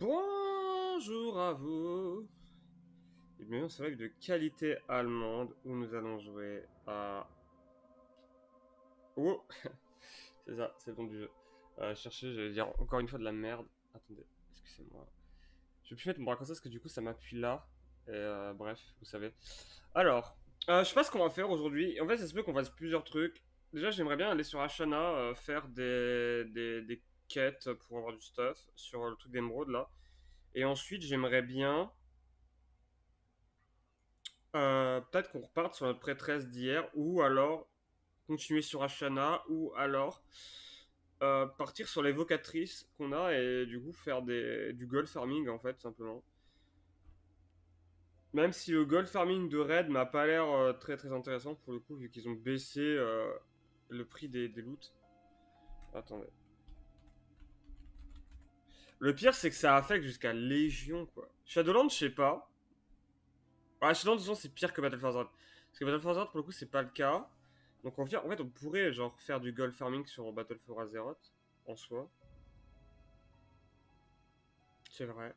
Bonjour à vous et bienvenue ce live de qualité allemande où nous allons jouer à... Oh C'est ça, c'est le nom du jeu. Euh, chercher, je vais dire encore une fois de la merde. Attendez, excusez-moi. Je vais plus mettre mon bras comme ça parce que du coup ça m'appuie là. Et euh, bref, vous savez. Alors, euh, je sais pas ce qu'on va faire aujourd'hui. En fait, ça se peut qu'on fasse plusieurs trucs. Déjà, j'aimerais bien aller sur Ashana, euh, faire des, des, des pour avoir du stuff sur le truc d'émeraude là. Et ensuite, j'aimerais bien euh, peut-être qu'on reparte sur notre prêtresse d'hier ou alors continuer sur Ashana ou alors euh, partir sur les vocatrices qu'on a et du coup faire des, du gold farming en fait simplement. Même si le gold farming de Red m'a pas l'air euh, très très intéressant pour le coup vu qu'ils ont baissé le prix des, des loots. Attendez. Le pire, c'est que ça affecte jusqu'à Légion, quoi. Shadowlands, je sais pas. Ah, Shadowlands, disons, c'est pire que Battle for Azeroth. Parce que Battle for Azeroth, pour le coup, c'est pas le cas. Donc, on, vient- en fait, on pourrait, genre, faire du gold farming sur Battle for Azeroth, en soi. C'est vrai.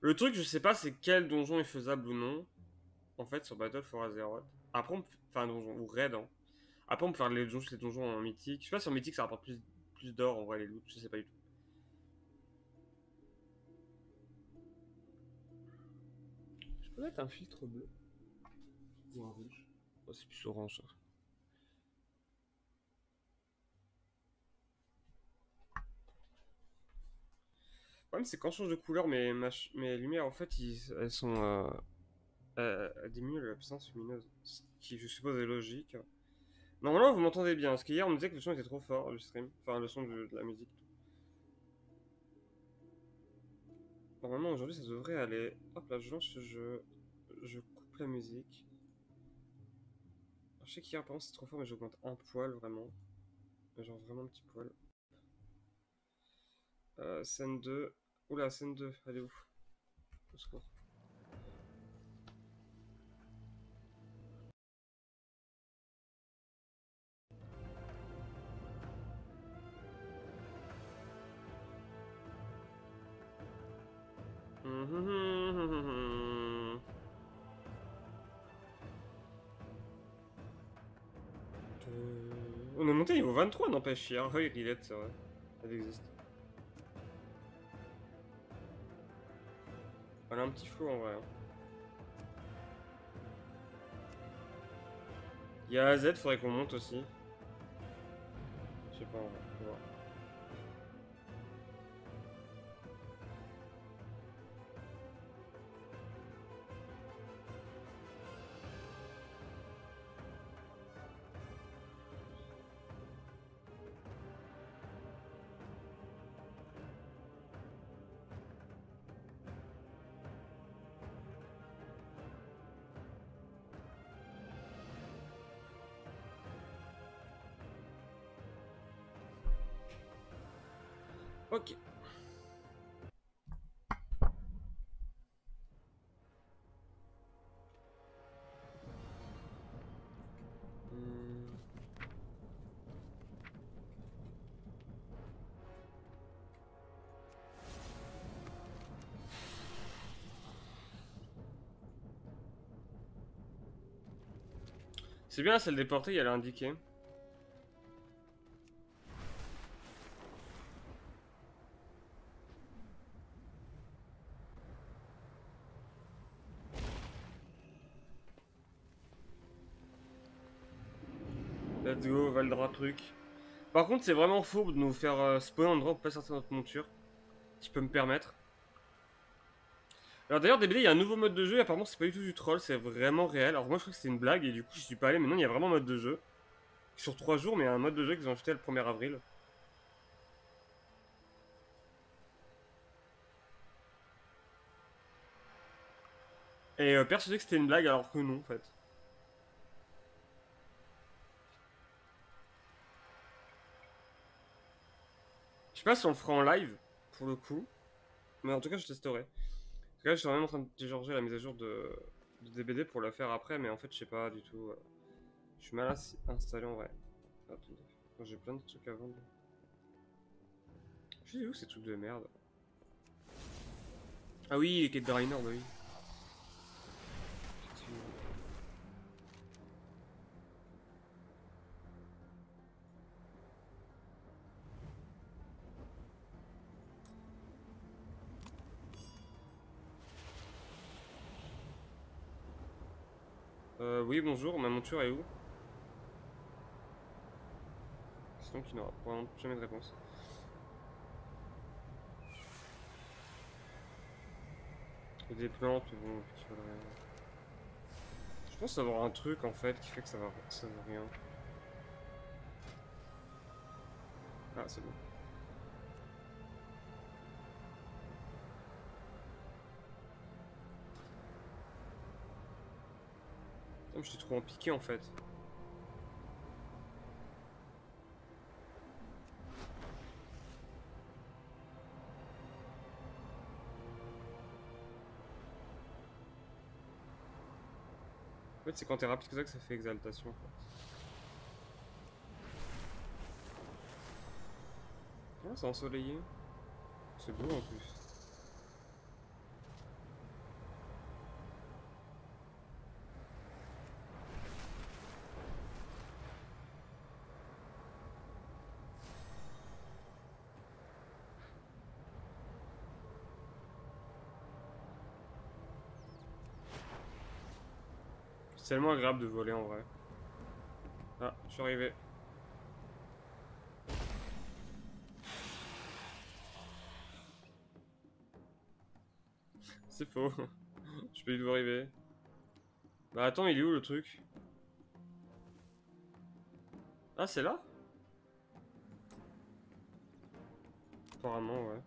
Le truc, je sais pas, c'est quel donjon est faisable ou non, en fait, sur Battle for Azeroth. Après, on peut... Enfin, donjon, ou raid, hein. Après, on peut faire les donjons, les donjons en mythique. Je sais pas si en mythique, ça rapporte plus, plus d'or, en vrai, les loots. Je sais pas du tout. Je peux mettre un filtre bleu Ou un rouge Oh, c'est plus orange, ça. Le problème, c'est quand je change de couleur, mes, mach- mes lumières, en fait, ils- elles sont... Euh, euh, elles diminuent la puissance lumineuse. Ce qui, je suppose, est logique. Normalement, vous m'entendez bien, parce qu'hier, on me disait que le son était trop fort, le stream. Enfin, le son de, la musique. Normalement, aujourd'hui, ça devrait aller. Hop là, je lance ce jeu. Je coupe la musique. Je sais qu'hier, apparemment, c'est trop fort, mais j'augmente un poil, vraiment. Genre, vraiment un petit poil. Euh, scène 2. Oula, scène 2, elle est où? 23 n'empêche, il y a un Roy c'est vrai. Elle existe. Elle a un petit flou en vrai. Hein. Il y a AZ, faudrait qu'on monte aussi. Je sais pas en vrai. C'est bien celle des portées, elle est indiquée. Let's go, Valdra truc. Par contre, c'est vraiment faux de nous faire euh, spawner un endroit peut pas sortir notre monture. Si je peux me permettre. Alors d'ailleurs, DBD, il y a un nouveau mode de jeu et apparemment c'est pas du tout du troll, c'est vraiment réel. Alors moi je crois que c'était une blague et du coup je suis pas allé, mais non, il y a vraiment un mode de jeu. Sur 3 jours, mais il y a un mode de jeu qu'ils ont acheté le 1er avril. Et euh, persuadé que c'était une blague alors que non en fait. Je sais pas si on le fera en live, pour le coup. Mais en tout cas, je testerai. Je suis vraiment en train de télécharger la mise à jour de, DBD pour la faire après, mais en fait, je sais pas du tout. euh, Je suis mal installé en vrai. Moi, J'ai plein de trucs à vendre. C'est où ces trucs de merde Ah oui, les quêtes de bah oui. Effectivement. Euh, oui, bonjour, ma monture est où? Question qui n'aura probablement jamais de réponse. A des plantes, bon. Je pense avoir un truc en fait qui fait que ça va, ça vaut rien. Ah, c'est bon. Putain, mais j'étais trop en piqué en fait. En fait, c'est quand t'es rapide que ça que ça fait exaltation. quoi. Ah, c'est ensoleillé. C'est beau en plus. Tellement agréable de voler en vrai. Ah, je suis arrivé. C'est faux. je peux y arriver. Bah attends, il est où le truc? Ah, c'est là? Apparemment, ouais.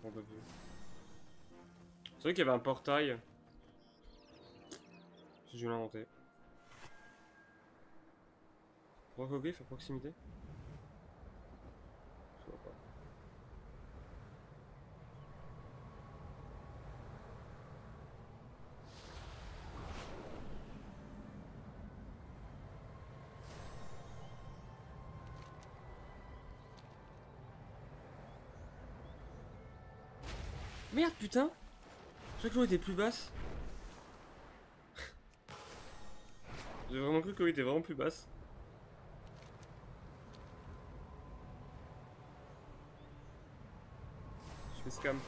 Plus. C'est vrai qu'il y avait un portail. Je vais l'inventer. Rocoglyphe à proximité Je vois pas. Merde putain Je croyais que l'eau était plus basse. J'ai vraiment cru que l'eau était vraiment plus basse. Je fais scam.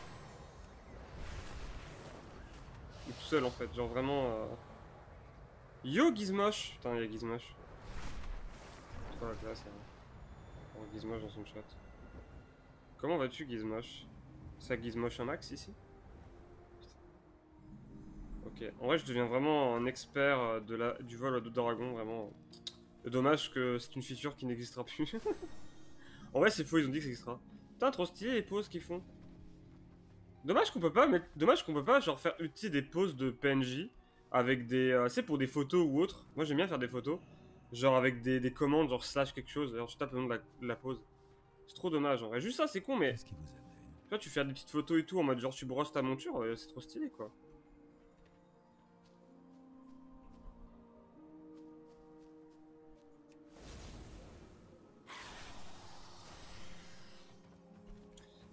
Suis tout seul en fait, genre vraiment... euh, Yo Gizmosh Putain, il y a Gizmosh. C'est pas la classe, hein. Oh, Gizmosh dans son chat. Comment vas-tu Gizmosh? Ça Gizmosh un max ici? Ok, en vrai je deviens vraiment un expert euh, de la, du vol à dos d'Aragon, vraiment. Dommage que c'est une feature qui n'existera plus. en vrai c'est faux, ils ont dit que ça existera. Putain, trop stylé les poses qu'ils font. Dommage qu'on peut pas mettre, dommage qu'on peut pas genre faire utiliser des poses de PNJ avec des, euh, c'est pour des photos ou autre. Moi j'aime bien faire des photos, genre avec des, des commandes genre slash quelque chose. Alors je tape le nom de la, de la pose. C'est trop dommage en vrai. Juste ça c'est con mais Qu'est-ce qui vous amène tu vois tu fais des petites photos et tout en mode genre tu brosses ta monture, euh, c'est trop stylé quoi.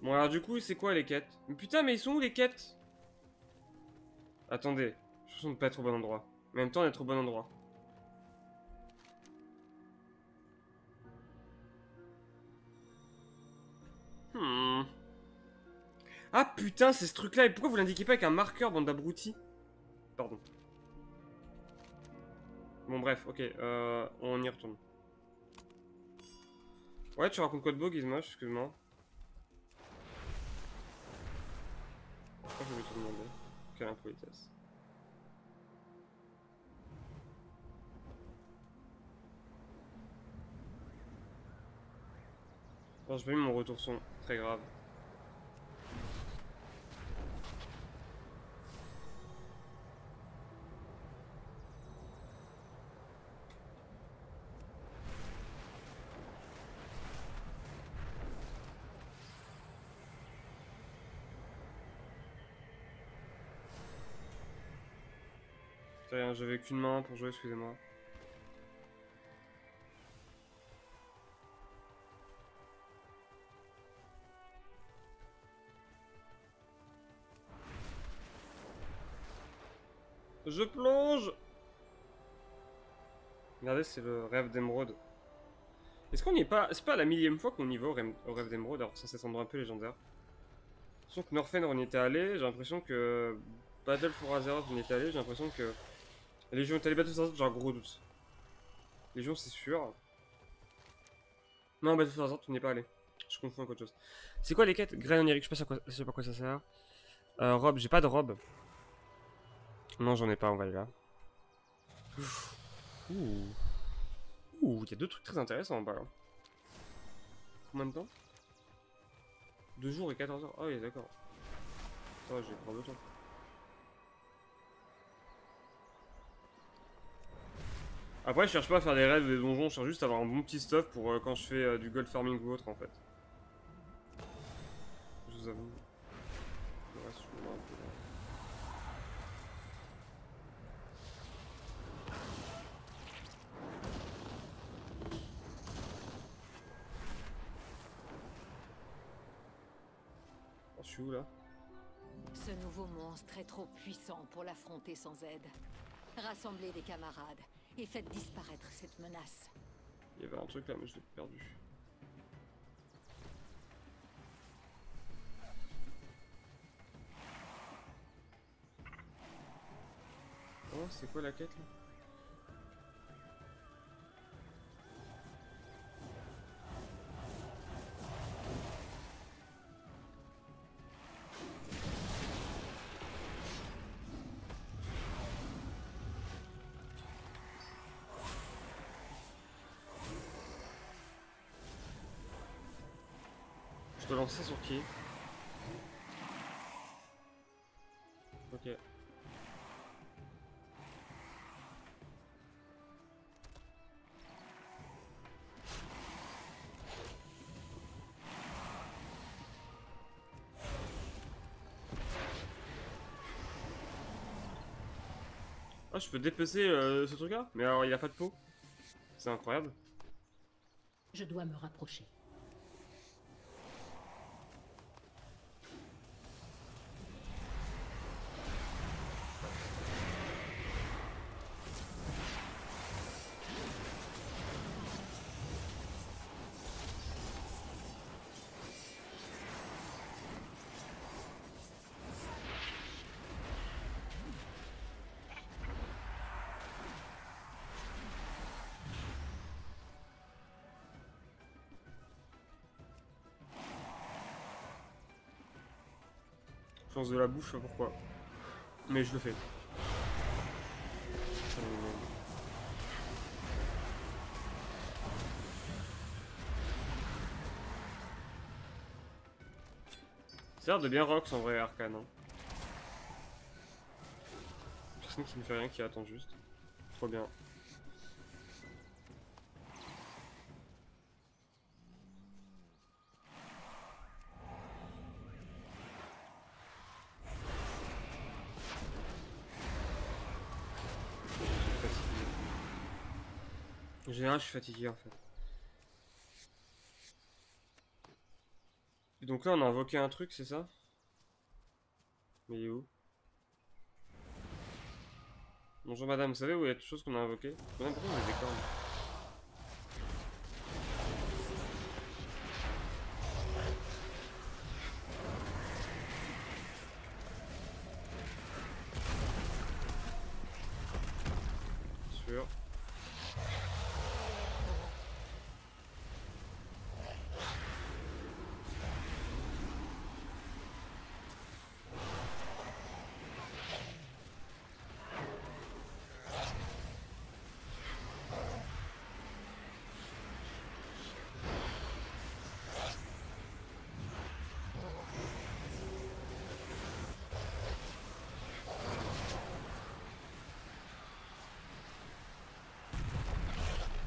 Bon alors du coup c'est quoi les quêtes? Putain mais ils sont où les quêtes? Attendez, je de pas être au bon endroit. Mais en même temps d'être au bon endroit. Hmm. Ah putain c'est ce truc là et pourquoi vous l'indiquez pas avec un marqueur bande d'abrutis? Pardon. Bon bref, ok, euh, on y retourne. Ouais tu racontes quoi de beau Gizmosh, excuse-moi. Pourquoi je vais te demander Quelle impolitesse. Alors, j'ai pas mis mon retour son, très grave. j'avais qu'une main pour jouer, excusez-moi. Je plonge Regardez, c'est le rêve d'émeraude. Est-ce qu'on n'y est pas... C'est pas la millième fois qu'on y va au rêve d'émeraude, alors ça s'attendra un peu légendaire. J'ai l'impression que Norfen, on y était allé, j'ai l'impression que... Battle for Azeroth, on y était allé, j'ai l'impression que... Légion est allé Battle for Azeroth, j'ai un gros doute. Légion, c'est sûr. Non, Battle for Azeroth, on n'y est pas allé. Je confonds avec autre chose. C'est quoi les quêtes? Grain onirique, je sais pas, je sais pas quoi ça sert. Euh, robe, j'ai pas de robe. Non, j'en ai pas, on va aller là. Ouh. Ouh, il y a deux trucs très intéressants en bas là. Combien de temps? Deux jours et 14 heures. Ah oui, d'accord. Va, j'ai prendre le temps. Après, je cherche pas à faire des rêves des donjons, je cherche juste à avoir un bon petit stuff pour euh, quand je fais euh, du gold farming ou autre en fait. Je vous avoue. Reste, je me un peu là. Suis où là? Ce nouveau monstre est trop puissant pour l'affronter sans aide. Rassemblez des camarades et faites disparaître cette menace. Il y avait un truc là, mais je l'ai perdu. Oh, c'est quoi la quête là? Sur qui Ok. Ah, je peux dépecer euh, ce truc là Mais alors il a pas de peau? C'est incroyable. Je dois me rapprocher. De la bouche, pas pourquoi. Mais je le fais. Ça a l'air de bien rocks en vrai, Arcane. Hein. Personne qui ne fait rien, qui attend juste. Trop bien. En général, je suis fatigué en fait. Donc là, on a invoqué un truc, c'est ça? Mais il est où? Bonjour madame, savez où il y a quelque chose qu'on a invoqué pourquoi vous avez des cornes Sûr.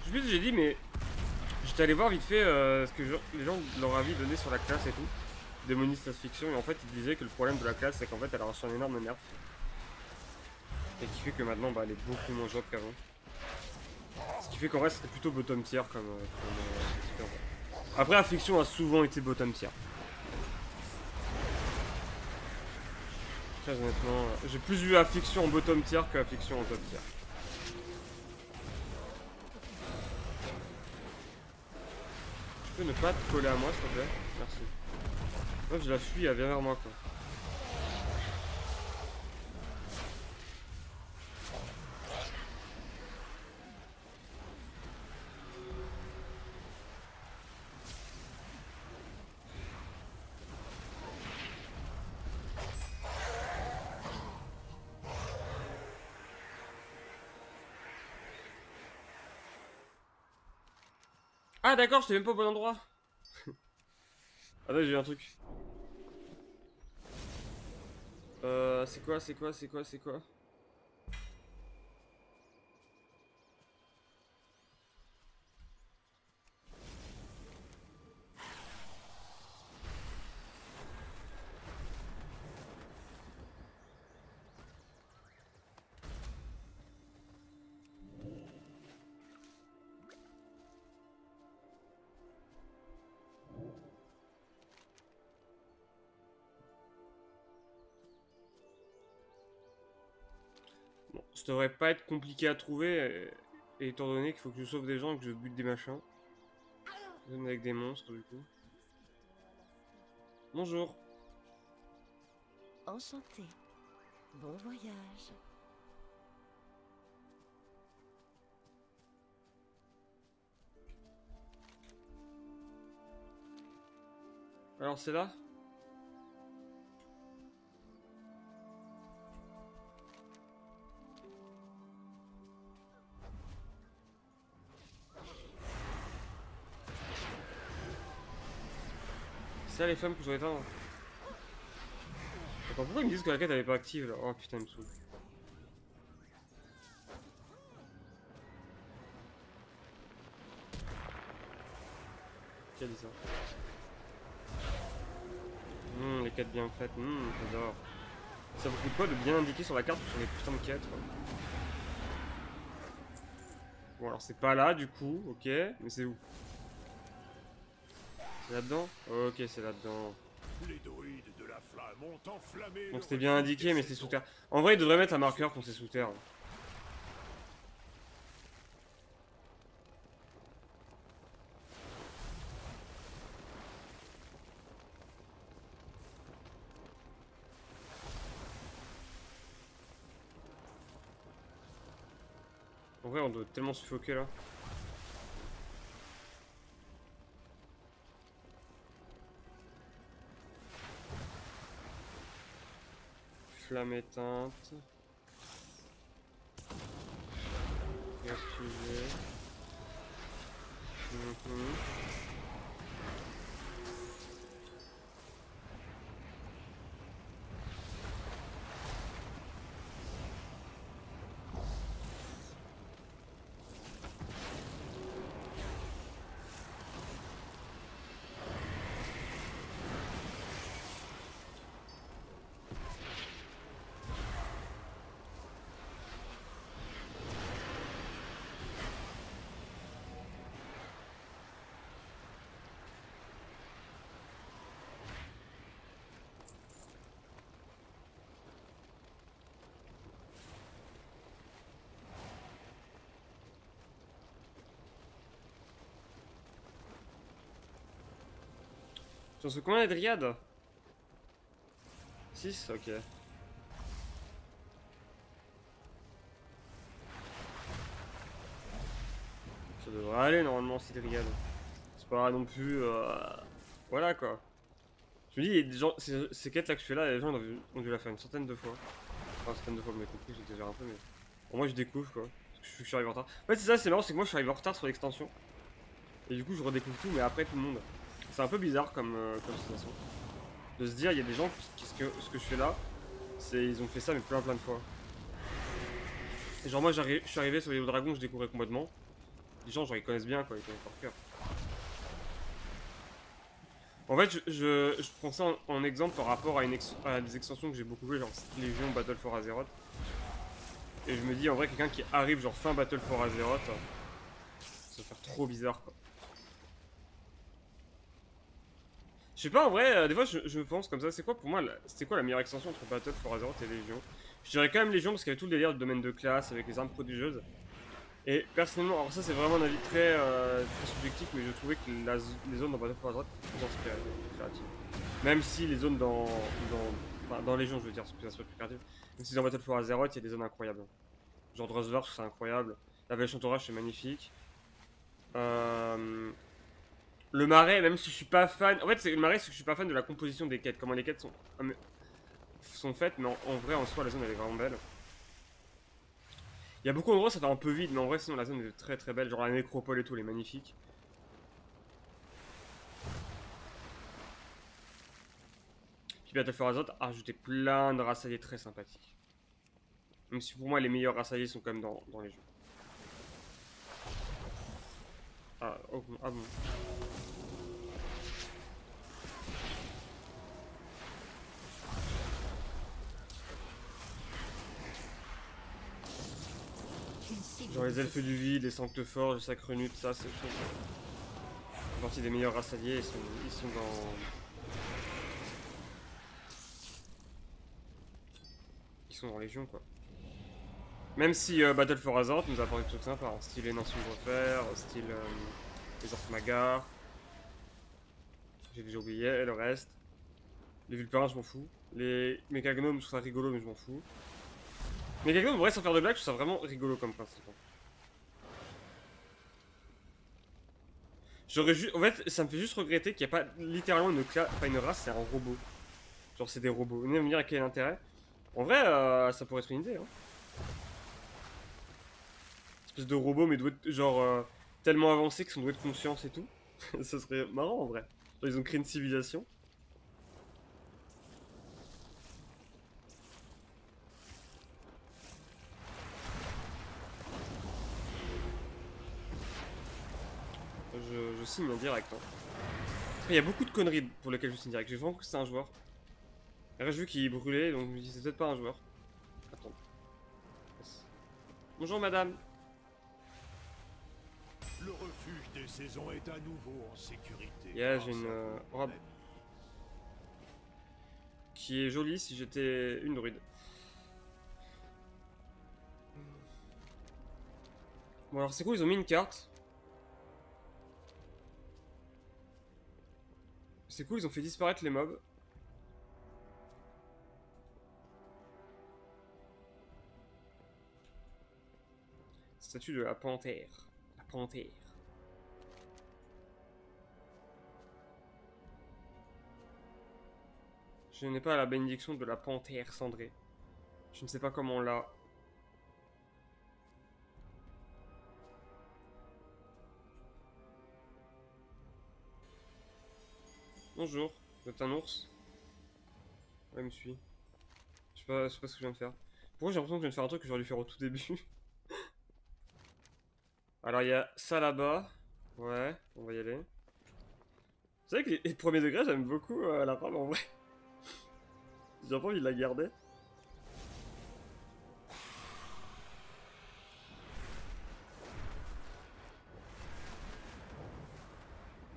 Je sais plus, j'ai mais j'étais allé voir vite fait euh, ce que les gens leur avis donné sur la classe et tout. Démoniste fiction, et en fait, ils disaient que le problème de la classe, c'est qu'en fait, elle a reçu un énorme nerf. Et qui fait que maintenant, bah, elle est beaucoup moins jouable qu'avant. Ce qui fait qu'en vrai, c'était plutôt bottom tier comme. euh, euh. Après, Affliction a souvent été bottom tier. Très honnêtement, j'ai plus vu Affliction en bottom tier que Affliction en top tier. Ne pas te coller à moi s'il te plaît Merci. Moi je la fuis, elle vient vers moi quoi. Ah d'accord, j'étais même pas au bon endroit. Attends, j'ai eu un truc. Euh, c'est quoi, c'est quoi, c'est quoi, c'est quoi? Ça devrait pas être compliqué à trouver, euh, et, étant donné qu'il faut que je sauve des gens et que je bute des machins. Même avec des monstres, du coup. Bonjour. Enchanté. Bon voyage. Alors, c'est là? Les que je dois pourquoi ils me disent que la quête elle est pas active là? Oh putain, il me saoule. Qui a dit ça? Hum, les quêtes bien faites, hum, j'adore. Ça vous coûte quoi de bien indiquer sur la carte sur les putains de quêtes quoi. Bon alors c'est pas là du coup, ok, mais c'est où? Là-dedans Ok, c'est là-dedans. Les druides de la flamme ont enflammé. Donc c'était bien indiqué, mais c'est sous terre. En vrai, il devrait mettre un marqueur quand c'est sous terre. En vrai, on doit tellement suffoquer là. Flamme éteinte. J'en sais combien de dryades 6 Ok. Ça devrait aller normalement 6 dryades. C'est pas non plus... euh, Voilà quoi. Je me dis, ces, quêtes là que je fais là, les gens ont dû, la faire une centaine de fois. Enfin, une centaine de fois, m'avez compris, j'exagère un peu, mais. Pour moi, je découvre quoi. Parce que je suis arrivé en retard. En fait, c'est ça, c'est marrant, c'est que moi je suis arrivé en retard sur l'extension. Et du coup, je redécouvre tout, mais après tout le monde. C'est un peu bizarre comme, euh, comme situation. De se dire, il y a des gens qui, ce, que, ce que je fais là, c'est ils ont fait ça, mais plein plein de fois. Et genre, moi, je suis arrivé sur les dragons, je découvrais complètement. Les gens, genre, ils connaissent bien quoi, ils connaissent par cœur. En fait, je, je, prends ça en, exemple par rapport à, une des extensions que j'ai beaucoup joué, genre Légion, Battle for Azeroth. Et je me dis, en vrai, quelqu'un qui arrive, genre fin Battle for Azeroth, ça va faire trop bizarre quoi. Je sais pas, en vrai, euh, des fois je, je pense comme ça, c'est quoi pour moi, c'était quoi la meilleure extension entre Battle for Azeroth et Légion Je dirais quand même Légion parce qu'il y avait tout le délire de domaine de classe avec les armes prodigieuses. Et personnellement, alors ça c'est vraiment un avis très, euh, subjectif, mais je trouvais que les zones dans Battle for Azeroth étaient plus créatives. Même si les zones dans, dans, enfin, dans Légion, je veux dire, sont plus inspirées, plus créatives. Même si dans Battle for Azeroth, il y a des zones incroyables. Genre Drosvar, c'est incroyable. La Vallée Chantorage, c'est magnifique. Euh, le marais, même si je suis pas fan. En fait, c'est le marais, c'est que je suis pas fan de la composition des quêtes. Comment les quêtes sont, ah, faites, mais en, vrai, en soi, la zone elle est vraiment belle. Il y a beaucoup d'endroits, ça fait un peu vide, mais en vrai, sinon la zone est très très belle. Genre la nécropole et tout, elle est magnifique. Puis Battle for Azeroth a rajouté plein de races alliées très sympathiques. Même si pour moi, les meilleurs races alliées sont quand même dans, dans les jeux. Ah, oh, ah bon. Genre les elfes du vide, les sancteforts, les sacre nut, ça c'est partie des meilleurs races alliées, ils sont, ils sont dans... Ils sont dans Légion quoi. Même si euh, Battle for Azeroth nous apporte des trucs sympas, hein, style les Refaire, style euh, les Orques Magars. J'ai déjà oublié, le reste. Les Vulpérins je m'en fous. Les Mécagnomes je trouve ça rigolo mais je m'en fous. Mécagnomes en vrai sans faire de blague je trouve ça vraiment rigolo comme principe. hein. J'aurais juste. En fait, ça me fait juste regretter qu'il n'y a pas littéralement une classe. Pas une race, c'est un robot. Genre, c'est des robots. Venez me dire à quel est l'intérêt. En vrai, euh, ça pourrait être une idée. Hein. Espèce de robot, mais doué de- genre euh, tellement avancé qu'ils sont doués de conscience et tout. ça serait marrant en vrai. Ils ont créé une civilisation. Je, signe en direct. hein. Il y a beaucoup de conneries pour lesquelles je signe direct. J'ai vraiment que c'était un joueur. J'ai vu qu'il brûlait, donc je me dis c'est peut-être pas un joueur. Attends. Bonjour madame. Le refuge des saisons est à nouveau en sécurité. Yeah, grâce j'ai une, euh, robe. Qui est jolie si j'étais une druide. Bon alors c'est cool, ils ont mis une carte? C'est cool, ils ont fait disparaître les mobs. Statue de la panthère. Je n'ai pas la bénédiction de la panthère cendrée. Je ne sais pas comment on l'a. Bonjour, vous êtes un ours? Ouais, il me suit. Je sais pas, je sais pas ce que je viens de faire. Pourquoi j'ai l'impression que je viens de faire un truc que j'aurais dû faire au tout début? Alors il y a ça là-bas. Ouais, on va y aller. C'est vrai que les, premiers degrés, j'aime beaucoup euh, la robe en vrai. J'ai pas envie de la garder.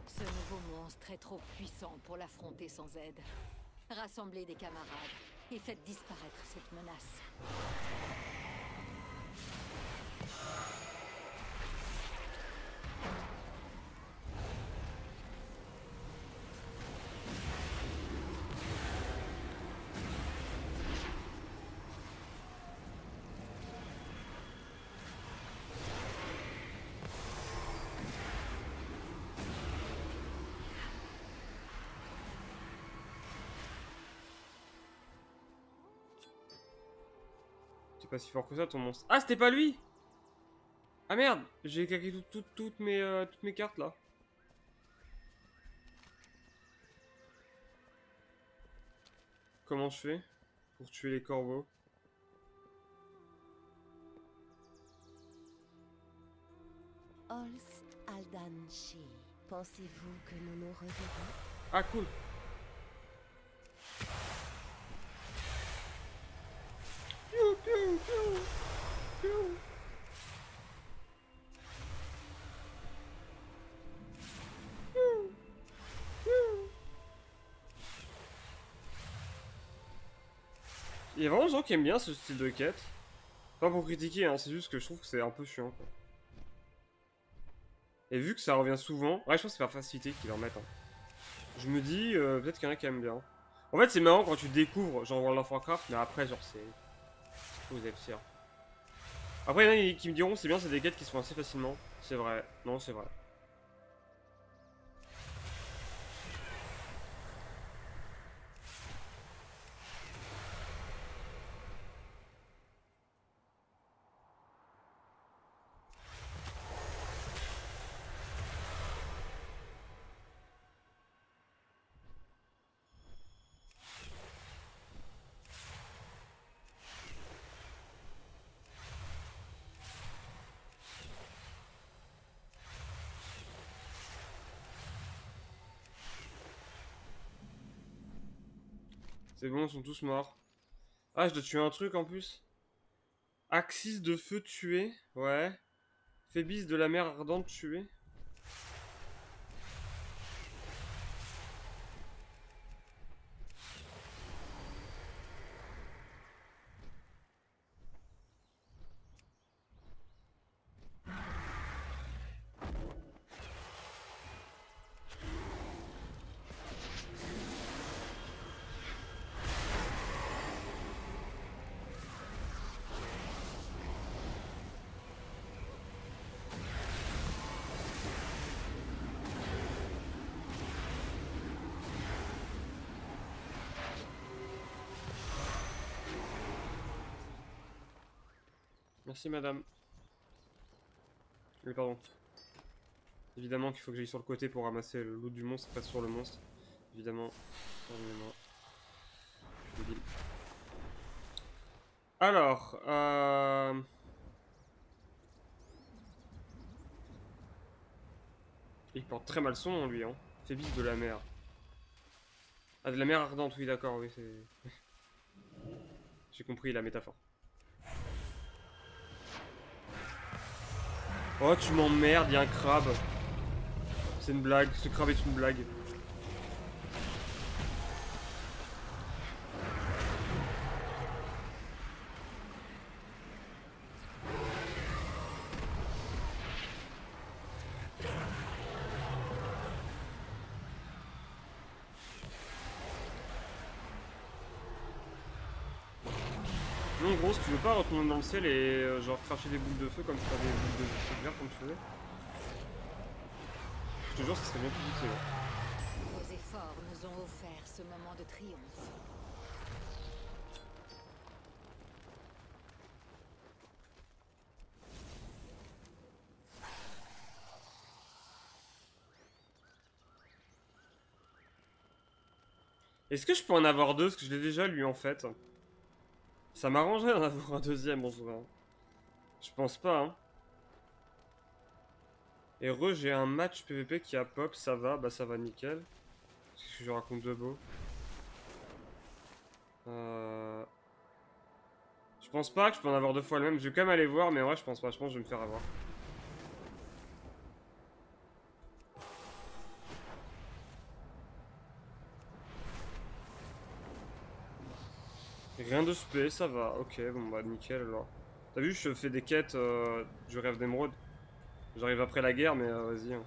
Ce nouveau monstre est trop puissant pour l'affronter sans aide. Rassemblez des camarades et faites disparaître cette menace. C'est pas si fort que ça ton monstre. Ah, c'était pas lui Ah merde J'ai claqué tout- tout- toutes, mes, euh, toutes mes cartes là. Comment je fais pour tuer les corbeaux? Holst Aldanshi. Pensez-vous que nous nous reverrons? Ah cool Piou, piou, piou, Il y a vraiment des gens qui aiment bien ce style de quête. Pas pour critiquer, hein, c'est juste que je trouve que c'est un peu chiant. Et vu que ça revient souvent, ouais, je pense que c'est par facilité qu'ils en mettent. hein. Je me dis, euh, peut-être qu'il y en a qui aiment bien. En fait, c'est marrant quand tu découvres, genre World of Warcraft, mais après, genre, c'est. Vous avez fier. Après, il y en a qui me diront, c'est bien, c'est des quêtes qui se font assez facilement. C'est vrai. Non, c'est vrai. C'est bon, ils sont tous morts. Ah, je dois tuer un truc en plus. Axis de feu tué. Ouais. Phébis de la mer ardente tué. Merci madame. Oui, pardon. Évidemment qu'il faut que j'aille sur le côté pour ramasser le loot du monstre, pas sur le monstre. Évidemment. Alors, euh... Il porte très mal son nom, lui, hein. De la mer. Ah, de la mer ardente, oui, d'accord, oui, c'est... J'ai compris la métaphore. Oh, tu m'emmerdes, y'a un crabe. C'est une blague, ce crabe est une blague. Pas retourner dans le ciel et euh, genre cracher des boules de feu comme tu fais des boules de feu comme tu faisais. Je te jure, ça serait bien plus utile. Vos efforts nous ont offert ce moment de triomphe. Est-ce que je peux en avoir deux? Parce que je l'ai déjà lu en fait. Ça m'arrangerait d'en avoir un deuxième en soi. Je pense pas, hein. Et re, j'ai un match PVP qui a pop, ça va, bah ça va nickel. Qu'est-ce que je raconte de beau? Euh... Je pense pas que je peux en avoir deux fois le même. Je vais quand même aller voir, mais ouais, je pense pas. Je pense que je vais me faire avoir. Rien de spé, ça va. Ok, bon bah nickel alors. T'as vu, je fais des quêtes euh, du rêve d'émeraude. J'arrive après la guerre, mais euh, vas-y. hein.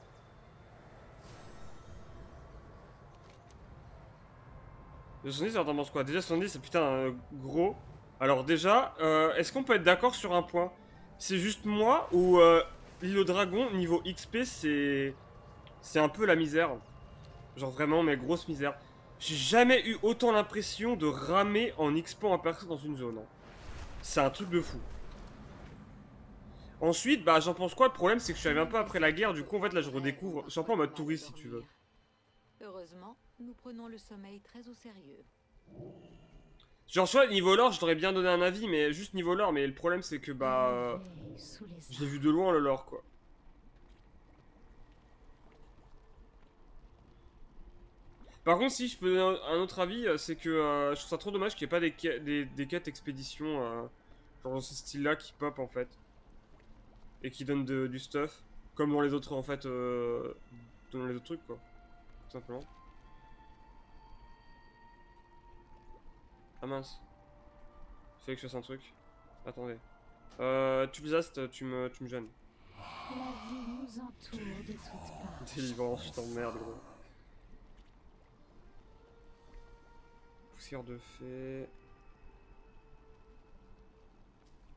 Le 70, alors t'en penses quoi? Déjà, 70, c'est putain euh, gros. Alors déjà, est-ce qu'on peut être d'accord sur un point? C'est juste moi ou l'île au dragon, niveau XP, c'est... C'est un peu la misère. Genre vraiment, mais grosse misère. J'ai jamais eu autant l'impression de ramer en XP un perso dans une zone. hein. C'est un truc de fou. Ensuite, bah j'en pense quoi Le problème c'est que je suis arrivé un peu après la guerre, du coup en fait là je redécouvre. Je suis un peu en mode touriste si tu veux. Heureusement, nous prenons le sommeil très au sérieux. Genre, tu vois, niveau lore, je t'aurais bien donné un avis, mais juste niveau lore, mais le problème c'est que bah. euh, l'ai vu de loin le lore quoi. Par contre, si je peux donner un autre avis, euh, c'est que euh, je trouve ça trop dommage qu'il n'y ait pas des, des, des quêtes expédition, euh, genre dans ce style-là qui pop en fait. Et qui donnent de- du stuff. Comme dans les autres en fait. euh, dans les autres trucs quoi. Tout simplement. Ah mince. Fallait que je fasse un truc. Attendez. Euh, Tulzast, tu me, tu me gênes. La vie nous entoure de toutes parts. Délivrance, je t'emmerde, gros. Poussière de fée.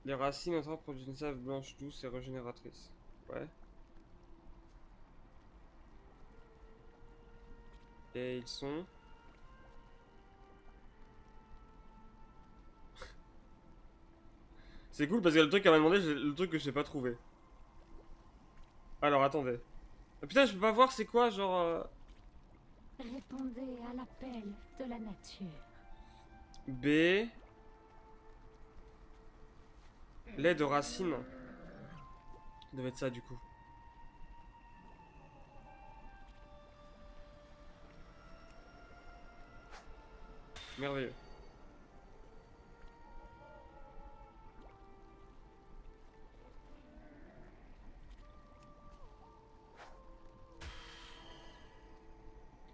Les racines attrapent produisent une sève blanche douce et régénératrice. Ouais. Et ils sont. C'est cool parce que le truc qu'elle m'a demandé, le truc que j'ai pas trouvé. Alors attendez. Ah, putain, je peux pas voir c'est quoi, genre. euh, Répondez à l'appel de la nature. B. Lait de racine. Ça devait être ça du coup. Merveilleux.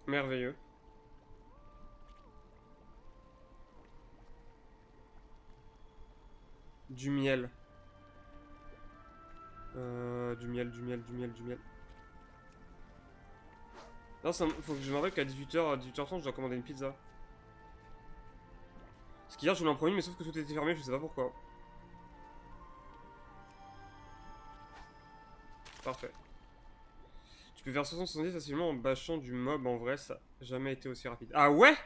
Merveilleux. Du miel. Euh, du miel, du miel, du miel, du miel. Non, ça, faut que je me qu'à 18h, 18h30, je dois commander une pizza. Parce qu'hier, je voulais en prendre une, mais sauf que tout était fermé, je sais pas pourquoi. Parfait. Tu peux faire 60-70 facilement en bâchant du mob, en vrai, ça a jamais été aussi rapide. Ah ouais?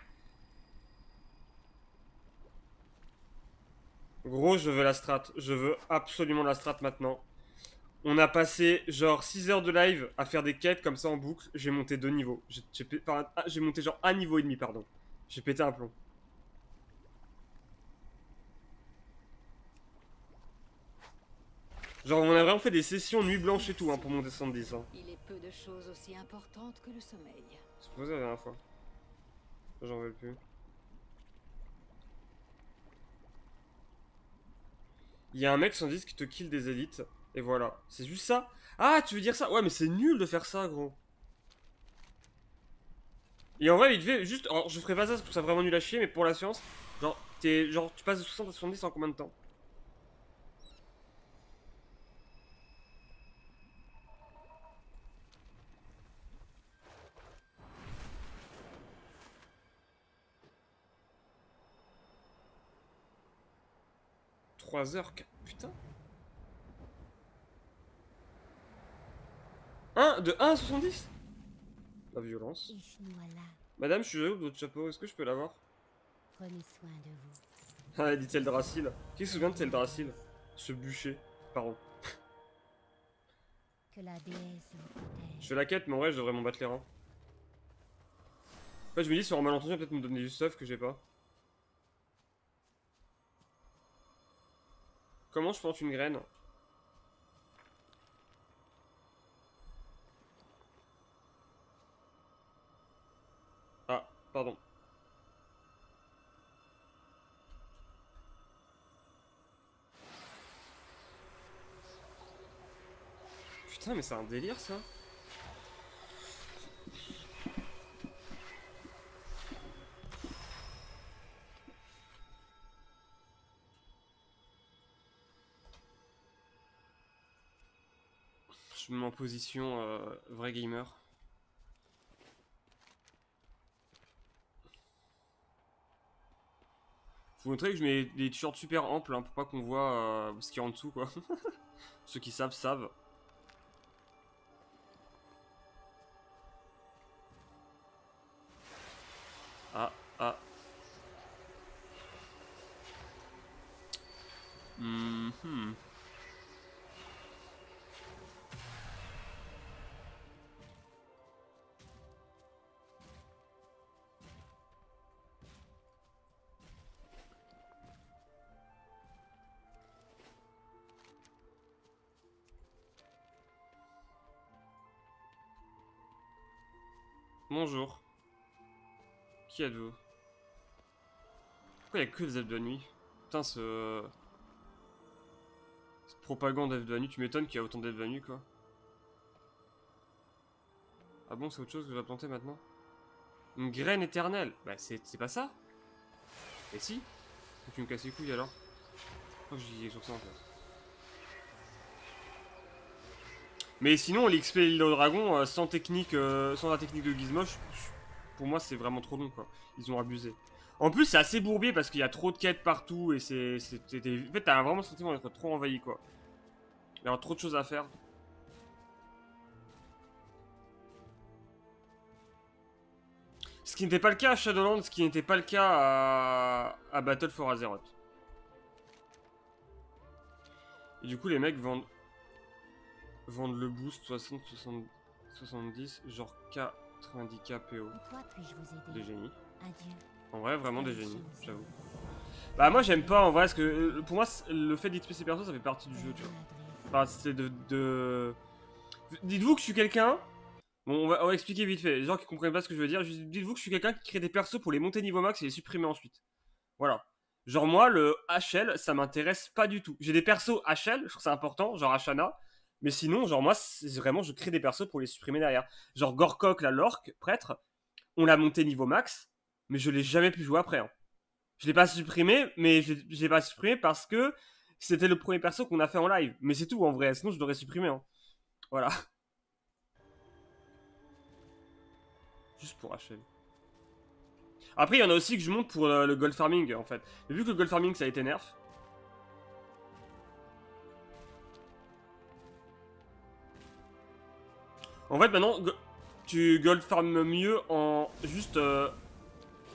Gros, je veux la strat. Je veux absolument la strat maintenant. On a passé genre 6 heures de live à faire des quêtes comme ça en boucle. J'ai monté deux niveaux. J'ai j'ai pé- enfin, ah, j'ai monté genre un niveau et demi, pardon. J'ai pété un plomb. Genre, on a vraiment fait des sessions nuit blanche et tout hein, pour monter 70. Hein. Il est peu de choses aussi importantes que le sommeil. C'est posé la dernière fois. J'en veux plus. Il y a un mec sans disque qui te kill des élites. Et voilà. C'est juste ça. Ah, tu veux dire ça? Ouais, mais c'est nul de faire ça, gros. Et en vrai, il devait juste. Alors, je ferai pas ça parce que c'est vraiment nul à chier, mais pour la science, genre, t'es, genre, tu passes de 60 à 70 en combien de temps? Putain. 1 de 1 à 70 La violence. Madame, je suis jaloux de votre chapeau, est-ce que je peux l'avoir? Prenez soin de vous. Ah, elle dit Teldrassil. Qui se souvient de Teldrassil Ce bûcher. Pardon. Que la. Je fais la quête, mais en vrai, je devrais m'en battre les reins. En fait, je me dis, sur un malentendu, peut-être me donner du stuff que j'ai pas. Comment je plante une graine Ah, pardon. Putain, mais c'est un délire ça. Me en position euh, vrai gamer. Faut montrer que je mets des t-shirts super amples hein, pour pas qu'on voit euh, ce qu'il y a en dessous quoi. Ceux qui savent savent. Bonjour. Qui êtes-vous? Pourquoi il y a que des elfes de la nuit? Putain, ce... Propagande d'elfes de la nuit, tu m'étonnes qu'il y a autant d'elfes de la nuit, quoi. Ah bon, c'est autre chose que je dois planter maintenant? Une graine éternelle? Bah, c'est pas ça? Et si? Tu me casses les couilles, alors. Crois que j'y ai sur ça en fait. Mais sinon, l'XP l'île au dragon, euh, sans technique, euh, sans la technique de Gizmo, je- je- pour moi c'est vraiment trop long quoi. Ils ont abusé. En plus, c'est assez bourbier parce qu'il y a trop de quêtes partout et c'est. En fait, t'as vraiment le sentiment d'être trop envahi quoi. Il y a trop de choses à faire. Ce qui n'était pas le cas à Shadowlands, ce qui n'était pas le cas à, à Battle for Azeroth. Et du coup, les mecs vendent, vendent le boost 60, 60 70, genre 90k PO. Des génies. Adieu. En vrai, vraiment des génies, j'avoue. Bah, moi j'aime pas en vrai, parce que euh, pour moi, le fait d'XP ses persos, ça fait partie du jeu, tu vois. Enfin, c'est de. de... Dites-vous que je suis quelqu'un. Bon, on va, on va expliquer vite fait. Les gens qui comprennent pas ce que je veux dire, dites-vous que je suis quelqu'un qui crée des persos pour les monter niveau max et les supprimer ensuite. Voilà. Genre, moi, le HL, ça m'intéresse pas du tout. J'ai des persos HL, je trouve ça important, genre Ashana. Mais sinon, genre, moi, vraiment, je crée des persos pour les supprimer derrière. Genre, Gorkok, la Lorque, prêtre, on l'a monté niveau max, mais je l'ai jamais pu jouer après. hein. Je l'ai pas supprimé, mais je l'ai- pas supprimé parce que c'était le premier perso qu'on a fait en live. Mais c'est tout en vrai, sinon je l'aurais supprimé. hein. Voilà. Juste pour HL. Après, il y en a aussi que je monte pour euh, le gold farming en fait. Mais vu que le gold farming ça a été nerf. En fait, maintenant, tu gold farm mieux en juste euh,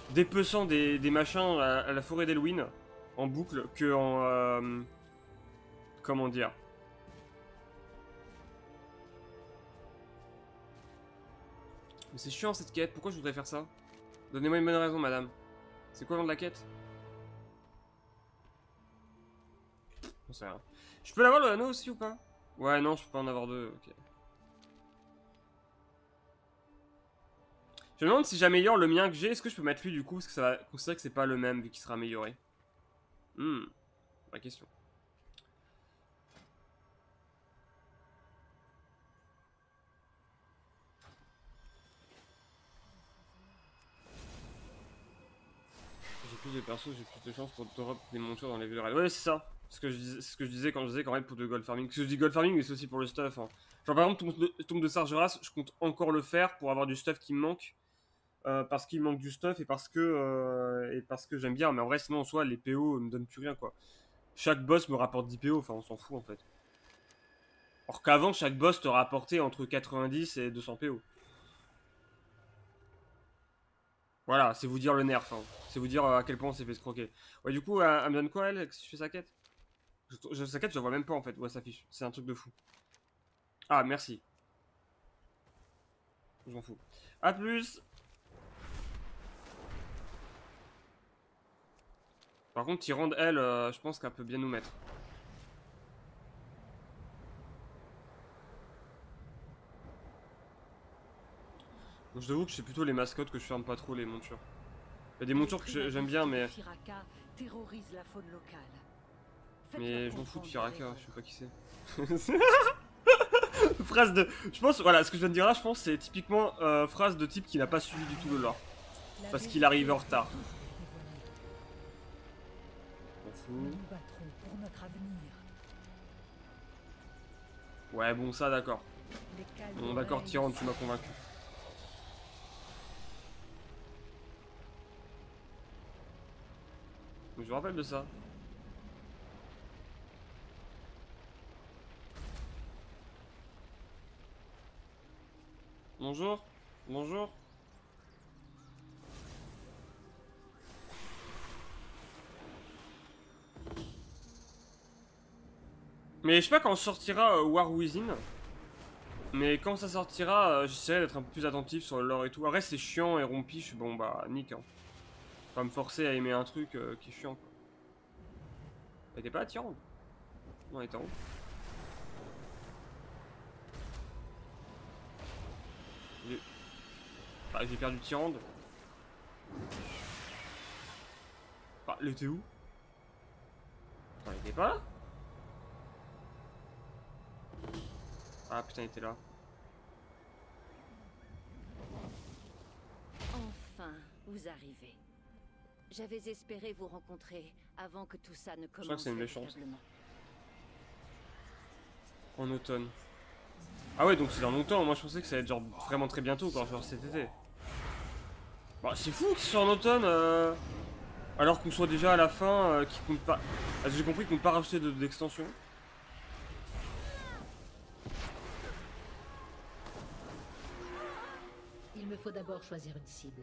dépeçant des, des machins à, la forêt d'Halloween en boucle que en. euh, comment dire? Mais c'est chiant cette quête, pourquoi je voudrais faire ça? Donnez-moi une bonne raison, madame. C'est quoi de la quête? Je peux l'avoir le anneau aussi ou pas? Ouais, non, je peux pas en avoir deux, ok. Je me demande si j'améliore le mien que j'ai, est-ce que je peux mettre lui du coup Parce que ça va considérer que c'est pas le même vu qu'il sera amélioré? Hmm, ma question. J'ai plus de persos, j'ai plus de chances pour drop des montures dans les villes. Ouais, c'est ça. Ce que, je disais, ce que je disais quand je disais qu'en fait pour de gold farming. Parce que je dis gold farming, mais c'est aussi pour le stuff. hein. Genre par exemple, tombe de, tombe de Sargeras, je compte encore le faire pour avoir du stuff qui me manque. Euh, parce qu'il manque du stuff et parce que, euh, et parce que j'aime bien. Mais en vrai, sinon en soi, les PO me donnent plus rien quoi. Chaque boss me rapporte 10 PO, enfin on s'en fout en fait. Or qu'avant, chaque boss te rapportait entre 90 et 200 PO. Voilà, c'est vous dire le nerf. hein. C'est vous dire euh, à quel point on s'est fait escroquer. Ouais, du coup, elle me donne quoi elle Si je fais sa quête? Je, je- Sa quête, je vois même pas en fait où elle s'affiche. C'est un truc de fou. Ah, merci. Je m'en fous. A plus Par contre, Tyrande, elle, euh, je pense qu'elle peut bien nous mettre. Donc, je t'avoue que c'est plutôt les mascottes que je ferme pas trop les montures. Il y a des montures que j'aime bien, mais. Firaka terrorise la faune locale. Mais je m'en fous de Firaka, je sais pas qui c'est. phrase de. Je pense, voilà, ce que je viens de dire là, je pense, c'est typiquement euh, phrase de type qui n'a pas suivi du tout le lore. Parce qu'il arrive en retard. Nous fous. nous battrons pour notre avenir. Ouais, bon, ça d'accord. Bon, d'accord, Tyrande, tu m'as convaincu. Je me rappelle de ça. Bonjour. Bonjour. Mais je sais pas quand sortira euh, War Within. Mais quand ça sortira, euh, j'essaierai d'être un peu plus attentif sur le lore et tout. Après, c'est chiant et rompi, bon, bah, nique. Hein. Pas me forcer à aimer un truc euh, qui est chiant, quoi. Elle était pas à Tyrande Non, elle était en haut. J'ai- Ah, perdu Tyrande. Ah, elle était où? Elle était pas là Ah putain, il était là. Enfin, vous arrivez. J'avais espéré vous rencontrer avant que tout ça ne crois commence que c'est une méchante. En automne. Ah ouais, donc c'est dans longtemps. Moi, je pensais que ça allait être genre vraiment très bientôt, quoi, genre cet été. Bah, c'est fou que ce soit en automne, euh, alors qu'on soit déjà à la fin, euh, qui compte pas. Ah, J'ai compris qu'on ne compte pas rajouter de- Il me faut d'abord choisir une cible.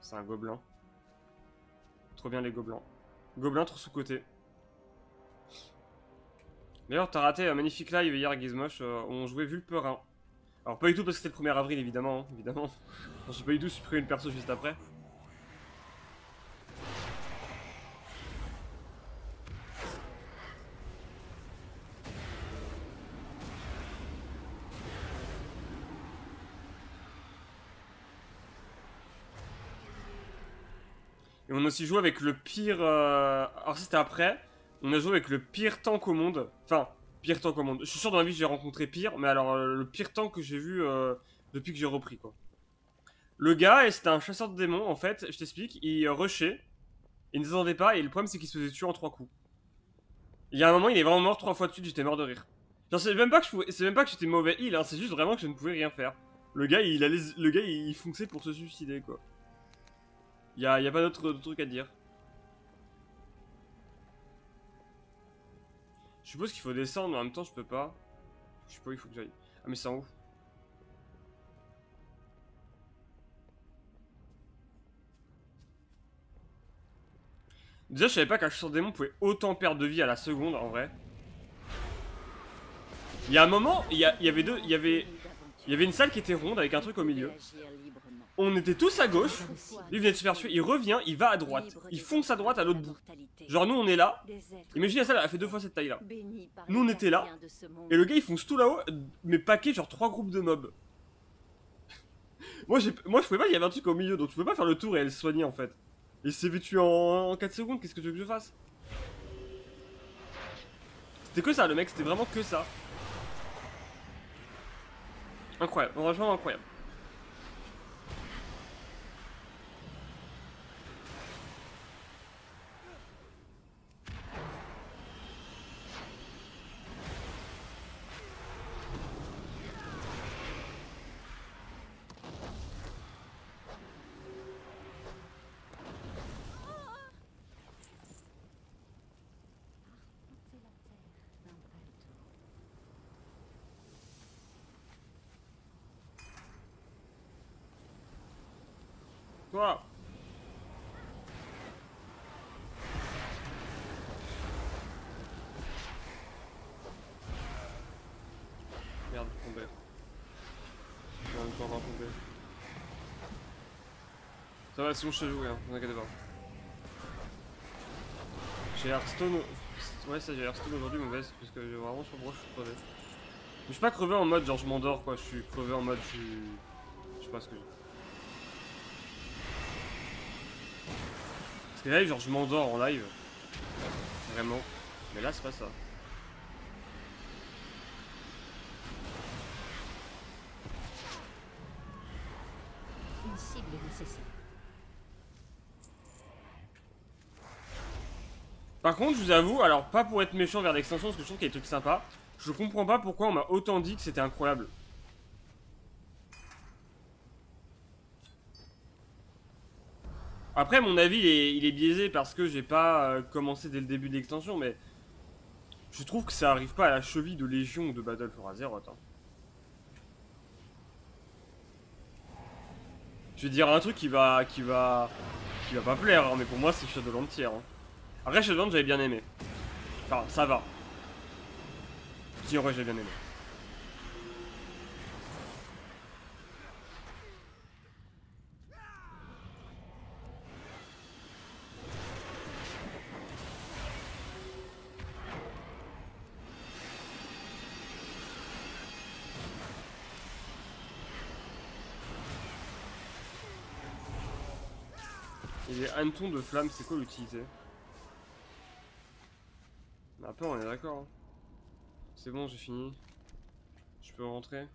C'est un gobelin. Trop bien les gobelins. Gobelin trop sous-côté. D'ailleurs, t'as raté un magnifique live hier à Gizmosh euh, on jouait Vulperin. Alors, pas du tout parce que c'était le 1er avril, évidemment. hein, évidemment. J'ai pas du tout supprimé une perso juste après. A aussi joué avec le pire. euh, Alors, c'était après. On a joué avec le pire tank au monde. Enfin, pire tank au monde. Je suis sûr dans ma vie j'ai rencontré pire, mais alors euh, le pire tank que j'ai vu euh, depuis que j'ai repris quoi. Le gars, c'était un chasseur de démons en fait, je t'explique, il rushait, il ne s'attendait pas, et le problème c'est qu'il se faisait tuer en trois coups. Il y a un moment, il est vraiment mort trois fois de suite, j'étais mort de rire. Genre, c'est même pas que je pouvais- c'est même pas que j'étais mauvais heal, hein, c'est juste vraiment que je ne pouvais rien faire. Le gars, il allait, le gars, il fonçait pour se suicider quoi. Y a, y a pas d'autre truc à dire. Je suppose qu'il faut descendre, mais en même temps, je peux pas. Je sais pas où il faut que j'aille. Ah, mais c'est en haut. Déjà, je savais pas qu'un chasseur de démons pouvait autant perdre de vie à la seconde, en vrai. Il y a un moment, il y, avait deux, y avait, il y avait une salle qui était ronde avec un truc au milieu. On était tous à gauche. Lui venait de se faire tuer, il revient, il va à droite. Il fonce à droite à l'autre bout. Genre nous on est là. Imaginez la salle, elle a fait deux fois cette taille là. Nous, on était là, Et le gars il fonce tout là-haut, mais paquet genre trois groupes de mobs. moi, moi je pouvais pas, il y avait un truc au milieu, donc je pouvais pas faire le tour et elle se soigner en fait. Il s'est fait tuer en, en 4 secondes, qu'est-ce que tu veux que je fasse? C'était que ça le mec, c'était vraiment que ça. Incroyable, franchement incroyable. Toi Merde, tombé. Je suis encore. Ça va, sinon je te joue, hein, vous inquiétez pas. J'ai Hearthstone. Ouais, ça, j'ai Hearthstone aujourd'hui, mauvaise, parce que vraiment sur broche, je suis crevé. Mais je suis pas crevé en mode genre je m'endors quoi, je suis crevé en mode je suis. Je sais pas ce que j'ai. Parce que live, genre je m'endors en live. Vraiment. Mais là, c'est pas ça. Une cible est nécessaire. Par contre, je vous avoue, alors pas pour être méchant vers l'extension, parce que je trouve qu'il y a des trucs sympas, je comprends pas pourquoi on m'a autant dit que c'était incroyable. Après, mon avis, il est, biaisé parce que j'ai pas euh, commencé dès le début de l'extension, mais je trouve que ça arrive pas à la cheville de Légion ou de Battle for Azeroth. Je vais dire un truc qui va, qui va, qui va pas plaire, hein, mais pour moi c'est Shadowland tiers. hein. Après Shadowland j'avais bien aimé. Enfin, ça va. Si en vrai j'ai bien aimé. Hannetons de flamme, c'est quoi l'utilité Bah, Après, on est d'accord. hein. C'est bon, j'ai fini. Je peux rentrer.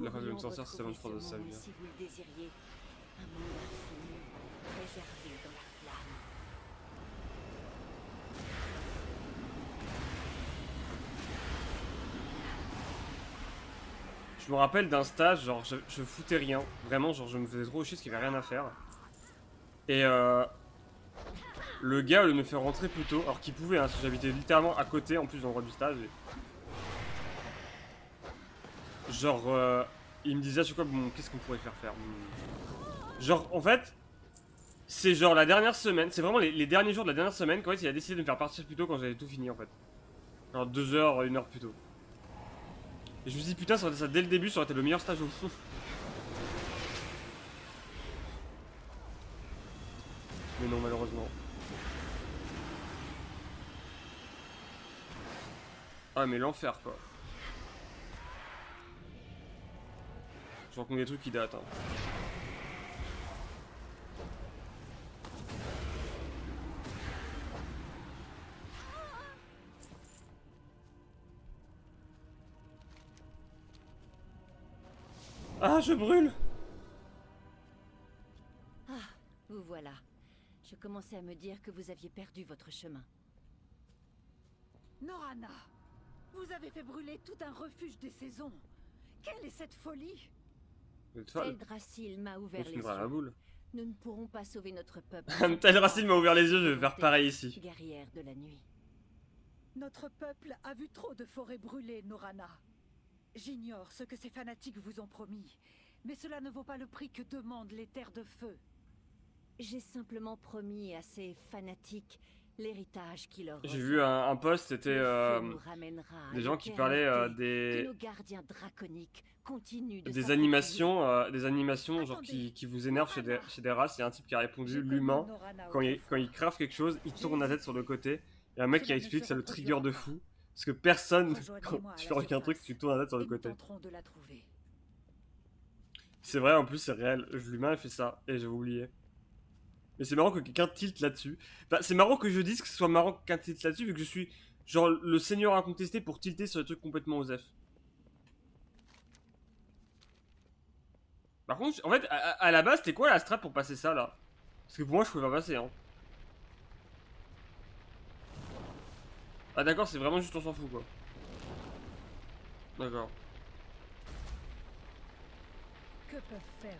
La phase de me sortir, c'est 23 de sa vie. Si vous le désiriez, un monde infini, préservé dans la flamme. Je me rappelle d'un stage, genre je, foutais rien, vraiment, genre je me faisais trop chier parce qu'il y avait rien à faire. Et euh, le gars, de me faire rentrer plus tôt, alors qu'il pouvait, hein, parce j'habitais littéralement à côté en plus dans le droit du stage. Genre, euh, il me disait, je sais quoi, bon, qu'est-ce qu'on pourrait faire faire? Genre, en fait, c'est genre la dernière semaine, c'est vraiment les, les derniers jours de la dernière semaine qu'en fait il a décidé de me faire partir plus tôt quand j'avais tout fini en fait. Genre deux heures, une heure plus tôt. Je me suis dit putain ça ça dès le début, ça aurait été le meilleur stage au fond. Mais non malheureusement. Ah mais l'enfer quoi. Je rencontre des trucs qui datent. Hein. Ah je brûle Vous voilà. Je commençais à me dire que vous aviez perdu votre chemin. Norana, vous avez fait brûler tout un refuge des saisons. Quelle est cette folie? Teldrassil m'a ouvert les yeux. boule. Nous ne pourrons pas sauver notre peuple. Tel Racine m'a ouvert les yeux, je vais faire pareil ici. Guerrière de la nuit. Notre peuple a vu trop de forêts brûlées, Norana. J'ignore ce que ces fanatiques vous ont promis, mais cela ne vaut pas le prix que demandent les terres de feu. J'ai simplement promis à ces fanatiques l'héritage qui leur J'ai vu un, un post, c'était euh, des gens qui parlaient euh, que des, nos gardiens draconiques continuent de des animations, euh, des animations genre qui, vous énervent chez des, chez des races. Il y a un type qui a répondu l'humain. Quand il, quand il crave quelque chose, il tourne la tête sur le côté. Et un mec qui Cela ne explique se ça le trigger de fou. Parce que personne, quand tu fais aucun truc, tu tournes la tête sur le côté. tenterons de la trouver. C'est vrai, en plus, c'est réel. L'humain a fait ça, et j'avais oublié. Mais c'est marrant que quelqu'un tilte là-dessus. Enfin, c'est marrant que je dise que ce soit marrant que quelqu'un tilte là-dessus, vu que je suis, genre, le seigneur incontesté pour tilter sur des trucs complètement osef. Par contre, en fait, à, à- à la base, c'était quoi la strat pour passer ça, là? Parce que pour moi, je pouvais pas passer, hein. Ah d'accord, c'est vraiment juste on s'en fout, quoi. D'accord.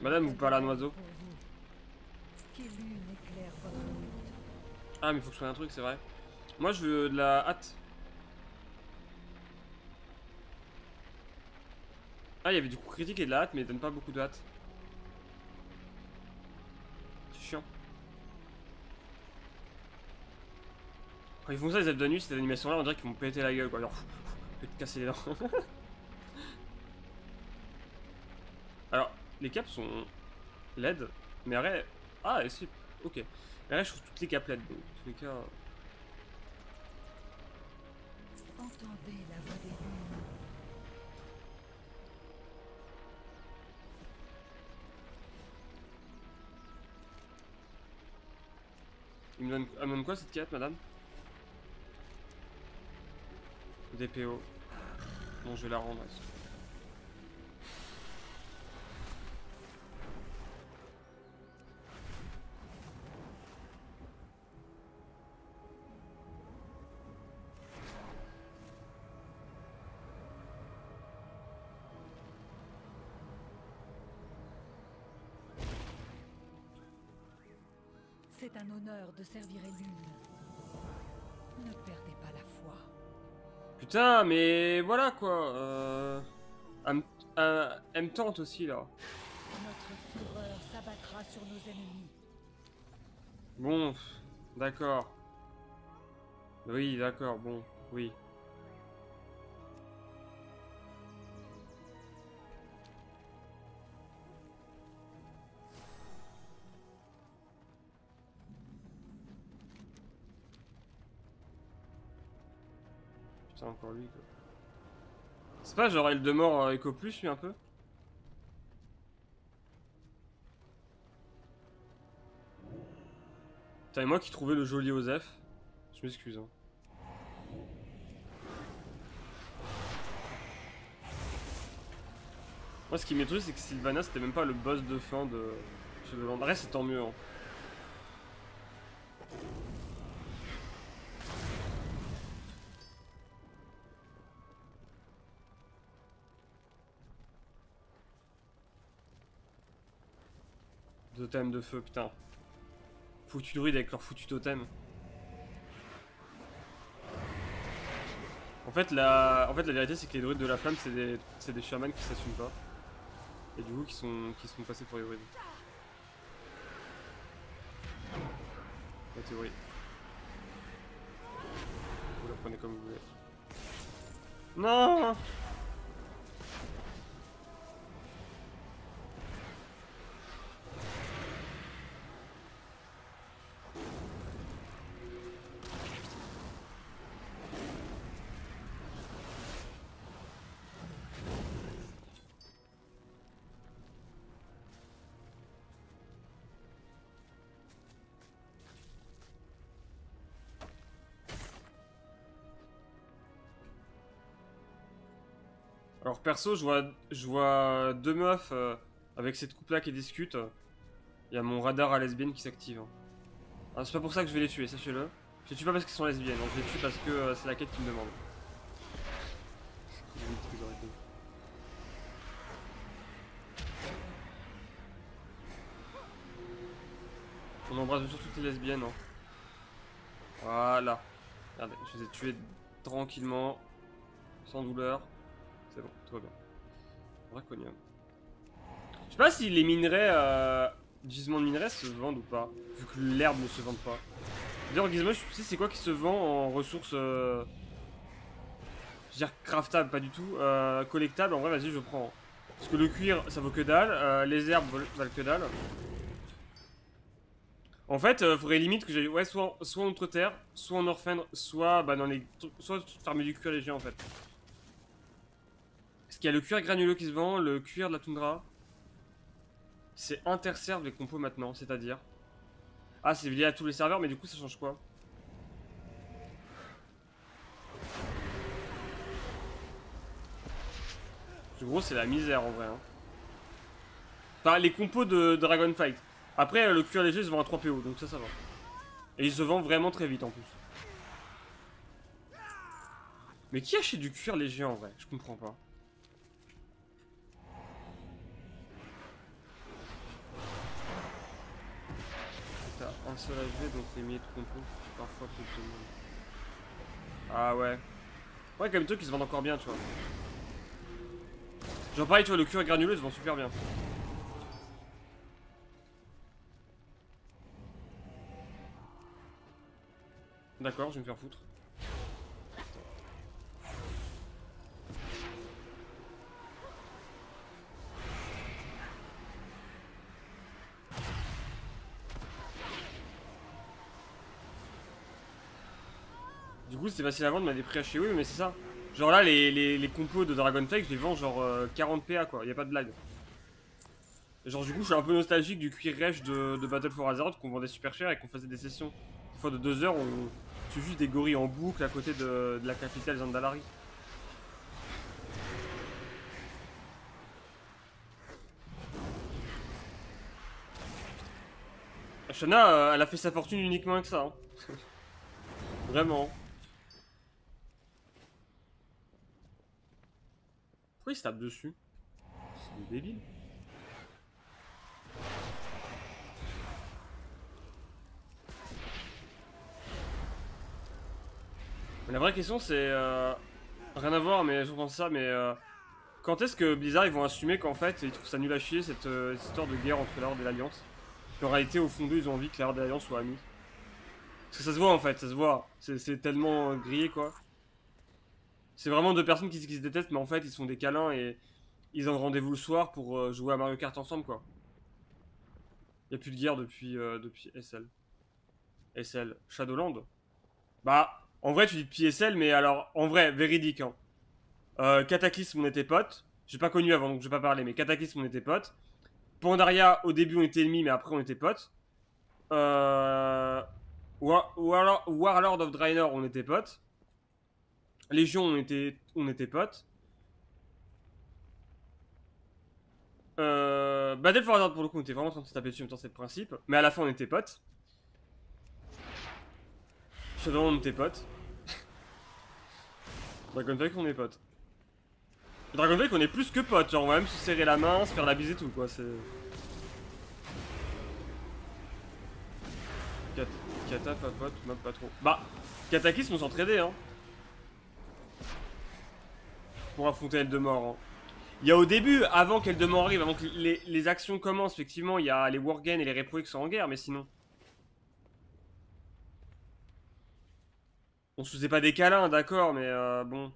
Madame, vous parlez à un oiseau. Ah mais faut que je fasse un truc c'est vrai. Moi je veux de la hâte. Ah il y avait du coup critique et de la hâte mais il donne pas beaucoup de hâte. C'est chiant. Quand ils font ça les nuit, cette animation là on dirait qu'ils vont péter la gueule quoi. Genre, peut te casser les dents. Alors les caps sont LED mais arrête. Ah si. Ok. Mais là, je trouve toutes les capes LED, donc tous les cas. Entendez la voix des lunes. Il me donne, elle me donne quoi cette cape, madame? DPO. Bon, je vais la rendre. C'est un honneur de servir Lune. Putain, mais voilà quoi. Euh... Elle me- euh, elle me tente aussi là. Notre fureur s'abattra sur nos ennemis. Bon, d'accord. Oui, d'accord, bon, oui. Encore lui. C'est pas genre elle de mort euh, Eco Plus lui un peu Putain, et moi qui trouvais le joli Osef. Je m'excuse. Hein. Moi, ce qui m'étonne, c'est que Sylvana, c'était même pas le boss de fin de. Après, c'est tant mieux. Hein. Totem de feu, putain. Foutu druide avec leur foutu totem. En fait, la, en fait, la vérité, c'est que les druides de la flamme, c'est des, des chamans qui s'assument pas. Et du coup, qui sont, qui sont passés pour les druides. La théorie. Vous la prenez comme vous voulez. Non Perso, je vois, je vois deux meufs euh, avec cette coupe-là qui discutent. Il y a mon radar à lesbienne qui s'active. Ah, c'est pas pour ça que je vais les tuer, sachez-le. Je les tue pas parce qu'ils sont lesbiennes, donc je les tue parce que euh, c'est la quête qui me demande. On embrasse sûr toutes les lesbiennes. Hein. Voilà. Regardez, je les ai tuées tranquillement, sans douleur. C'est bon, tout va bien. Draconium. Je sais pas si les minerais, euh, gisements de minerais se vendent ou pas, vu que l'herbe ne se vend pas. D'ailleurs, Gizmo, je sais c'est quoi qui se vend en ressources. Euh... Je veux dire, craftable, pas du tout. Euh, collectable, en vrai, vas-y, je prends. Parce que le cuir, ça vaut que dalle. Euh, les herbes valent que dalle. En fait, euh, faudrait limite que j'aille ouais, soit, soit entre terre, soit en orphelin, soit bah, dans les. Soit farmer du cuir léger en fait. Parce qu'il y a le cuir granuleux qui se vend, le cuir de la toundra. C'est interserve les compos maintenant, c'est-à-dire. Ah, c'est lié à tous les serveurs, mais du coup, ça change quoi? En gros, c'est la misère en vrai. Hein. Enfin, les compos de Dragonfight. Après, le cuir léger se vend à 3 PO, donc ça, ça va. Et il se vend vraiment très vite en plus. Mais qui achète du cuir léger en vrai? Je comprends pas. Un seul HP, donc les milliers de compos, parfois plus de monde. Ah ouais. Ouais, comme truc qui se vendent encore bien, tu vois. Genre pareil, tu vois, le cuir granuleux se vend super bien. D'accord, je vais me faire foutre. Du coup, c'est facile à vendre, mais des prix à chier. Oui, mais c'est ça. Genre là, les, les, compos de Dragonflake, je les vends genre 40 euh, PA quoi, y a pas de blague. genre, du coup, je suis un peu nostalgique du cuir rêche de, Battle for Azeroth qu'on vendait super cher et qu'on faisait des sessions. Des fois de 2 heures, on tue juste des gorilles en boucle à côté de, la capitale Zandalari. Shana, euh, elle a fait sa fortune uniquement avec ça. Hein. Vraiment. Se tape dessus C'est débile. la vraie question c'est... Euh, rien à voir mais je pense ça mais... Euh, quand est-ce que Blizzard ils vont assumer qu'en fait ils trouvent ça nul à chier cette, euh, histoire de guerre entre l'Horde et l'Alliance? Qu'en réalité au fond d'eux ils ont envie que l'Horde et l'Alliance soient amis Parce que ça se voit en fait, ça se voit. C'est tellement grillé quoi. C'est vraiment deux personnes qui, se détestent, mais en fait, ils sont des câlins et ils ont rendez-vous le soir pour euh, jouer à Mario Kart ensemble, quoi. Il a plus de guerre depuis, euh, SL. SL. Shadowland Bah, en vrai, tu dis depuis SL, mais alors, en vrai, véridique, hein. Euh, Cataclysme, on était potes. J'ai pas connu avant, donc je vais pas parler, mais Cataclysme, on était potes. Pandaria, au début, on était ennemis, mais après, on était potes. Warlord of Draenor, on était potes. Légion, on était, on était potes. Euh, Battle for Hazard, pour le coup, on était vraiment en train de se taper dessus en même temps, c'est le principe. Mais à la fin, on était potes. Shadowrun, on était potes. Dragonflake, on est potes. Dragonflake, on est plus que potes. Genre, on va même se serrer la main, se faire la bise et tout, quoi. C'est. Kat- Kata, pas pote, même pas trop. Bah, Katakis, on s'entraidait, hein. Pour affronter Eldemort, hein. Il y a au début, avant qu'Eldemort arrive, avant que les, actions commencent, effectivement, il y a les Worgen et les Repro qui sont en guerre, mais sinon. On se faisait pas des câlins, d'accord, mais euh, bon.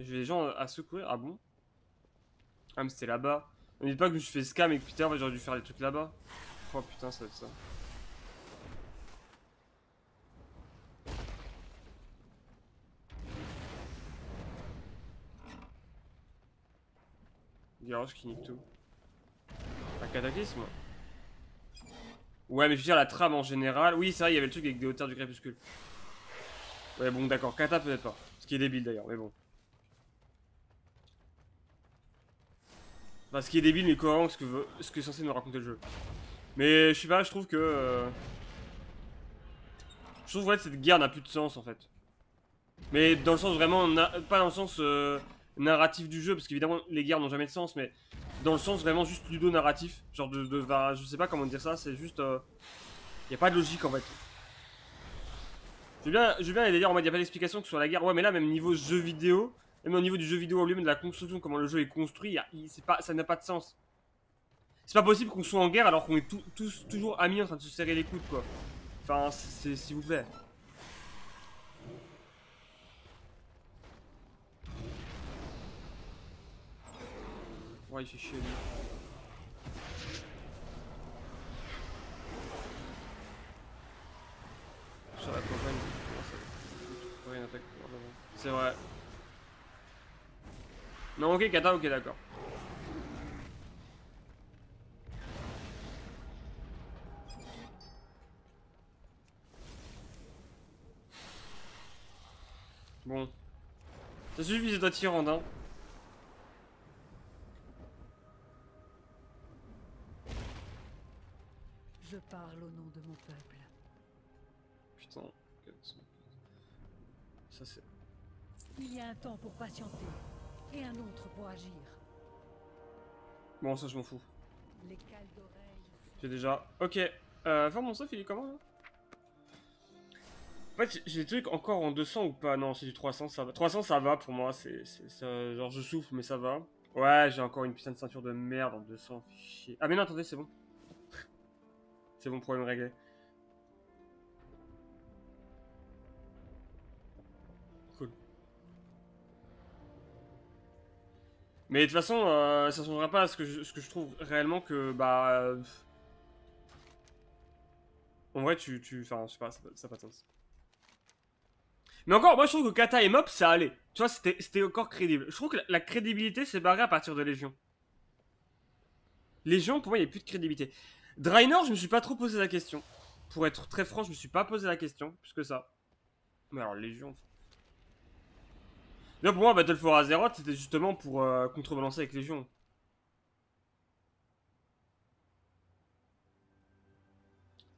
J'ai des gens à secourir, ah bon? Ah, mais c'était là-bas. Ne dites pas que je me suis fait scam et que putain, j'aurais dû faire des trucs là-bas. Oh putain, ça va être ça. Garage qui nique tout. Un cataclysme Ouais, mais je veux dire, la trame en général. Oui, c'est vrai, il y avait le truc avec des hauteurs du crépuscule. Ouais, bon, d'accord. Kata, peut-être pas. Ce qui est débile d'ailleurs, mais bon. Enfin, ce qui est débile, mais cohérent ce que, veut- ce que est censé nous raconter le jeu. Mais je sais pas, je trouve que. euh, Je trouve ouais, cette guerre n'a plus de sens en fait. Mais dans le sens vraiment. Pas dans le sens euh, narratif du jeu, parce qu'évidemment les guerres n'ont jamais de sens, mais dans le sens vraiment juste ludo-narratif. Genre de, de, Je sais pas comment dire ça, c'est juste. Il y a pas de logique en fait. Je veux bien, je en mode y a pas d'explication que sur la guerre. Ouais, mais là, même niveau jeu vidéo, même au niveau du jeu vidéo au lieu de la construction, comment le jeu est construit, il- c'est pas, ça n'a pas de sens. C'est pas possible qu'on soit en guerre alors qu'on est tous- toujours amis en train de se serrer les coudes, quoi. Enfin, s'il vous plaît. Ouais, il fait chier lui. Sur la campagne. C'est vrai. Non, ok, Kata, ok, d'accord. Bon. Ça suffit, toi Tyrande, hein. Je parle au nom de mon peuple. Putain. 400. Ça c'est. Il y a un temps pour patienter et un autre pour agir. Bon, ça je m'en fous. Les cales d'oreilles. J'ai déjà. Ok. Euh, mon stuff il est comment là En fait, j'ai- des trucs encore en 200 ou pas? Non, c'est du 300, ça va. 300, ça va pour moi. C'est. Genre, je souffle, mais ça va. Ouais, j'ai encore une putain de ceinture de merde en 200. fait chier. Ah, mais non, attendez, c'est bon. C'est bon, problème réglé. Cool. Mais de toute façon, euh, ça changera pas ce que, je, ce que je trouve réellement que, bah. euh, en vrai, tu. tu enfin, je sais pas, ça n'a pas de sens. Mais encore, moi je trouve que Kata et Mop ça allait. Tu vois, c'était c'était encore crédible. Je trouve que la, la crédibilité s'est barrée à partir de Légion. Légion, pour moi, il n'y a plus de crédibilité. Draenor, je me suis pas trop posé la question. Pour être très franc, je me suis pas posé la question, plus que ça. Mais alors, Légion. Là, pour moi, Battle for Azeroth, c'était justement pour euh, contrebalancer avec Légion.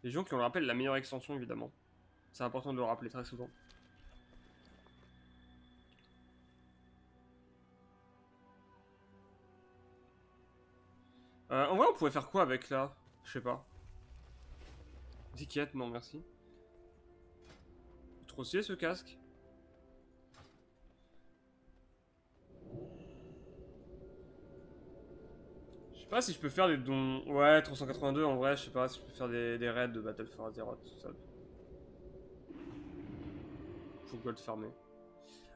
Légion qui, on le rappelle, la meilleure extension, évidemment. C'est important de le rappeler très souvent. Euh, en vrai, on pourrait faire quoi avec là? Je sais pas. Ticket, non merci. Trop ce casque. Je sais pas si je peux faire des dons. Ouais, 382 en vrai, je sais pas si je peux faire des, raids de Battle for Azeroth, ça. Faut gold farmer.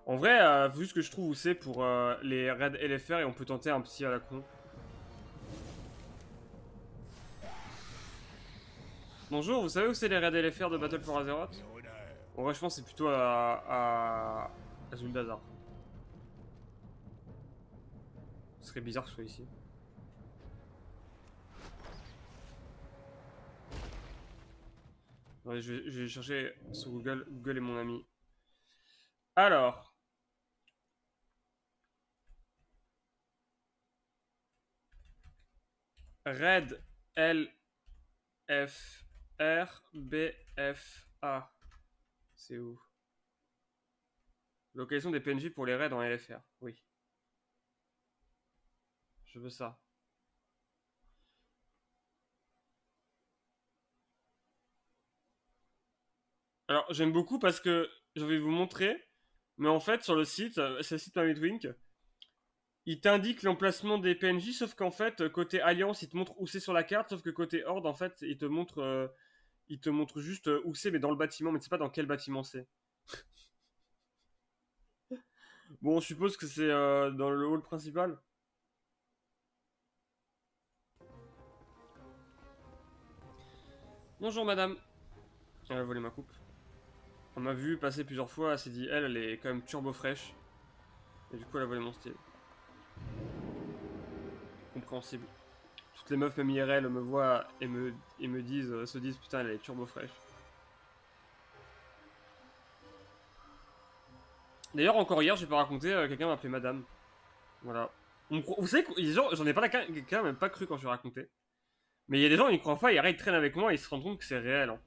En vrai, euh, vu ce que je trouve où c'est pour euh, les raids LFR et on peut tenter un petit à la con. Bonjour, vous savez où c'est les raids LFR de Battle for Azeroth? En vrai, je pense que c'est plutôt à. à. à Zul'Bazar. Ce serait bizarre que ce soit ici. Je, vais, chercher sur Google. Google est mon ami. Alors. Red LFR. F R B F A. C'est où? Localisation des PNJ pour les raids en LFR. Oui. Je veux ça. Alors, j'aime beaucoup parce que je vais vous montrer, mais en fait, sur le site, euh, c'est le site Twink, il t'indique l'emplacement des PNJ, sauf qu'en fait, côté Alliance, il te montre où c'est sur la carte, sauf que côté Horde, en fait, il te montre, euh, il te montre juste euh, où c'est, mais dans le bâtiment, mais tu sais pas dans quel bâtiment c'est. bon, je suppose que c'est dans le hall principal. Bonjour madame. Elle a volé ma coupe. On m'a vu passer plusieurs fois, elle s'est dit, elle, elle est quand même turbo fraîche. Et du coup, elle a volé mon style. Compréhensible. Toutes les meufs, même IRL, me voient et me, et me disent, euh, se disent, putain, elle est turbo fraîche. D'ailleurs, encore hier, j'ai pas raconté, euh, quelqu'un m'a appelé madame. Voilà. vous savez, j'en ai pas quelqu'un même pas cru quand je raconté. Mais il y a des gens, ils croient pas, ils traînent avec moi et ils se rendent compte que c'est réel. Hein.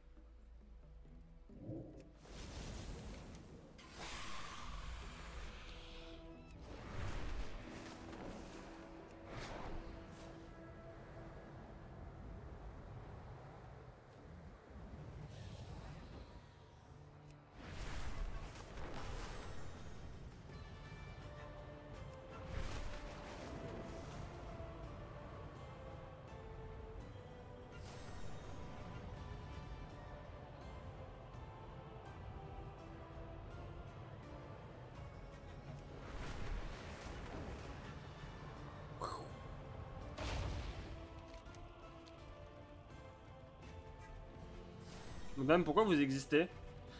Madame, pourquoi vous existez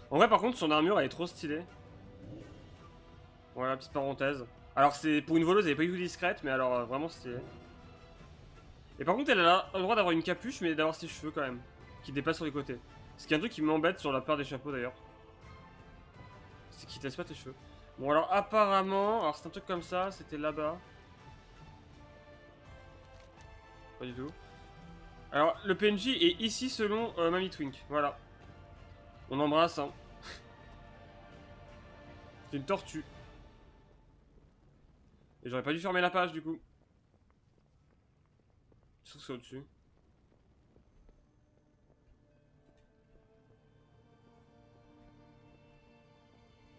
En vrai, par contre, son armure, elle est trop stylée. Voilà, petite parenthèse. Alors, c'est pour une voleuse, elle est pas du tout discrète, mais alors, euh, vraiment stylée. Et par contre, elle a le droit d'avoir une capuche, mais d'avoir ses cheveux quand même, qui dépassent sur les côtés. Ce qui est un truc qui m'embête sur la part des chapeaux d'ailleurs. C'est qu'ils te pas tes cheveux. Bon, alors apparemment, alors c'est un truc comme ça, c'était là-bas. Pas du tout. Alors, le PNJ est ici selon euh, Twink, voilà. On embrasse, hein. C'est une tortue. Et j'aurais pas dû fermer la page, du coup. Je trouve que c'est au-dessus.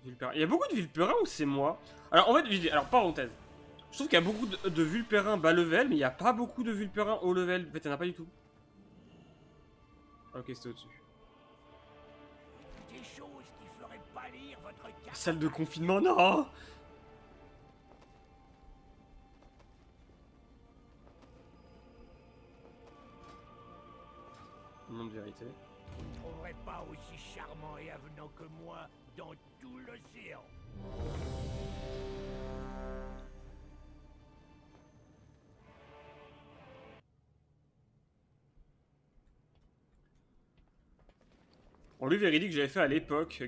Il y a beaucoup de Vulpérins ou c'est moi? Alors, en fait, alors, parenthèse. Je trouve qu'il y a beaucoup de, de bas level, mais il n'y a pas beaucoup de Vulpérins haut level. En fait, il n'y en a pas du tout. Ok, c'est au-dessus. Salle de confinement, non Nom de vérité. Vous ne trouverez pas aussi charmant et avenant que moi dans En lui véridique que j'avais fait à l'époque,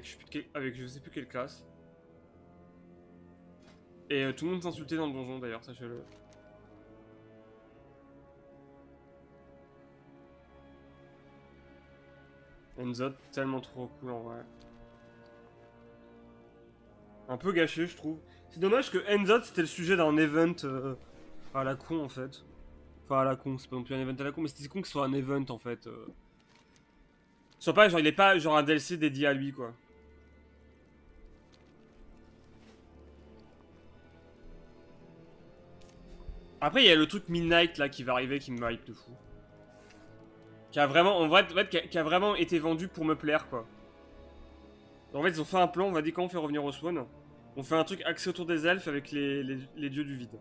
avec, je sais plus quelle classe. Et euh, tout le monde s'insultait dans le donjon d'ailleurs, sachez-le. Enzot, tellement trop cool en vrai. Un peu gâché, je trouve. C'est dommage que Enzot c'était le sujet d'un event euh, à la con en fait. Enfin à la con, c'est pas non plus un event à la con, mais c'était con que ce soit un event en fait. Euh. Soit pas, genre, il est pas genre un DLC dédié à lui, quoi. Après, il y a le truc Midnight, là, qui va arriver, qui me hype de fou. Qui a vraiment, en qui a, vraiment été vendu pour me plaire, quoi. En fait, ils ont fait un plan, on va dire quand on fait revenir au spawn. On fait un truc axé autour des elfes avec les, les dieux du vide.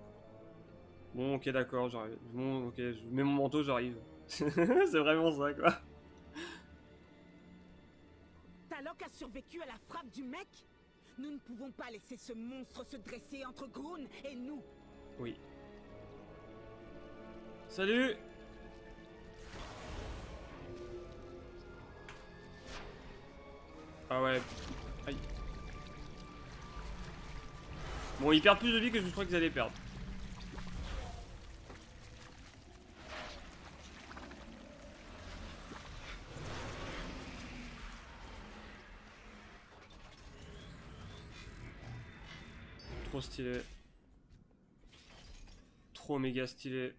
Bon, ok, d'accord, j'arrive. Bon, ok, je mets mon manteau, j'arrive. c'est vraiment ça, quoi. Talok a survécu à la frappe du mec? Nous ne pouvons pas laisser ce monstre se dresser entre Groon et nous. Oui. Salut Ah ouais. Aïe. Bon, ils perdent plus de vie que je crois qu'ils allaient perdre. Trop stylé. Trop méga stylé.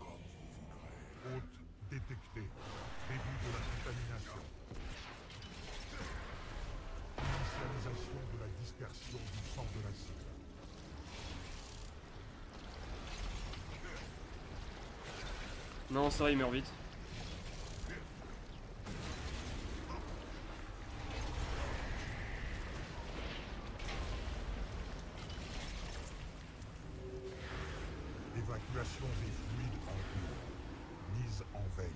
Hôte détecté. Début de la contamination. Initialisation de la dispersion du sang de la cible. Non, ça va, il meurt vite. Évacuation des fluides en cours. Mise en veille.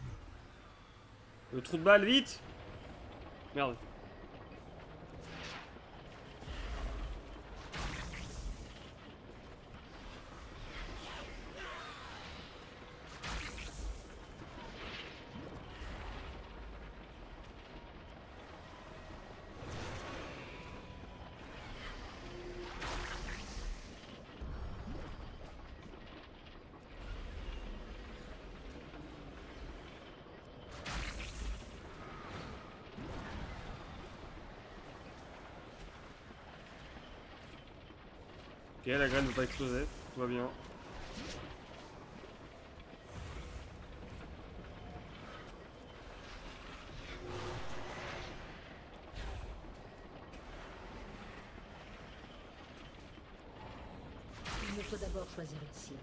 Le trou de balle, vite Merde. La graine ne va pas exploser, tout va bien. Il me faut d'abord choisir une cible.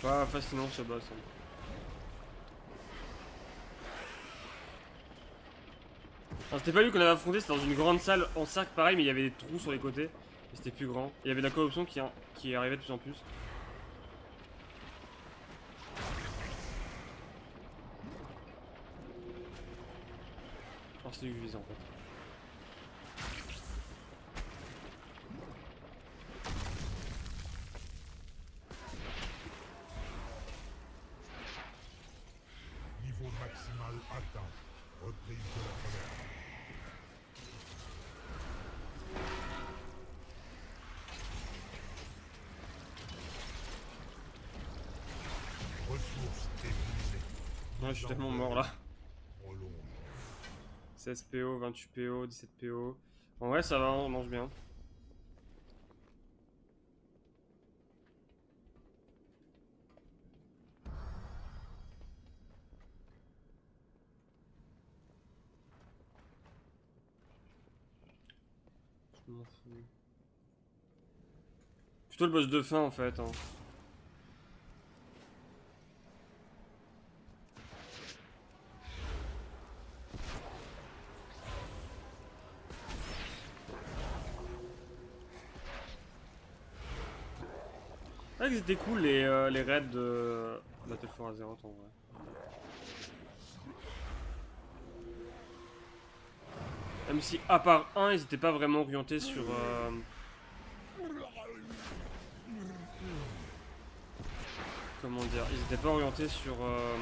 Pas fascinant ce boss. hein. C'était pas lui qu'on avait affronté, c'était dans une grande salle en cercle pareil, mais il y avait des trous sur les côtés. Et c'était plus grand. Il y avait de la corruption qui, qui arrivait de plus en plus. Oh, c'est lui que je en fait. Niveau maximal atteint. Reprise de la colère. Ressources épuisées. Ouais, je suis tellement mort là. Prolonge. 16 PO, 28 PO, 17 PO. En vrai, ça va, on mange bien. Plutôt le boss de fin en fait. Hein. C'était cool les, euh, les raids de Battle for Azeroth en vrai. Même si à part un, ils étaient pas vraiment orientés sur... euh, Comment dire Ils étaient pas orientés sur... euh,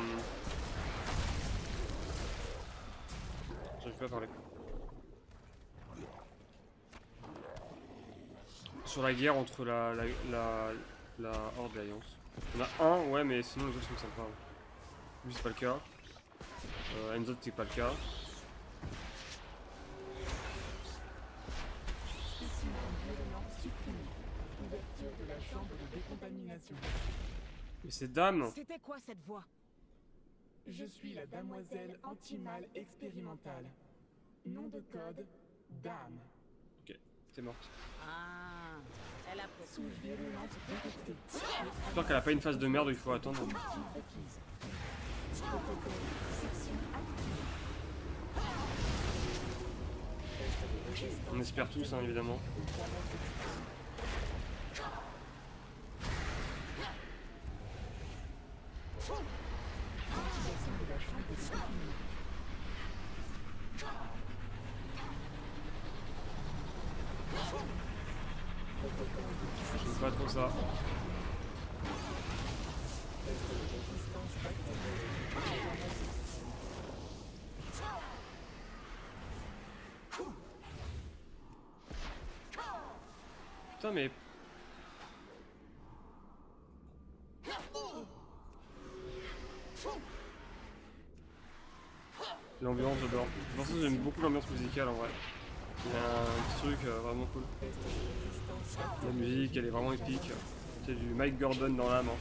pas parler. Sur la guerre entre la, la, la, la Horde et l'Alliance. Il y en a un, ouais, mais sinon les autres sont sympas. Lui, c'est pas le cas. Euh, Enzo, c'est pas le cas. Et c'est Dame C'était quoi cette voix? Je suis la damoiselle antimale expérimentale. Nom de code, Dame. T'es morte. Ah, J'espère qu'elle a pas une phase de merde où il faut attendre. On espère tous, hein, évidemment. Ventilation de la chambre définie. J'aime pas trop ça. Putain, mais. L'ambiance. j'adore. Pour ça, j'aime beaucoup l'ambiance musicale en vrai. Il y a un petit truc euh, vraiment cool. La musique, elle est vraiment épique. C'est du Mike Gordon dans l'âme. Hein.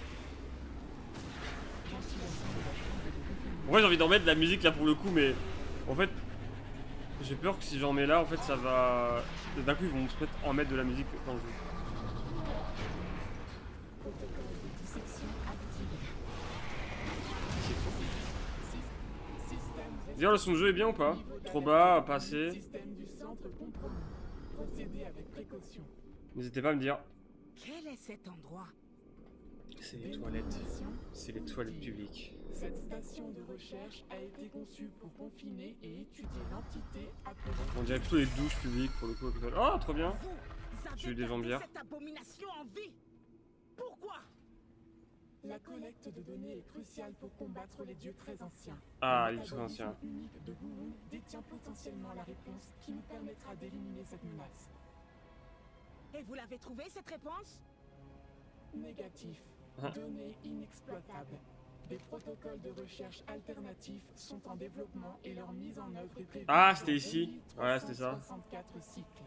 En vrai, j'ai envie d'en mettre de la musique là pour le coup, mais en fait, j'ai peur que si j'en mets là, en fait, ça va. D'un coup, ils vont se mettre en mettre de la musique quand je joue. Protocole de dissection activé. Système Dire le son de jeu est bien ou pas? Trop bas, pas assez? N'hésitez pas à me dire. Quel est cet endroit? C'est les toilettes. C'est les toilettes publiques. Cette station de recherche a été conçue pour confiner et étudier l'entité appelée On dirait plutôt les douches publiques pour le coup. Oh, trop bien J'ai eu des jambières. cette abomination en vie Pourquoi? La collecte de données est cruciale pour combattre les dieux très anciens. Ah, Le les très anciens. unique de Gurun détient potentiellement la réponse qui nous permettra d'éliminer cette menace. Et vous l'avez trouvé cette réponse Négatif. Ah. Données inexploitables. Des protocoles de recherche alternatifs sont en développement et leur mise en œuvre est prévue. Ah, c'était ici. Ouais, c'était ça. 2364 cycles.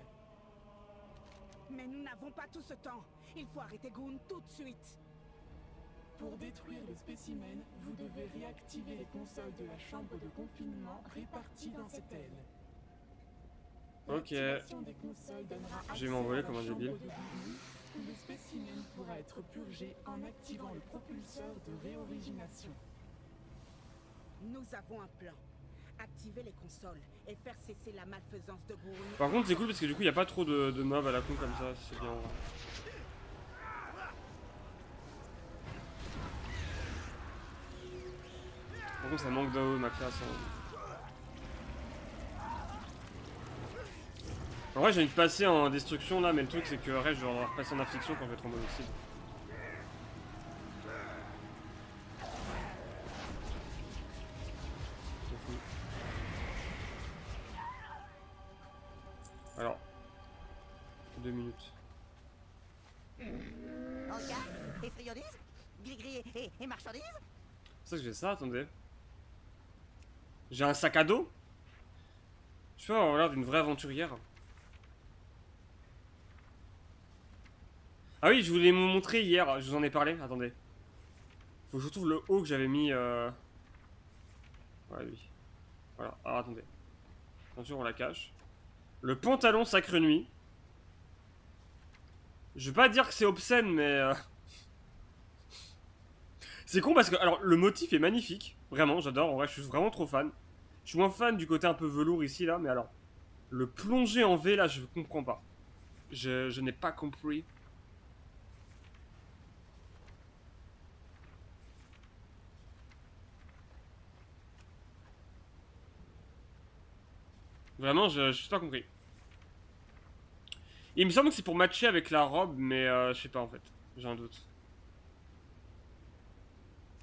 Mais nous n'avons pas tout ce temps. Il faut arrêter Goon tout de suite. Pour détruire le spécimen, vous devez réactiver les consoles de la chambre de confinement réparties dans cette aile. Ok. L'activation des consoles donnera Je vais accès m'envoler à la comme un débile. de Guru, où le spécimen pourra être purgé en activant le propulseur de réorigination. Nous avons un plan. Activer les consoles et faire cesser la malfaisance de Goon. Par contre, c'est cool parce que du coup, il n'y a pas trop de, de mobs à la con comme ça. C'est bien. Par contre, ça manque d'AO ma classe. hein. En vrai, j'ai envie de passer en destruction là, mais le truc c'est que après, je vais devoir passer en affliction quand je vais être en fou. Alors, deux minutes. C'est ça que j'ai ça, attendez. J'ai un sac à dos Je peux avoir l'air d'une vraie aventurière. Ah oui, je voulais vous montrer hier, je vous en ai parlé, attendez. Faut que je retrouve le haut que j'avais mis... Euh... Ouais, lui. Voilà, alors attendez. Attention, on la cache. Le pantalon sacre nuit. Je vais pas dire que c'est obscène, mais... euh, C'est con parce que alors le motif est magnifique, vraiment, j'adore. En vrai, je suis vraiment trop fan. Je suis moins fan du côté un peu velours ici là, mais alors le plongé en V là, je comprends pas. Je, je n'ai pas compris. Vraiment, je, je suis pas compris. Il me semble que c'est pour matcher avec la robe, mais euh, je sais pas en fait. J'ai un doute.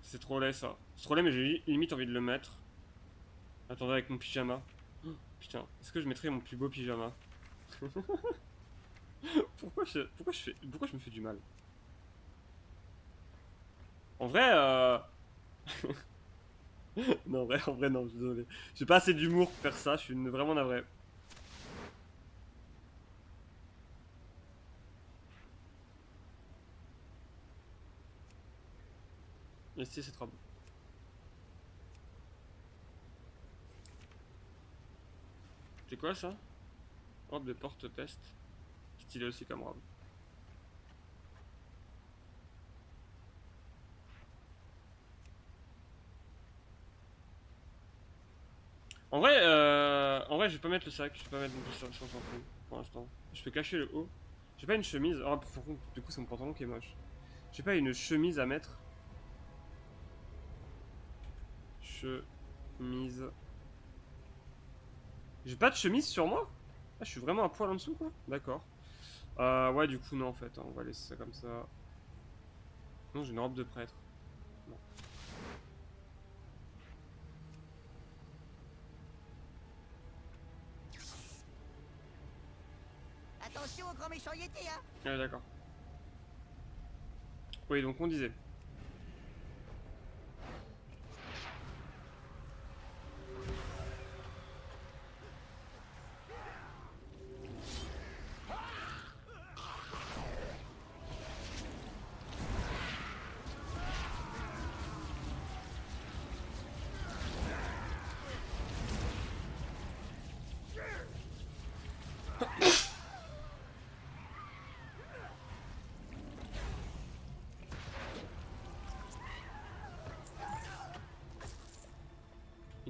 C'est trop laid ça. C'est trop laid, mais j'ai limite envie de le mettre. Attendez, avec mon pyjama. Oh, putain, est-ce que je mettrais mon plus beau pyjama? Pourquoi, je, pourquoi, je fais, pourquoi je me fais du mal? En vrai, euh... non, en vrai, en vrai, non, je suis désolé. J'ai pas assez d'humour pour faire ça, je suis vraiment navré. Ici, c'est trop beau. C'est quoi ça? Robe de porte-peste. Stylé aussi comme robe. En vrai, euh, en vrai, je vais pas mettre le sac. Je vais pas mettre ça s'en fout pour l'instant. Je peux cacher le haut. J'ai pas une chemise. Oh, du coup, c'est mon pantalon qui est moche. J'ai pas une chemise à mettre. Chemise. J'ai pas de chemise sur moi? Ah, je suis vraiment un poil en dessous, quoi D'accord. Euh, ouais, du coup, non, en fait. hein, on va laisser ça comme ça. Non, j'ai une robe de prêtre. Non. Attention au grand méchant hein Ah, d'accord. Oui, donc on disait.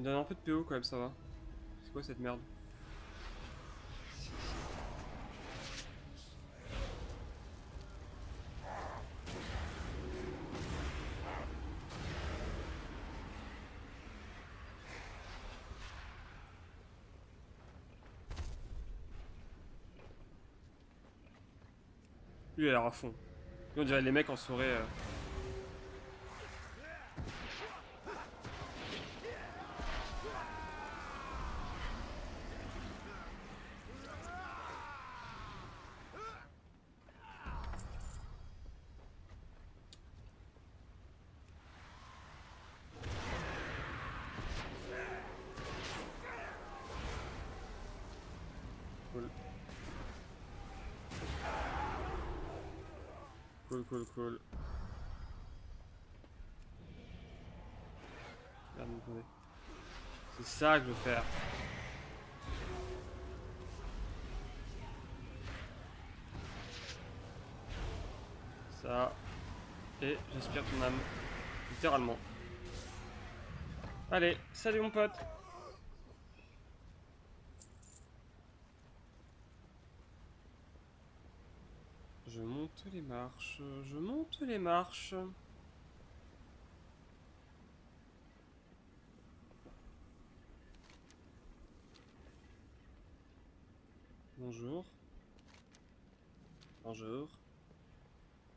Me donne un peu de PO quand même, ça va. C'est quoi cette merde? Lui, il a l'air à fond. On dirait les mecs en soirée. euh. Cool. Cool, cool, cool. Merde, attendez. C'est ça que je veux faire. Ça. Et j'aspire ton âme. Littéralement. Allez, salut mon pote. Je monte les marches, je monte les marches. Bonjour. Bonjour.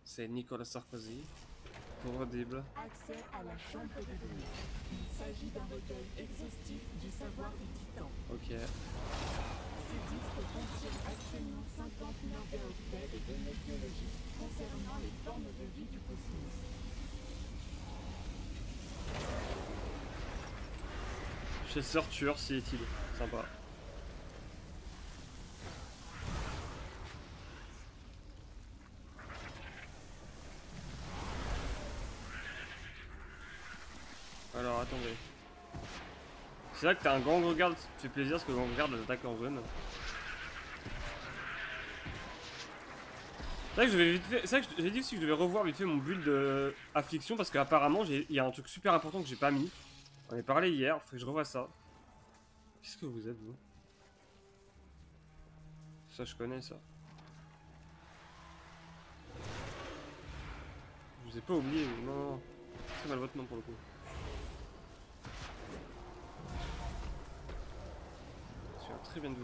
C'est Nicolas Sarkozy. Pour audible. Accès à la chambre de données. Il s'agit d'un recueil exhaustif du savoir des titans. Ok. Ce disque contient actuellement 50 mégaoctets de données biologiques concernant les formes de vie du cosmos. Chasseur tueur s'y est-il. Sympa. Alors attendez. C'est vrai que t'as un grand regard, ça fait plaisir parce que le grand regard attaque en zone. C'est vrai que je vais vite fait. C'est que j'ai dit aussi que je devais revoir vite fait mon build de affliction parce qu'apparemment il y a un truc super important que j'ai pas mis. On en a parlé hier, faut que je revoie ça. Qu'est-ce que vous êtes vous? Ça je connais ça. Je vous ai pas oublié, non, non. Très mal votre nom pour le coup. Très bien de vous.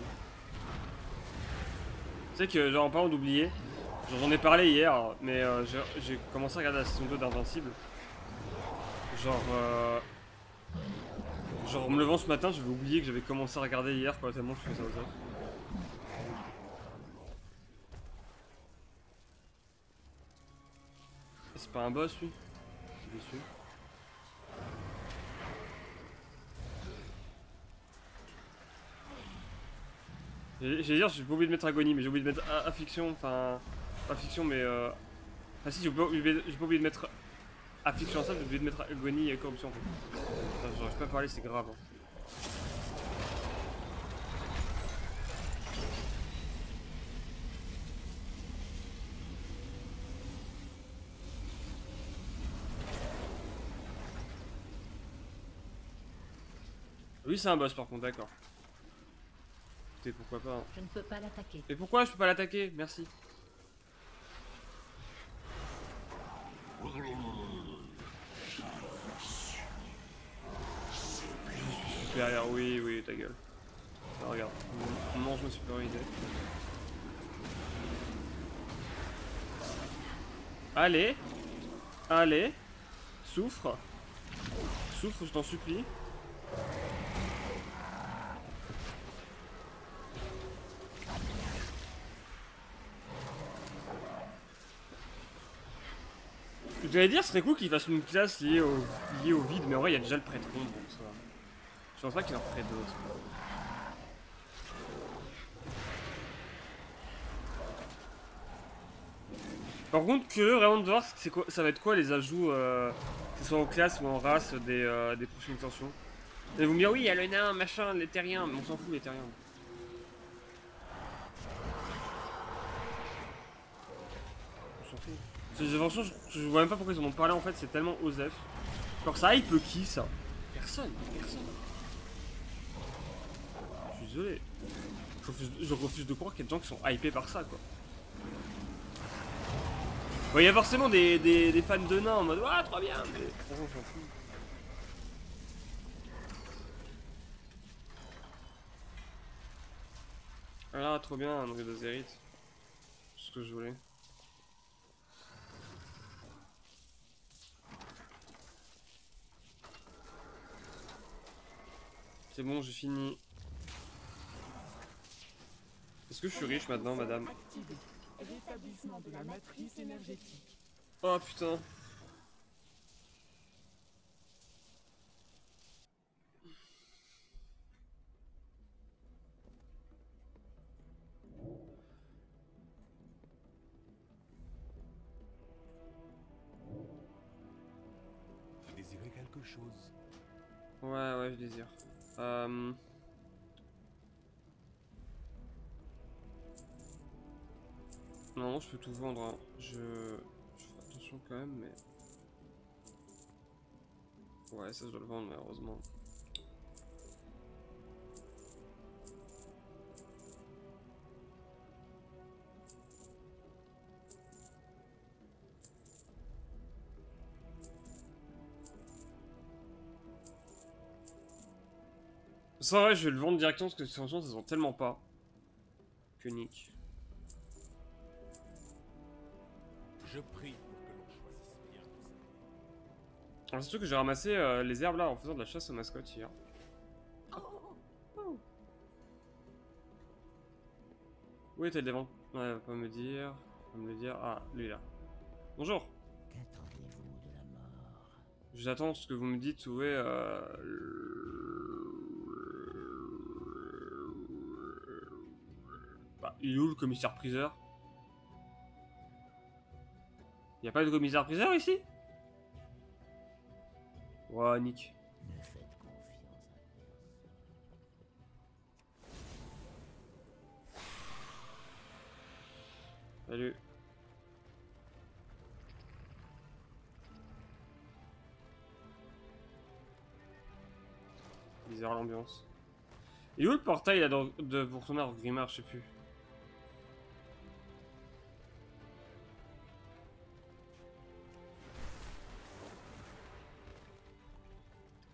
Tu sais que genre en parlant d'oublier, j'en ai parlé hier, mais euh, j'ai- commencé à regarder la saison 2 d'Invincible. Genre euh, Genre en me levant ce matin, j'avais oublié que j'avais commencé à regarder hier quoi, tellement je faisais ça aux. C'est pas un boss lui? Je suis déçu. J'ai dire, j'ai oublié de mettre agonie, mais j'ai oublié de mettre affliction, enfin. Pas fiction, mais euh. Ah si, j'ai pas, oublié- de mettre affliction en ça, j'ai oublié de mettre agonie et corruption en fait. J'arrive pas à parler, c'est grave. hein. Oui, c'est un boss par contre, d'accord. Écoutez, pourquoi pas. hein. Je ne peux pas l'attaquer. Et pourquoi je peux pas l'attaquer? Merci. Supérieur, oui, oui, ta gueule. Ah, regarde, mange ma supériorité. Allez, allez, souffre, souffre, je t'en supplie. J'allais dire, ce serait cool qu'il fasse une classe liée au, liée au vide, mais en vrai, il y a déjà le prêtre ombre, ça. Je pense pas qu'il en ferait d'autres. Par contre, curieux vraiment de voir quoi, ça va être quoi les ajouts, euh, que ce soit en classe ou en race des, euh, des prochaines extensions. Et vous me dire, oui, il y a le nain, machin, les terriens, mais on s'en fout, les terriens. On s'en fout. C'est- Franchement, je, je vois même pas pourquoi ils en ont parlé en fait, c'est tellement osef. Genre ça hype qui ça Personne, personne. désolé. Je refuse, je refuse de croire qu'il y a des gens qui sont hypés par ça, quoi. Il y a forcément des, des, fans de nains en mode Ah, trop bien, mais fous. Ah, trop bien, un de Zérite. C'est ce que je voulais. C'est bon, j'ai fini. Est-ce que je suis riche maintenant, madame? Oh putain. Tout vendre. hein. Je... fais attention quand même, mais... Ouais, ça je dois le vendre, malheureusement. Ça, ouais, je vais le vendre directement parce que franchement, ça se tellement pas. Que nique. Je prie pour que l'on choisisse bien. Alors, surtout que j'ai ramassé euh, les herbes là en faisant de la chasse aux mascottes hier. Où était le démon Ouais, elle va pas me dire. Elle va me le dire. Ah, lui là. Bonjour. Qu'attendez-vous de la mort? J'attends ce que vous me dites où est. Euh... Bah, il est où le commissaire Y a pas de commissaire priseur ici? Ouais, Nick. Salut. Bizarre l'ambiance. Et où le portail là dans- de pour Grimard, je sais plus.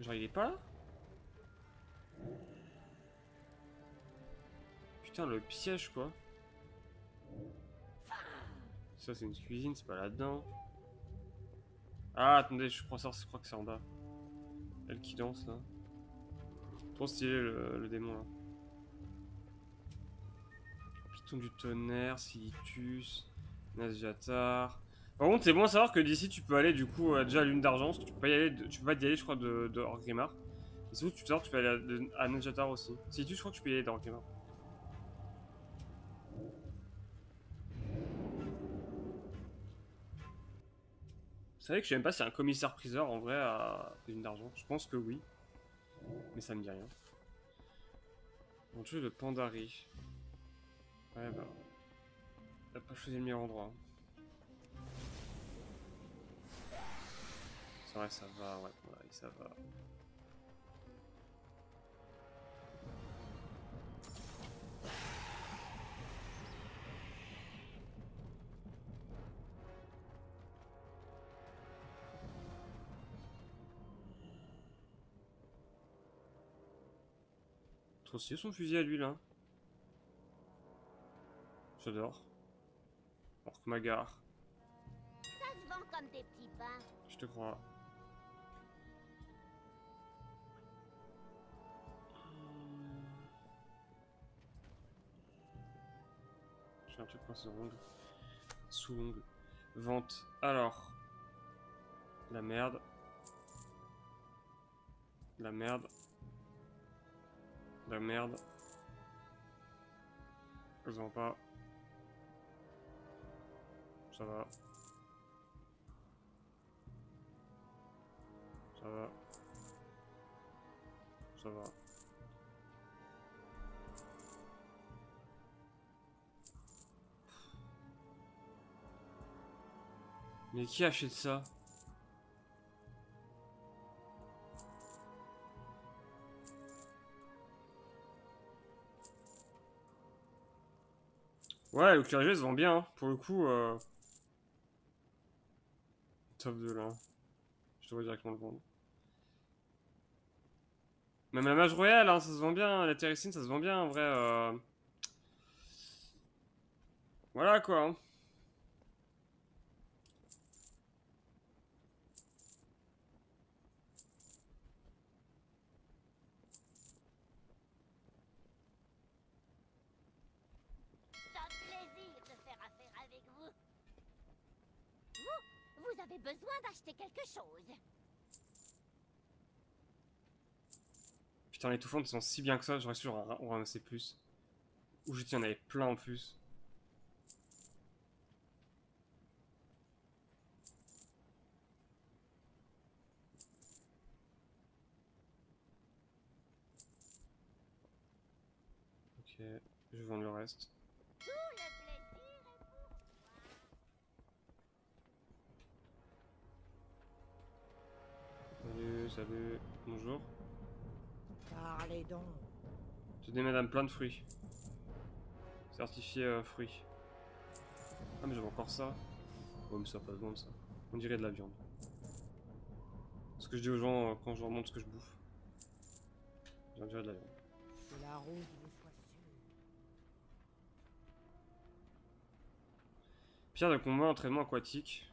Genre il est pas là Putain le piège quoi. Ça c'est une cuisine, c'est pas là-dedans. Ah attendez, je crois je crois que c'est en bas. Elle qui danse là. Trop stylé le, le démon là. Python du tonnerre, Silitus, Nasjatar. Par contre, c'est bon à savoir que d'ici tu peux aller du coup euh, déjà à l'une d'argent, parce que tu peux pas y aller, tu peux pas y aller, je crois, de, de Orgrimmar. Et surtout, tu que tu peux aller à, de- à Nasjatar aussi. Silitus, je crois que tu peux y aller dans Orgrimmar. Vous savez que je sais même pas si c'est un commissaire-priseur en vrai à l'une d'argent. Je pense que oui. Mais ça me dit rien. Mon jeu de Pandari. Ouais bah. T'as pas choisi le meilleur endroit. C'est vrai, ça va, ouais, Pandari, ça va. Trop stylé son fusil à lui là. J'adore. Orc Magar, Ça se vend comme des petits pains. je te crois. Un truc coincé dans l'ongle. Sous l'ongle. Vente. Alors. La merde. La merde. La merde. Je vends pas. Ça va. Ça va. Ça va. Mais qui achète ça? Ouais, le clergé se vend bien, hein. pour le coup. Euh... Top de là. Je devrais directement le vendre. Même la mage royale, hein, ça se vend bien. La terricine, ça se vend bien, en vrai. Euh... Voilà, quoi. hein. C'est un plaisir de faire affaire avec vous. Vous, avez besoin d'acheter quelque chose. Putain, les ils sont si bien que ça, j'aurais ra- en ramasser plus. Ou je tiens, en avait plein en plus. Ok, je vais vendre le reste. Salut, salut, bonjour. Parlez donc. Tenez madame, plein de fruits. Certifié euh, fruits. Ah mais j'avais encore ça. Ouais mais ça va pas se vendre ça. On dirait de la viande. Ce que je dis aux gens euh, quand je leur montre ce que je bouffe. On dirait de la viande. C'est la route. Pierre de combat, entraînement aquatique.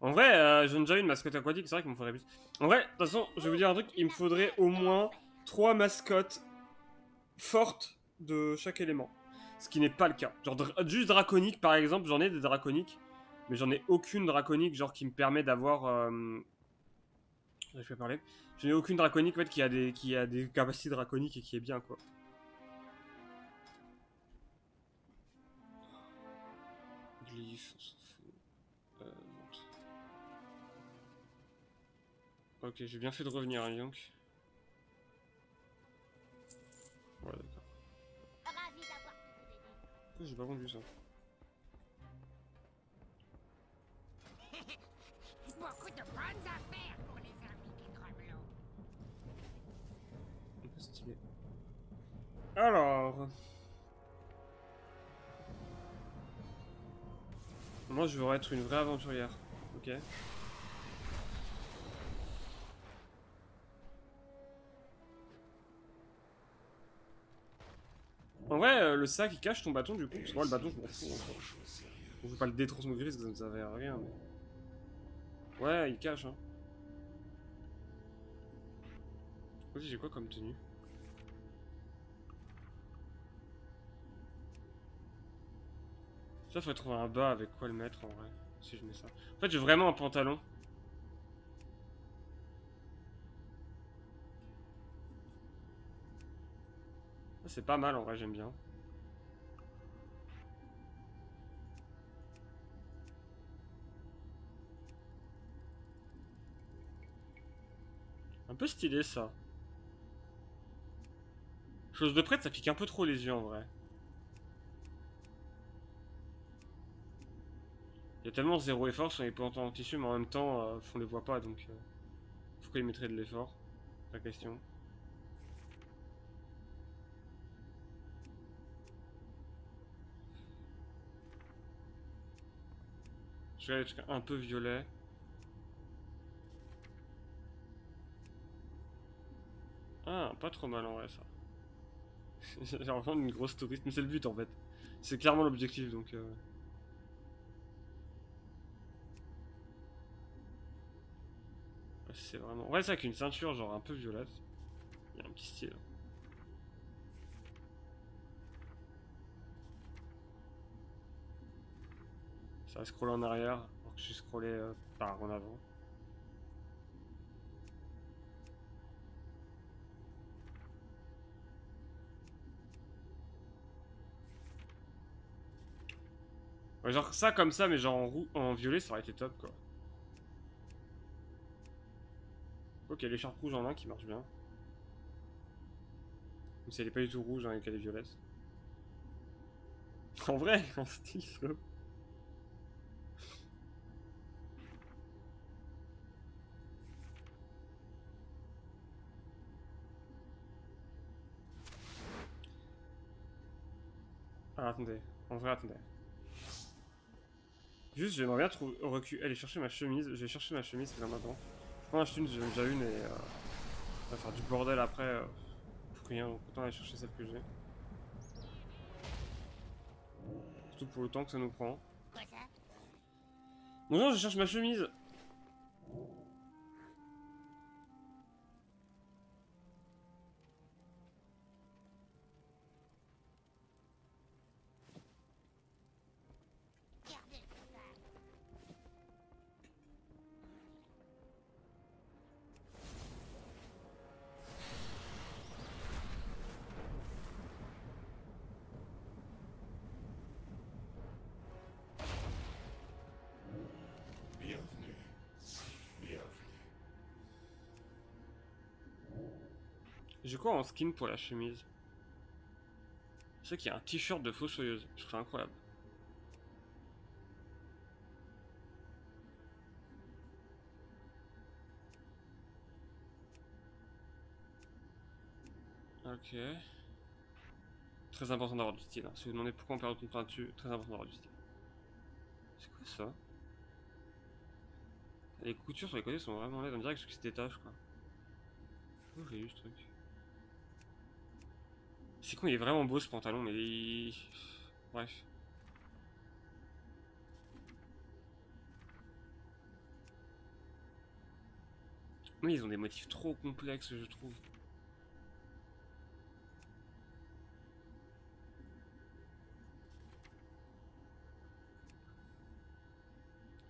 En vrai, euh, j'ai déjà une mascotte aquatique, c'est vrai qu'il me faudrait plus. En vrai, de toute façon, je vais vous dire un truc, il me faudrait au moins 3 mascottes fortes de chaque élément. Ce qui n'est pas le cas. Genre juste draconique par exemple, j'en ai des draconiques, mais j'en ai aucune draconique genre qui me permet d'avoir... Euh... Je vais parler. Je n'ai aucune draconique en fait qui a des qui a des capacités draconiques et qui est bien quoi. Glyphe, Ok, j'ai bien fait de revenir, hein, donc. Ouais, d'accord. J'ai pas vendu ça. Un peu stylé. Alors. Moi, je veux être une vraie aventurière. Ok? En vrai, euh, le sac il cache ton bâton du coup. Parce que moi, le bâton, je m'en fous. veut pas le détransmogriser parce que ça ne servait à rien. Mais... Ouais, il cache. Hein. Vas-y, j'ai quoi comme tenue? Ça, faut trouver un bas avec quoi le mettre en vrai. Si je mets ça. En fait, j'ai vraiment un pantalon. C'est pas mal en vrai, j'aime bien. Un peu stylé ça. Chose de prête, ça pique un peu trop les yeux en vrai. Il y a tellement zéro effort sur les pantalons en tissu, mais en même temps, euh, on les voit pas donc. euh, pourquoi ils mettraient de l'effort La question. Je vais un peu violet. Ah, pas trop mal en vrai ça. J'ai vraiment une grosse touriste, mais c'est le but en fait. C'est clairement l'objectif donc. euh, C'est vraiment. Ouais, c'est avec une ceinture genre un peu violette. Il y a un petit style. Ça va scroller en arrière, alors que suis scrollé euh, par en avant. Genre ça comme ça, mais genre en, en violet, ça aurait été top quoi. Ok, l'écharpe rouge en un qui marche bien. Même si elle est pas du tout rouge, hein, et qu'elle est violette. En vrai, en style, attendez. En vrai, attendez. Juste, j'aimerais bien trouver, recu- aller chercher ma chemise. Je vais chercher ma chemise là maintenant. Je prends une, j'en ai déjà une et. Euh, on va faire du bordel après. euh, pour rien, donc autant aller chercher celle que j'ai. Surtout pour le temps que ça nous prend. Bonjour, je cherche ma chemise. J'ai quoi en skin pour la chemise? Je sais qu'il y a un t-shirt de fossoyeuse. Je trouve ça incroyable. Ok. Très important d'avoir du style. hein. Si vous demandez pourquoi on perd autant de très important d'avoir du style. C'est quoi ça? Les coutures sur les côtés sont vraiment laides. On dirait que c'est des taches quoi. Où j'ai eu ce truc C'est con, il est vraiment beau ce pantalon, mais il... Bref. Oui, ils ont des motifs trop complexes, je trouve.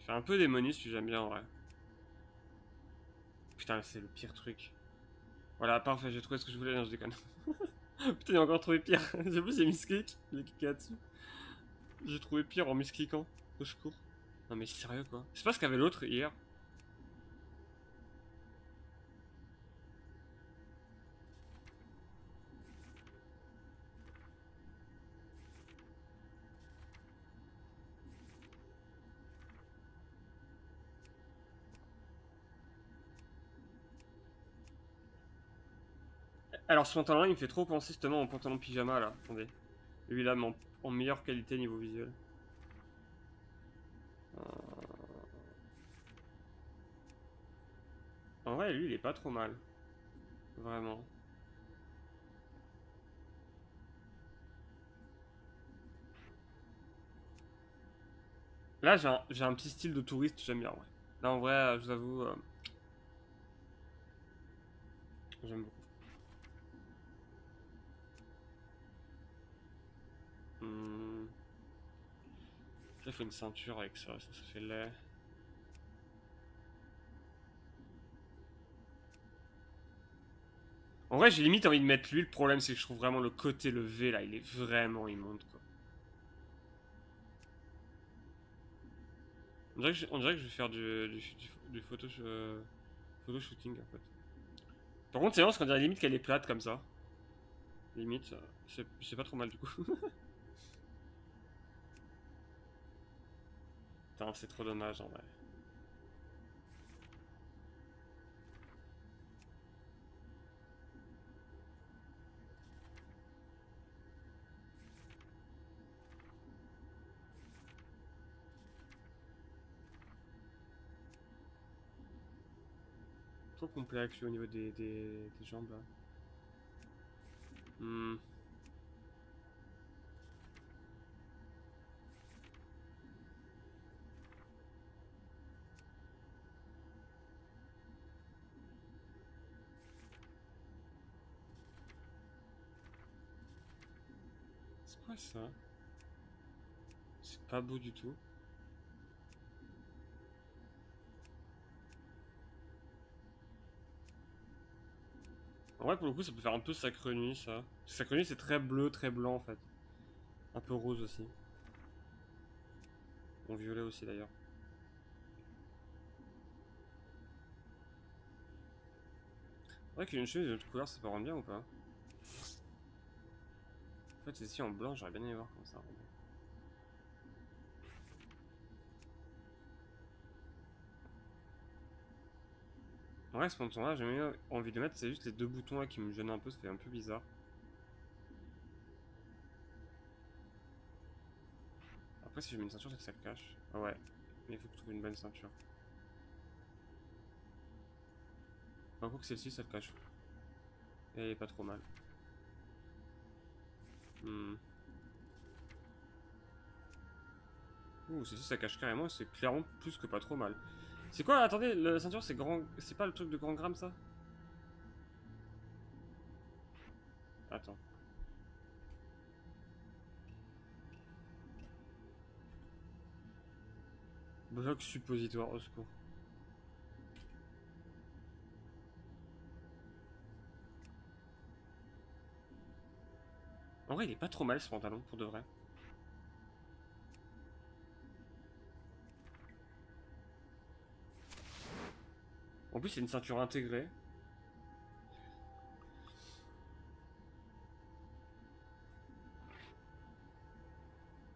Fais un peu démoniste, j'aime bien en vrai. Putain, c'est le pire truc. Voilà, parfait, j'ai trouvé ce que je voulais, non, je déconne. Putain, j'ai encore trouvé pire. j'ai plus, j'ai misclick, j'ai cliqué là-dessus. J'ai trouvé pire en miscliquant. Au secours. Non mais sérieux quoi. C'est pas ce qu'avait l'autre hier. Alors ce pantalon il me fait trop penser justement au pantalon pyjama là, attendez. Lui là mais en, en meilleure qualité niveau visuel. Euh, En vrai lui il est pas trop mal. Vraiment. Là j'ai un, un petit style de touriste, j'aime bien ouais. Là en vrai euh, je vous avoue... euh, J'aime beaucoup. Hmm. Ça fait une ceinture avec ça, ça, ça fait laid. En vrai, j'ai limite envie de mettre lui. Le problème, c'est que je trouve vraiment le côté levé là, il est vraiment immonde quoi. On dirait que je, on dirait que je vais faire du, du, euh, photo shooting en fait. Par contre, c'est vraiment parce qu'on dirait limite qu'elle est plate comme ça. Limite, c'est pas trop mal du coup. C'est trop dommage en vrai. Trop complexe au niveau des, jambes. Hmm. Ça C'est pas beau du tout. En vrai, pour le coup, ça peut faire un peu sacre nuit, ça. Sacre nuit, c'est très bleu, très blanc, en fait. Un peu rose aussi. Bon, violet aussi, d'ailleurs. C'est vrai qu'une d'une autre couleur, ça peut rendre bien ou pas? Fait, ici, en blanc, j'aurais bien aimé voir comme ça. En vrai, ce pantalon-là, j'ai même envie de mettre, c'est juste les deux boutons là qui me gênent un peu, ça fait un peu bizarre. Après, si je mets une ceinture, c'est que ça le cache. Ah ouais, mais il faut que je trouve une bonne ceinture. Par contre, celle-ci, ça le cache. Et pas trop mal. Hmm. Ouh, celle-ci, ça cache carrément, c'est clairement plus que pas trop mal. C'est quoi Attendez, la ceinture, c'est grand... C'est pas le truc de grand gramme, ça? Attends. Bloc suppositoire, au secours. En vrai, il est pas trop mal ce pantalon, pour de vrai. En plus, c'est une ceinture intégrée.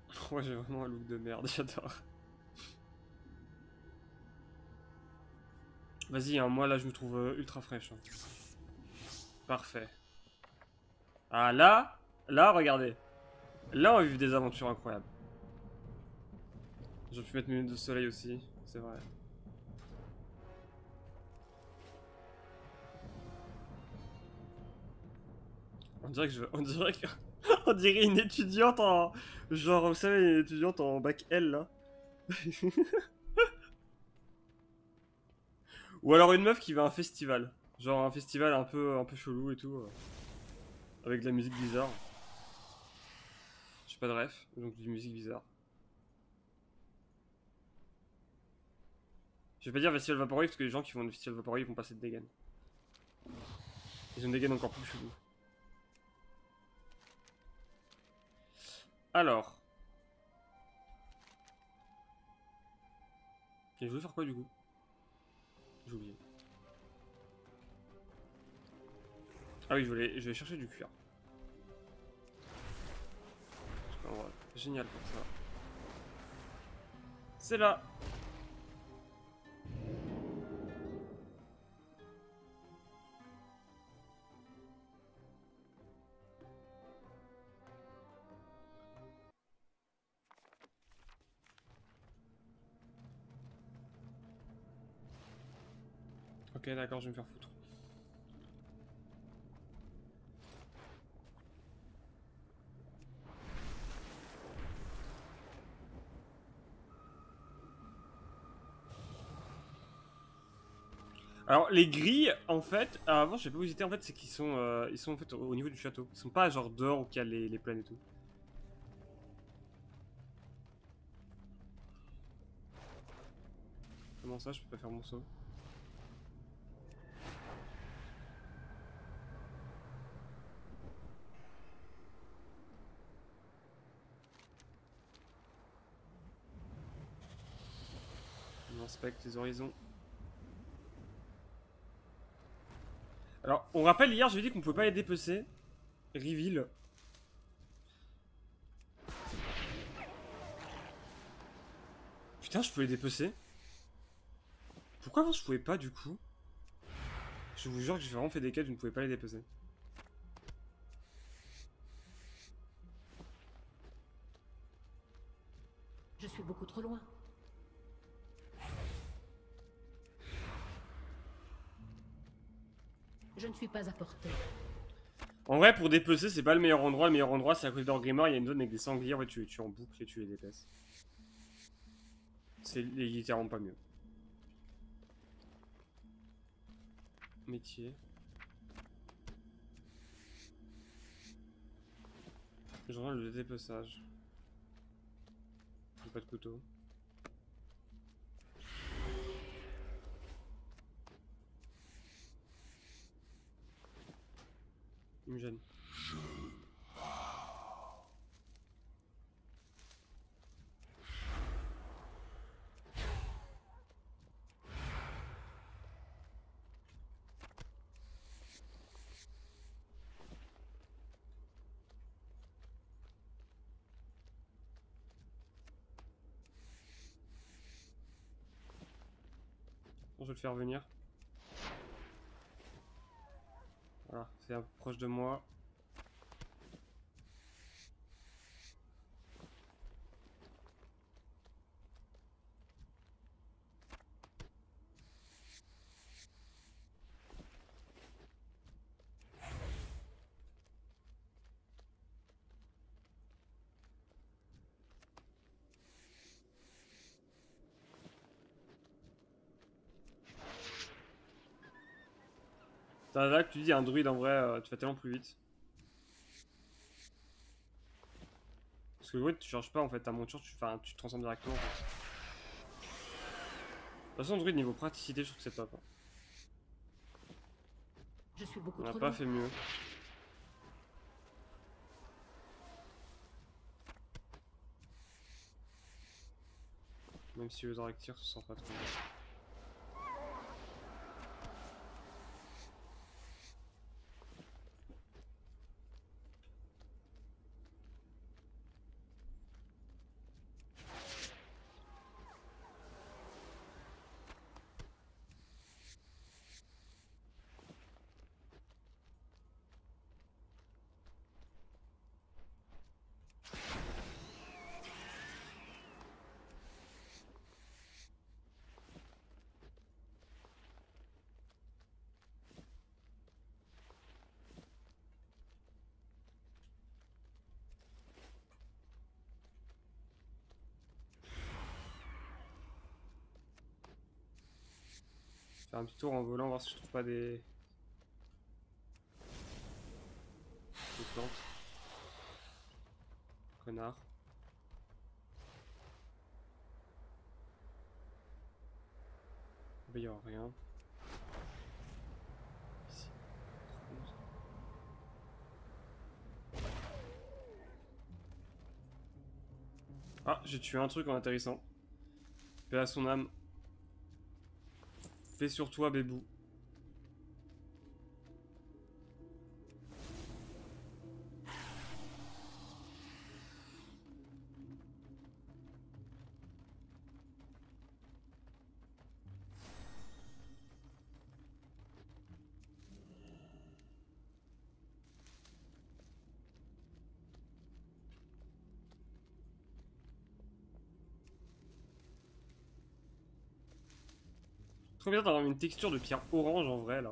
Ouais, j'ai vraiment un look de merde, j'adore. Vas-y, hein, moi là je me trouve euh, ultra fraîche. hein. Parfait. Ah là, là regardez. Là on vu des aventures incroyables. J'aurais pu mettre mes lunettes de soleil aussi, c'est vrai. On dirait que je... On dirait que... On dirait une étudiante en... Genre, vous savez, une étudiante en bac L, là. Ou alors une meuf qui va à un festival. Genre un festival un peu, un peu chelou et tout. euh, avec de la musique bizarre. Pas de ref, donc du musique bizarre. Je vais pas dire festival Vaporwave parce que les gens qui vont au festival Vaporwave vont passer de dégaine. Ils ont une dégaine encore plus chelou. Alors. Je voulais faire quoi du coup? J'ai oublié. Ah oui, je voulais, je vais chercher du cuir. Vrai, Génial pour ça. C'est là. Ok, d'accord, je vais me faire foutre. Alors les grilles, en fait, avant je sais pas où ils étaient, en fait c'est qu'ils sont, euh, ils sont en fait au au niveau du château. Ils sont pas genre dehors où il y a les, les plaines et tout. Comment ça, je peux pas faire mon saut? On inspecte les horizons. Alors, on rappelle, hier, j'ai dit qu'on pouvait pas les dépecer. Reveal. Putain, je peux les dépecer. Pourquoi avant je pouvais pas, du coup? Je vous jure que j'ai vraiment fait des quêtes, je ne pouvais pas les dépecer. Je suis beaucoup trop loin. Je ne suis pas à portée. En vrai, pour dépecer, c'est pas le meilleur endroit. Le meilleur endroit, c'est à côté d'Orgrimmar. Il y a une zone avec des sangliers. Fait, tu en boucle et tu les dépeces. C'est littéralement pas mieux. Métier. Journal de dépeçage. J'ai pas de couteau. Je vais le faire venir. Voilà, c'est proche de moi. T'as là que tu dis un druide en vrai, euh, tu vas tellement plus vite. Parce que ouais, tu changes pas en fait, ta monture, tu, enfin, tu te transformes directement. en fait. De toute façon, druide niveau praticité, je trouve que c'est top. hein. Je suis beaucoup On n'a pas loin. fait mieux. Même si les tir se sent pas trop bien. Faire un petit tour en volant, voir si je trouve pas des. plantes. Connard. Il va y avoir rien. Ici. Ah, j'ai tué un truc en atterrissant. Paix à son âme. Sur toi, bébou. Trop bien d'avoir une texture de pierre orange en vrai là.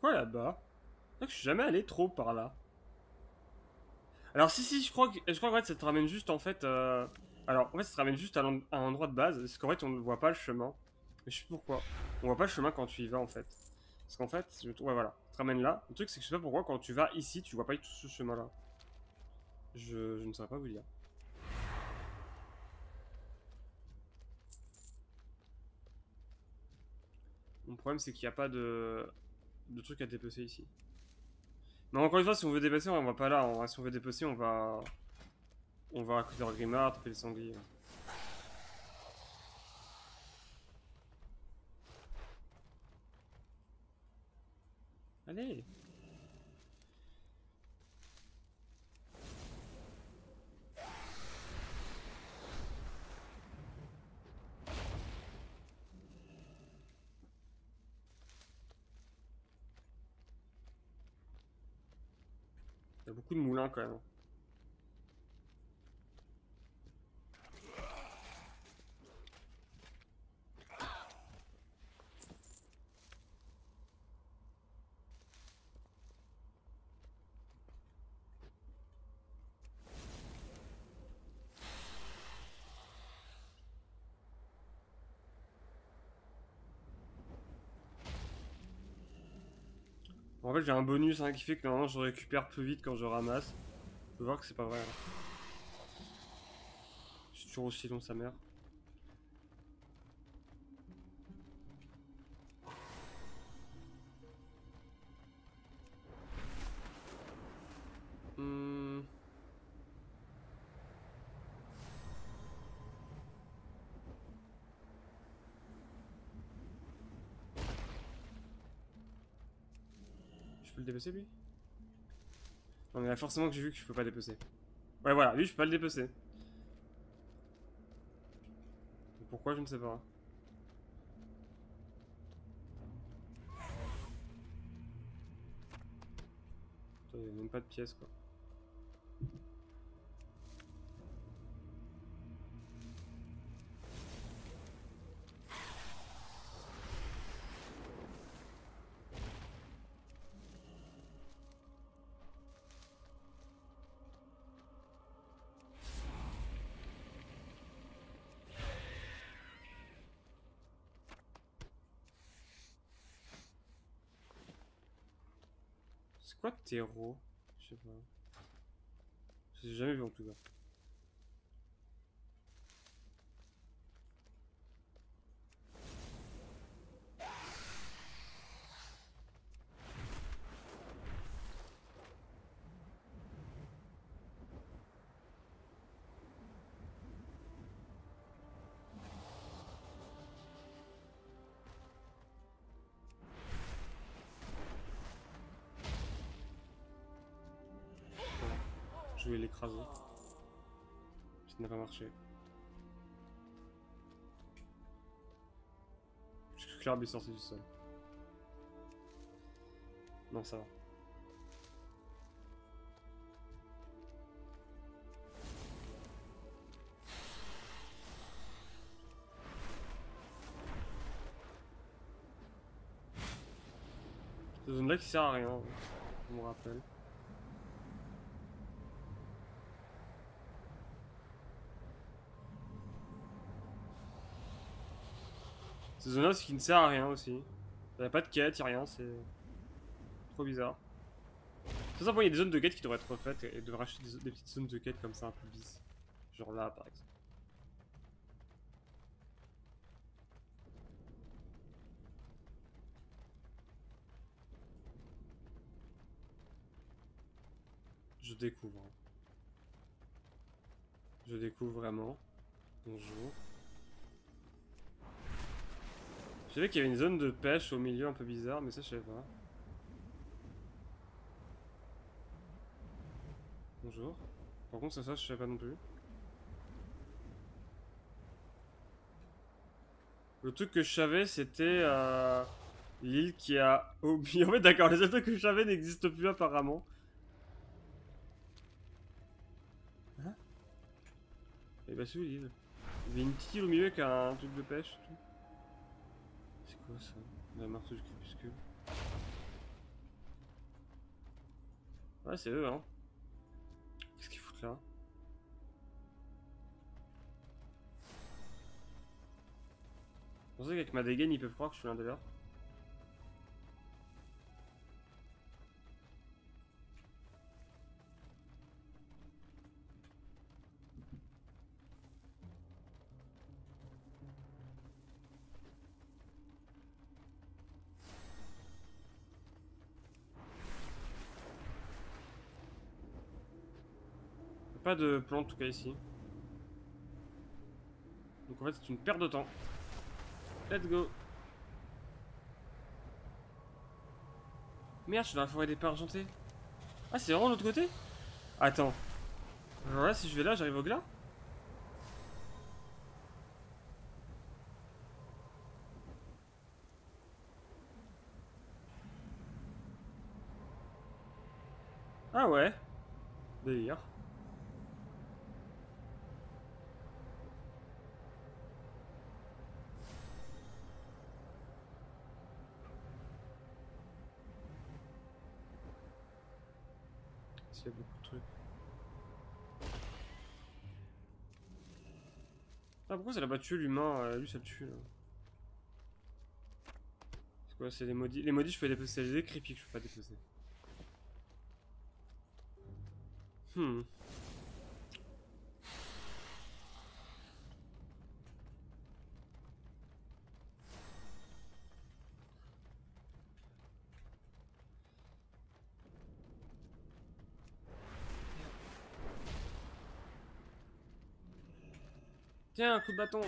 Quoi là-bas? Je suis jamais allé trop par là. Alors si si je crois que je crois qu'en fait ça te ramène juste en fait euh, alors en fait ça te ramène juste à à l'endroit de base parce qu'en fait on ne voit pas le chemin. Je sais pourquoi. On voit pas le chemin quand tu y vas en fait. Parce qu'en fait, je... ouais voilà, ça te ramène là. Le truc c'est que je sais pas pourquoi quand tu vas ici, tu vois pas tout ce chemin là. Je, je ne saurais pas vous dire. Mon problème c'est qu'il n'y a pas de de trucs à dépecer ici. Mais encore une fois, si on veut dépasser, on va pas là. Si on veut dépasser, on va. On va à côté de Grimard, taper les sangliers. Allez beaucoup de moulins quand même. En fait, j'ai un bonus hein, qui fait que normalement je récupère plus vite quand je ramasse. Je peux voir que c'est pas vrai. hein. Je suis toujours aussi long sa mère. Dépecer lui? Non mais là, forcément que j'ai vu que je peux pas dépecer. Ouais voilà, lui je peux pas le dépecer. Pourquoi je ne sais pas. Il n'y a même pas de pièce quoi. C'est quoi terreau Je sais pas. J'ai jamais vu en tout cas. N'a pas marché. Je suis clair est sorti du sol. Non, ça va. Cette zone-là qui sert à rien, je me rappelle. Cette zone-là, c'est qui ne sert à rien aussi. Il n'y a pas de quête, il a rien, c'est trop bizarre. C'est ça, il y a des zones de quête qui devraient être refaites et devraient acheter des, des petites zones de quête comme ça un peu bis. Genre là, par exemple. Je découvre. Je découvre vraiment. Bonjour. Je savais qu'il y avait une zone de pêche au milieu un peu bizarre, mais ça je savais pas. Bonjour. Par contre ça, ça je savais pas non plus. Le truc que je savais c'était euh, l'île qui a oublié. En fait d'accord, les autres trucs que je savais n'existent plus apparemment. Hein? Et bah c'est où l'île Il y avait une petite île au milieu avec un truc de pêche tout. Quoi ça La marteau du crépuscule. Ouais, c'est eux, hein. Qu'est-ce qu'ils foutent là? Je pensais qu'avec ma dégaine, ils peuvent croire que je suis un délire. De plan en tout cas ici. Donc en fait c'est une perte de temps. Let's go. Merde, je suis dans la forêt des pas argentés. Ah, c'est vraiment de l'autre côté? Attends. Alors là, si je vais là, j'arrive au glas? Ah ouais. Délire. S'il y a beaucoup de trucs. Ah pourquoi ça l'a pas tué l'humain euh, Lui ça le tue là. C'est quoi C'est les maudits Les maudits je peux les dépecer, les creepy que je peux pas dépecer. Hmm. Tiens, un coup de bâton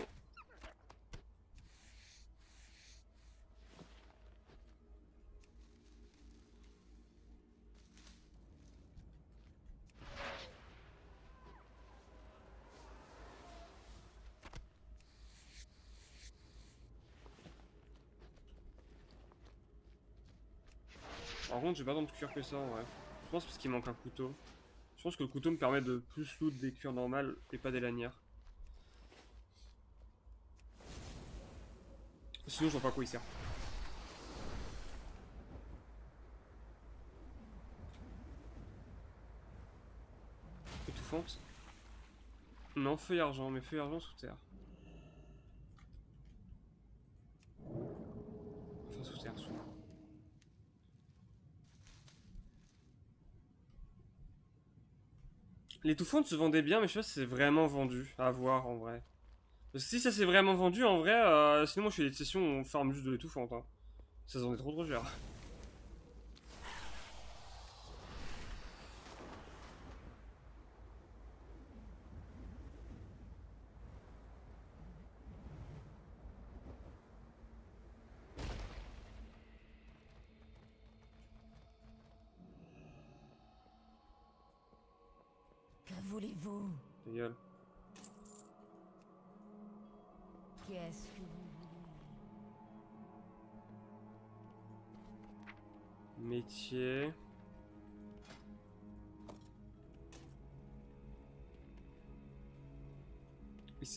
Par contre, j'ai pas tant de cuir que ça en vrai. Je pense parce qu'il manque un couteau. Je pense que le couteau me permet de plus loot des cuirs normales et pas des lanières. Sinon, je vois pas à quoi il sert. Étouffante Non, feuille argent, mais feuille argent sous terre. Enfin, sous terre, sous. L'étouffante se vendait bien, mais je sais pas si c'est vraiment vendu. À voir en vrai. Si ça s'est vraiment vendu, en vrai, euh, sinon moi je fais des sessions où on farme juste de l'étouffante. Hein. Ça se vendait trop trop cher.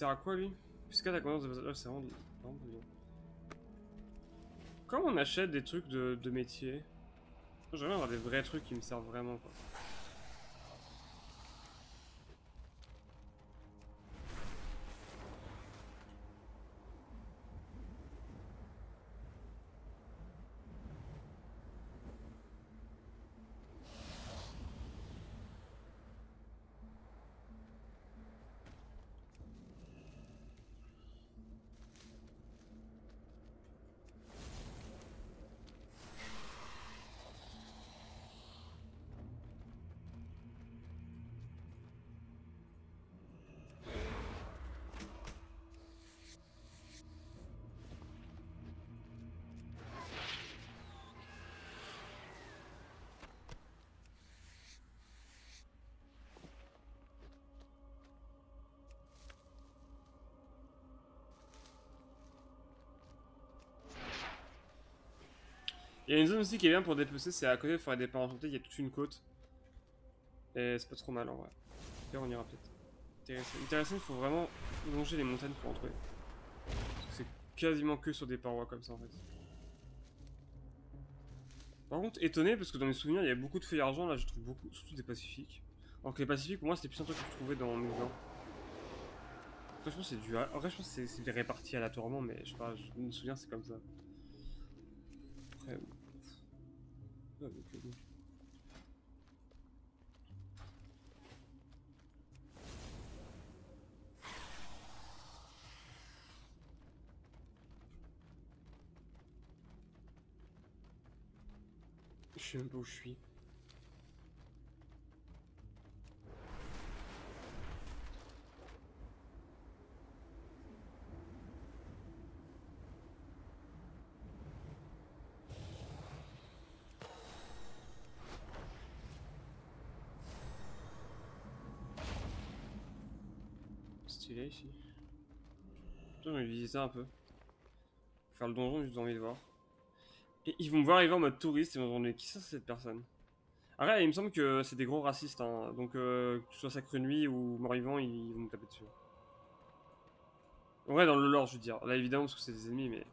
Sert à quoi lui? Puisque ta connaissance de ah, c'est vraiment. Comment on achète des trucs de métier J'aimerais avoir des vrais trucs qui me servent vraiment quoi. Il y a une zone aussi qui est bien pour dépecer, c'est à côté de forêt des enchantés, il y a toute une côte. Et c'est pas trop mal en vrai. Là on ira peut-être. Intéressant. Intéressant, il faut vraiment longer les montagnes pour en trouver. C'est quasiment que sur des parois comme ça en fait. Par contre, étonné parce que dans mes souvenirs, il y a beaucoup de feuilles argent, là je trouve beaucoup, surtout des pacifiques. Alors que les pacifiques pour moi c'était plus un truc que je trouvais dans mes blancs. Après, c'est. En vrai, je pense que c'est- c'est réparti aléatoirement, mais je sais pas, je me souviens, c'est comme ça. Après. Je sais même suis. Stylé ici. Un peu. Faire le donjon, j'ai envie de voir. Et ils vont me voir arriver en mode touriste et ils vont me demander qui c'est cette personne? Après, il me semble que c'est des gros racistes, hein. donc euh, que ce soit Sacre Nuit ou Mort-Vivant, ils vont me taper dessus. Vrai, dans le lore, je veux dire. Là, évidemment, parce que c'est des ennemis, mais.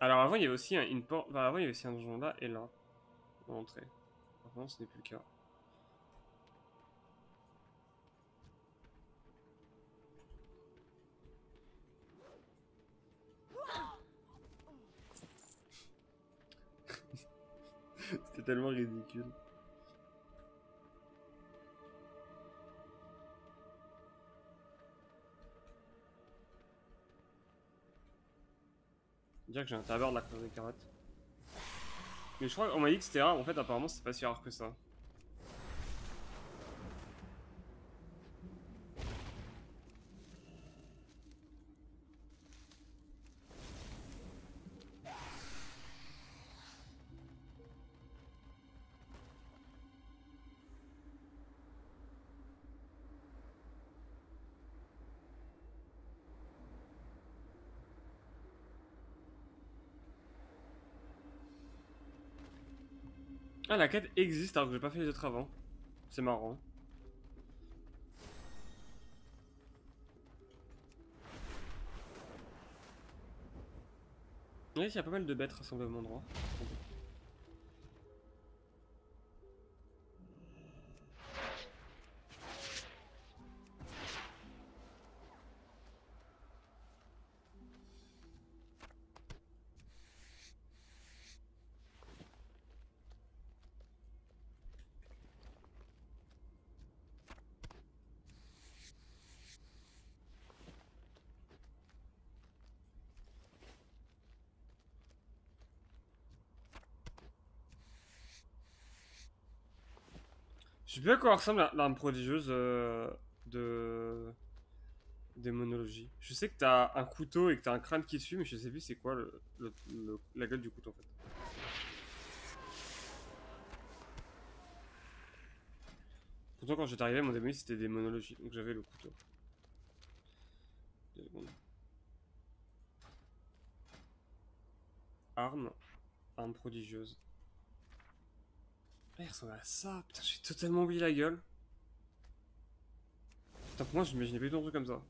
Alors, avant, il y avait aussi un, une porte. Avant, il y avait aussi un donjon là et là. Entrer. Maintenant, ce n'est plus le cas. Tellement ridicule. Dire que j'ai un tabeur de la classe des carottes. Mais je crois qu'on m'a dit que c'était rare, en fait apparemment c'est pas si rare que ça. Ah, la quête existe alors que j'ai pas fait les autres avant. C'est marrant. Il y a pas mal de bêtes rassemblées au même endroit. Sais à quoi ressemble la- l'arme prodigieuse euh, de démonologie. Je sais que t'as un couteau et que t'as un crâne qui suit, mais je sais plus c'est quoi la gueule du couteau en fait. Pourtant quand j'étais arrivé, mon démoniste c'était démonologie, donc j'avais le couteau. Arme, arme prodigieuse. Ah, il ressemble à ça. Putain, j'ai totalement oublié la gueule. Putain, pour moi, je m'imaginais tout un truc comme ça.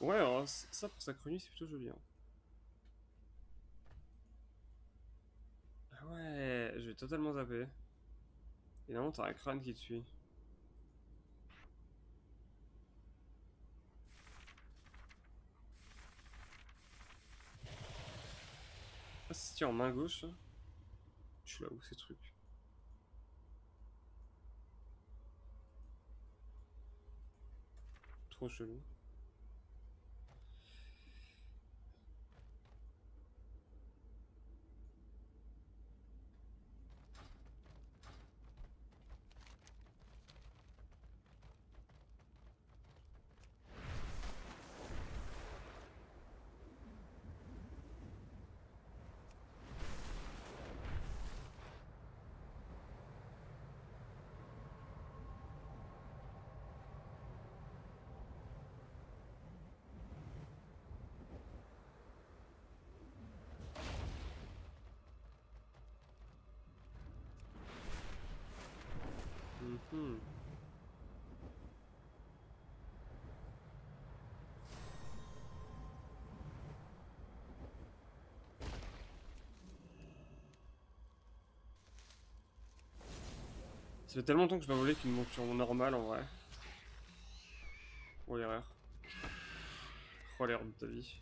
Ouais, alors, ça pour sa chronique, c'est plutôt joli. hein. Ah ouais, je vais totalement zapper. Et non, t'as un crâne qui te suit. Ah, si tu en main gauche. là. Je suis là où ces trucs Trop chelou. Mhm. Ça fait tellement longtemps que je dois voler qu'une monture normale en vrai. Oh l'erreur. Oh l'erreur de ta vie.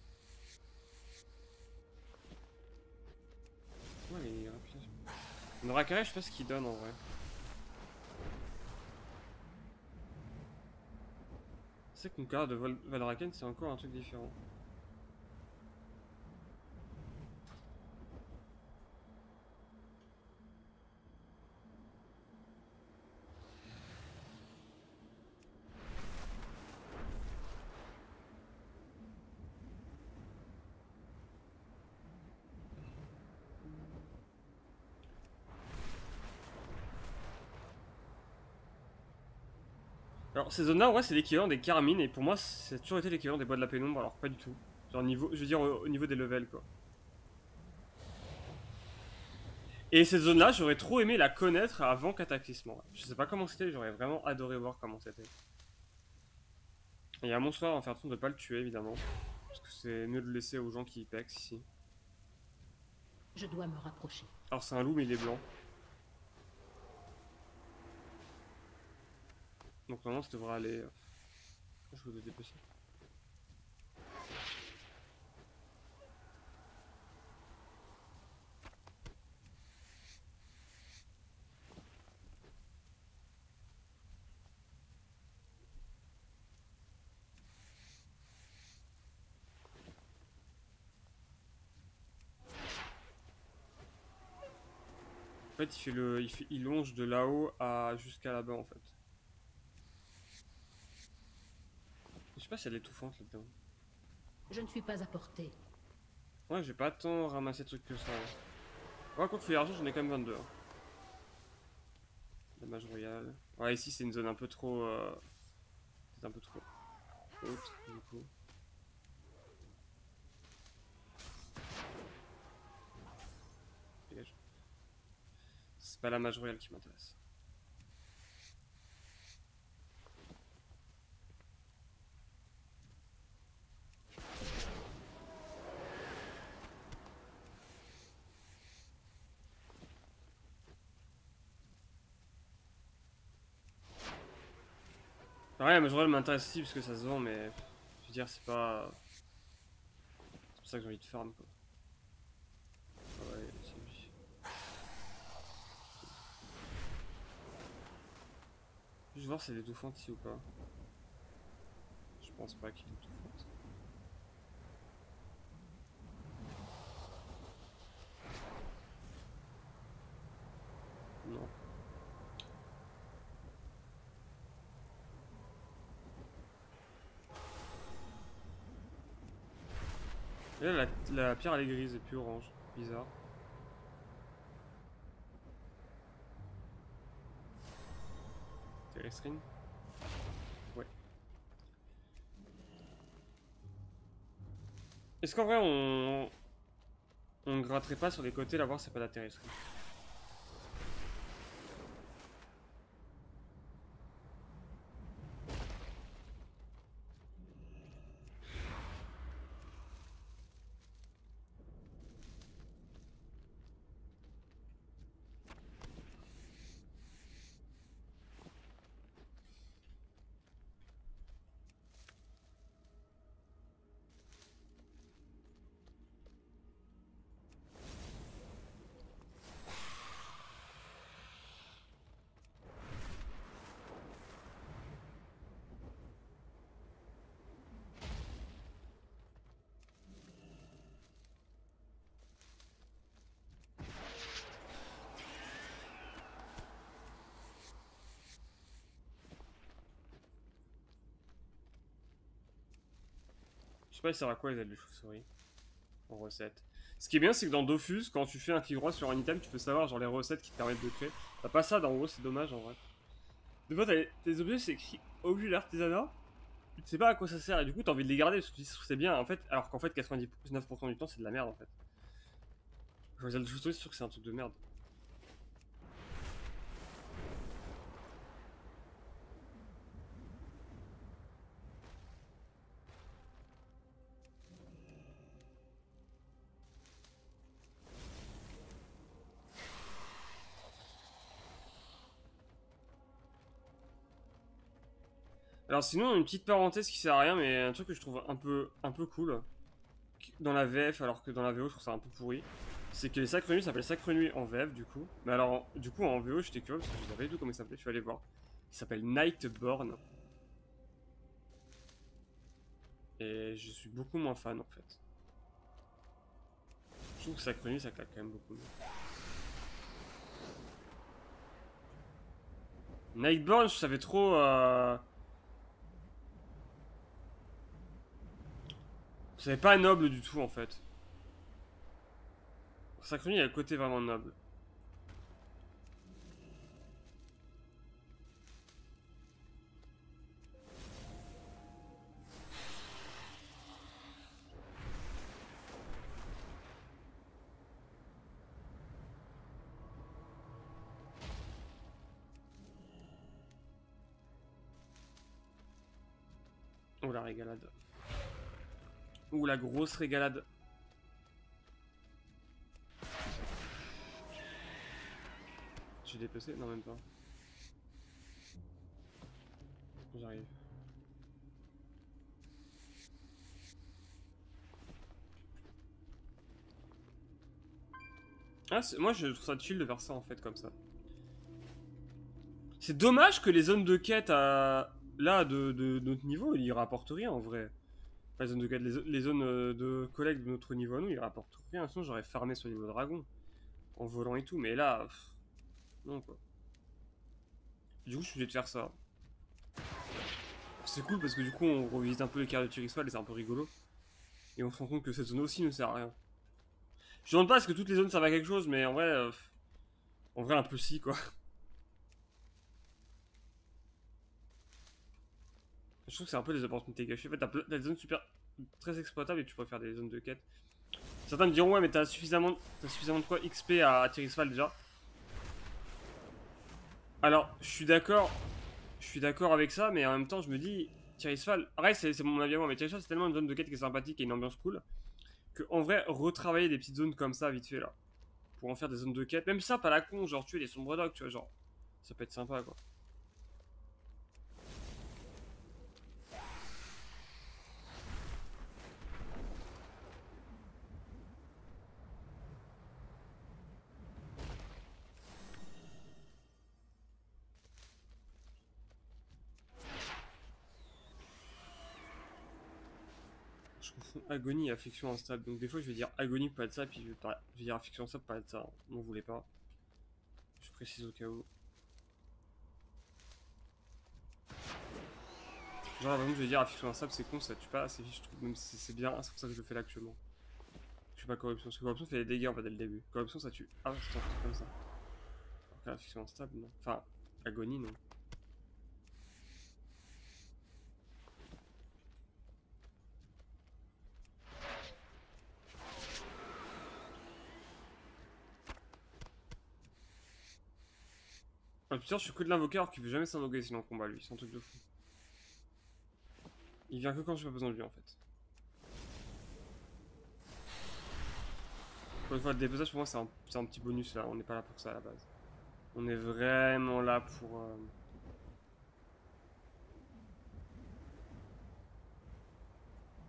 Ouais les rapillages. Une racaré, je sais pas ce qu'il donne en vrai. C'est que mon carrière de Vol Valraken c'est encore un truc différent. Ces zones-là, ouais, c'est l'équivalent des carmines, et pour moi, c'est toujours été l'équivalent des bois de la pénombre, alors pas du tout. Genre niveau, je veux dire au, au niveau des levels, quoi. Et cette zone-là, j'aurais trop aimé la connaître avant Cataclysme. ouais. Je sais pas comment c'était, j'aurais vraiment adoré voir comment c'était. Il y a un monstre on va faire de pas le tuer, évidemment. Parce que c'est mieux de le laisser aux gens qui pex ici. Je dois me rapprocher. Alors c'est un loup, mais il est blanc. Donc normalement, ça devrait aller... euh, Je vous ai. En fait, il fait le, il, fait- il longe de là-haut à jusqu'à là-bas en fait. Je sais pas si elle est étouffante là-dedans. Je ne suis pas à portée. Ouais, j'ai pas tant ramassé de trucs que ça. hein. Ouais, contre feu argent, j'en ai quand même 22. hein. Dommage royal. Ouais, ici c'est une zone un peu trop. Euh... un peu trop haute du coup. Dégage. pas la mage royale qui m'intéresse. Ouais, royale m'intéresse aussi parce que ça se vend, mais je veux dire, c'est pas. C'est pour ça que j'ai envie de farm quoi. Ouais, c'est lui. Juste voir si elle est étouffante ici ou pas. Je pense pas qu'il est étouffante. Non. Là, la, pierre elle est grise et puis orange. Bizarre. Terrestrine Ouais. Est-ce qu'en vrai on... On gratterait pas sur les côtés là voir c'est pas la terrestrine sais sert à quoi les ailes de chauve-souris En recette. Ce qui est bien, c'est que dans Dofus, quand tu fais un clic sur un item, tu peux savoir genre les recettes qui te permettent de créer. T'as pas ça dans WoW, c'est dommage en vrai. Des fois, tes objets, c'est écrit objet l'artisanat. Tu sais pas à quoi ça sert et du coup, t'as envie de les garder parce que tu dis c'est bien en fait. Alors qu'en fait, 99% du temps, c'est de la merde en fait. Les ailes de chauve-souris, c'est sûr que c'est un truc de merde. Alors sinon, une petite parenthèse qui sert à rien, mais un truc que je trouve un peu, un peu cool, dans la VF, alors que dans la VO, je trouve ça un peu pourri, c'est que les Sacres Nuits s'appellent Sacres Nuits en VF, du coup. Mais alors, du coup, en VO, j'étais curieux, parce que je savais pas du tout comment il s'appelait, je suis allé voir. Il s'appelle Nightborn. Et je suis beaucoup moins fan, en fait. Je trouve que Sacres Nuits, ça claque quand même beaucoup mieux. Nightborn, je savais trop... Euh... C'est pas noble du tout en fait. Sacroni, il y a le côté vraiment noble. Oh la régalade. Ouh la grosse régalade. J'ai dépecé Non même pas. J'arrive. Ah, moi je trouve ça chill de faire ça en fait comme ça. C'est dommage que les zones de quête à... là de, de, de notre niveau ils rapportent rien en vrai. Les zones de les, zo- les zones euh, de collecte de notre niveau à nous ils rapportent rien. Sinon j'aurais farmé sur le niveau dragon en volant et tout, mais là non quoi. Du coup je suis obligé de faire ça. C'est cool parce que du coup on revisite un peu les cartes de Tirisfal et c'est un peu rigolo. Et on se rend compte que cette zone aussi ne sert à rien. Je demande pas est-ce que toutes les zones servent à quelque chose, mais en vrai, euh, en vrai un peu si quoi. Je trouve que c'est un peu des opportunités gâchées. En fait, t'as des zones super très exploitables et tu pourrais faire des zones de quête. Certains me diront ouais mais t'as suffisamment, suffisamment de quoi XP à Tirisfal déjà. Alors, je suis d'accord. Je suis d'accord avec ça, mais en même temps, je me dis, Tirisfal. C'est c'est mon avis à moi, mais Tirisfal, c'est tellement une zone de quête qui est sympathique et une ambiance cool. Que, en vrai, retravailler des petites zones comme ça, vite fait, là. Pour en faire des zones de quête. Même ça, pas la con, genre tuer les sombres dogs, tu vois, genre. Ça peut être sympa, quoi. Je confonds agonie et affection instable. Donc des fois je vais dire agonie pour être ça, puis je vais, pas- je vais dire affection instable pour être ça. On voulait pas. Je précise au cas où. Genre exemple je vais dire affection instable c'est con, ça tue pas assez vite je trouve, même si c'est bien, c'est pour ça que je le fais là actuellement. Je suis pas corruption, parce que corruption fait des dégâts en fait dès le début. Corruption ça tue. Ah c'est un truc comme ça. Alors affection instable non. Enfin, agonie non. Ah putain, je suis que de l'invoqueur qui veut jamais s'invoquer sinon en combat lui, c'est un truc de fou. Il vient que quand j'ai pas besoin de lui en fait. Pour une fois, le dépeçage pour moi c'est un, c'est un petit bonus là, on n'est pas là pour ça à la base. On est vraiment là pour... euh,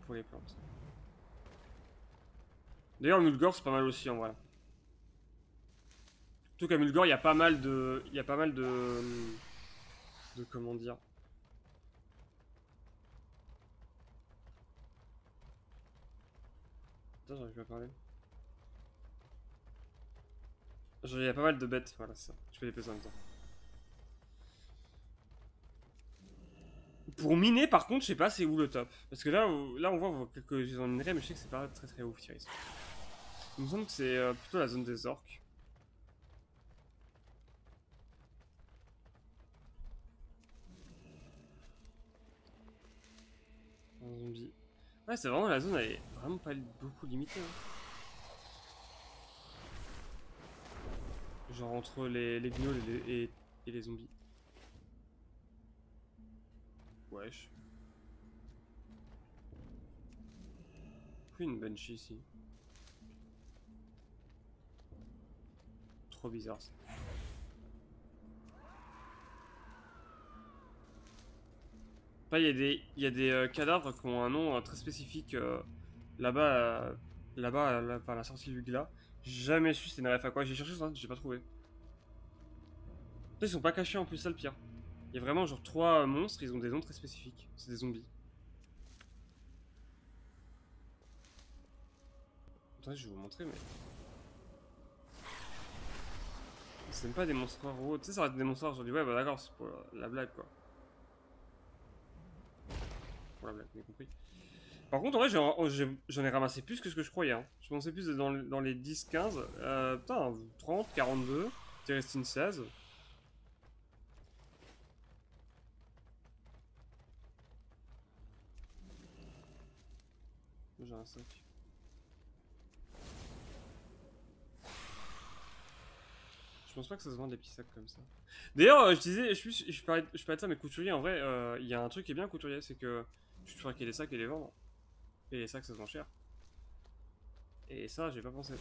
Pour les plantes. D'ailleurs Mulgore c'est pas mal aussi en vrai. Surtout qu'à Mulgore il y a pas mal de... Il y a pas mal de... De comment dire... Attends, j'arrive à parler. Il y a pas mal de bêtes, voilà, ça. Je fais les peser en même temps. Pour miner, par contre, je sais pas c'est où le top. Parce que là, là on voit voit quelques en mais je sais que c'est pas très très ouf, Thierry. Il me semble que c'est euh, plutôt la zone des orques. Zombie. Ouais, c'est vraiment la zone, elle est vraiment pas beaucoup limitée. hein. Genre entre les, les et les, et- les zombies. Wesh. Pourquoi une banshee ici Trop bizarre ça. Il y a des, euh, cadavres qui ont un nom euh, très spécifique euh, là-bas, à la, sortie du glas. Jamais su c'était une ref à quoi. J'ai cherché sur internet, j'ai pas trouvé. Ils sont pas cachés en plus, ça le pire. Il y a vraiment genre trois monstres, ils ont des noms très spécifiques. C'est des zombies. Attendez, je vais vous montrer, mais. C'est même pas des monstres. Tu sais, ça aurait des monstres. Je dis, ouais, bah d'accord, c'est pour la blague quoi. Par contre, en vrai, j'en oh, j'en ai ramassé plus que ce que je croyais. Hein. Je pensais plus dans, le- dans les 10-15. Euh, putain, 30, 42. Terrestine 16. J'ai un 5. Je pense pas que ça se vend des petits sacs comme ça. D'ailleurs, euh, je disais, je, je, je, parlais, je parlais de ça, mais couturier, en vrai, euh, il y a un truc qui est bien couturier, c'est que tu peux fabriquer des sacs et les vendre. Et les sacs, ça se vend cher. Et ça, j'ai pas pensé.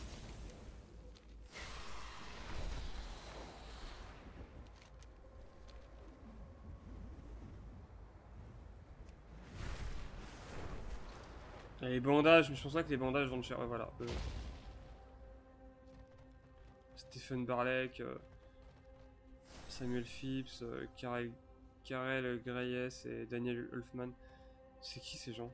Et les bandages, mais je pense pas que les bandages vendent cher. Voilà. euh. Stephen Barlek, euh, Samuel Phipps, euh, Karel, Karel Greyes et Daniel Hulfman. C'est qui ces gens?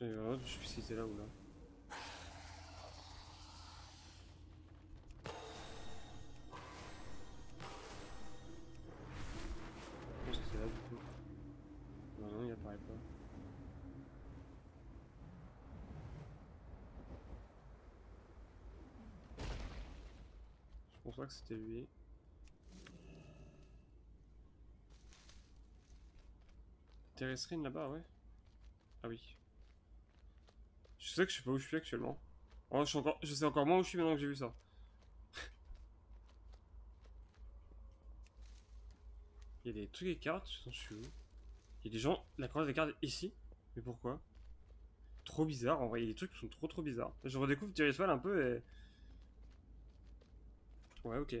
Voilà, je sais plus si c'était là ou là. Je pense que c'est là du coup. Non, non, il apparaît pas. Je pense pas que c'était lui. Terrestrine là-bas, ouais. Ah oui. Je sais que je sais pas où je suis actuellement. Oh, je, suis encore... je sais encore moins où je suis maintenant que j'ai vu ça. Il y a des trucs et cartes, je suis où Il y a des gens, la croix des cartes ici Mais pourquoi? Trop bizarre, en vrai, il y a des trucs qui sont trop trop bizarres. Je redécouvre Tirisfal un peu et... Ouais, ok.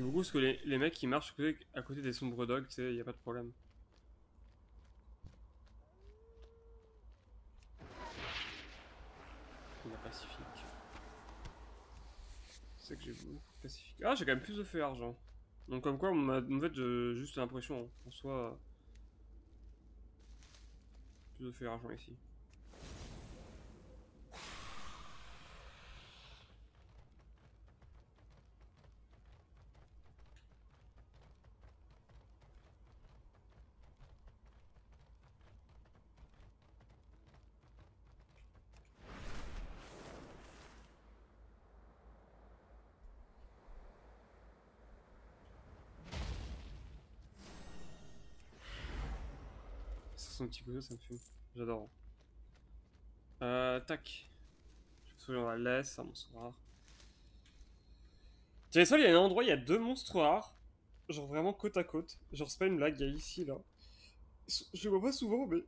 J'aime beaucoup parce que les, les mecs qui marchent à côté, des sombres dogs, tu sais, y a pas de problème. La Pacifique. C'est que j'ai beaucoup Pacifique. Ah, j'ai quand même plus de feu argent. Donc comme quoi, on en fait j'ai juste l'impression en soi plus de feu argent ici. Petit couteau, ça me fume. J'adore. Euh, tac. Je me souviens, on la laisse, un monstre rare. Ça, il y a un endroit, il y a deux monstres rares. Genre vraiment côte à côte. Genre, c'est pas une blague, il y a ici, là. Je les vois pas souvent, mais.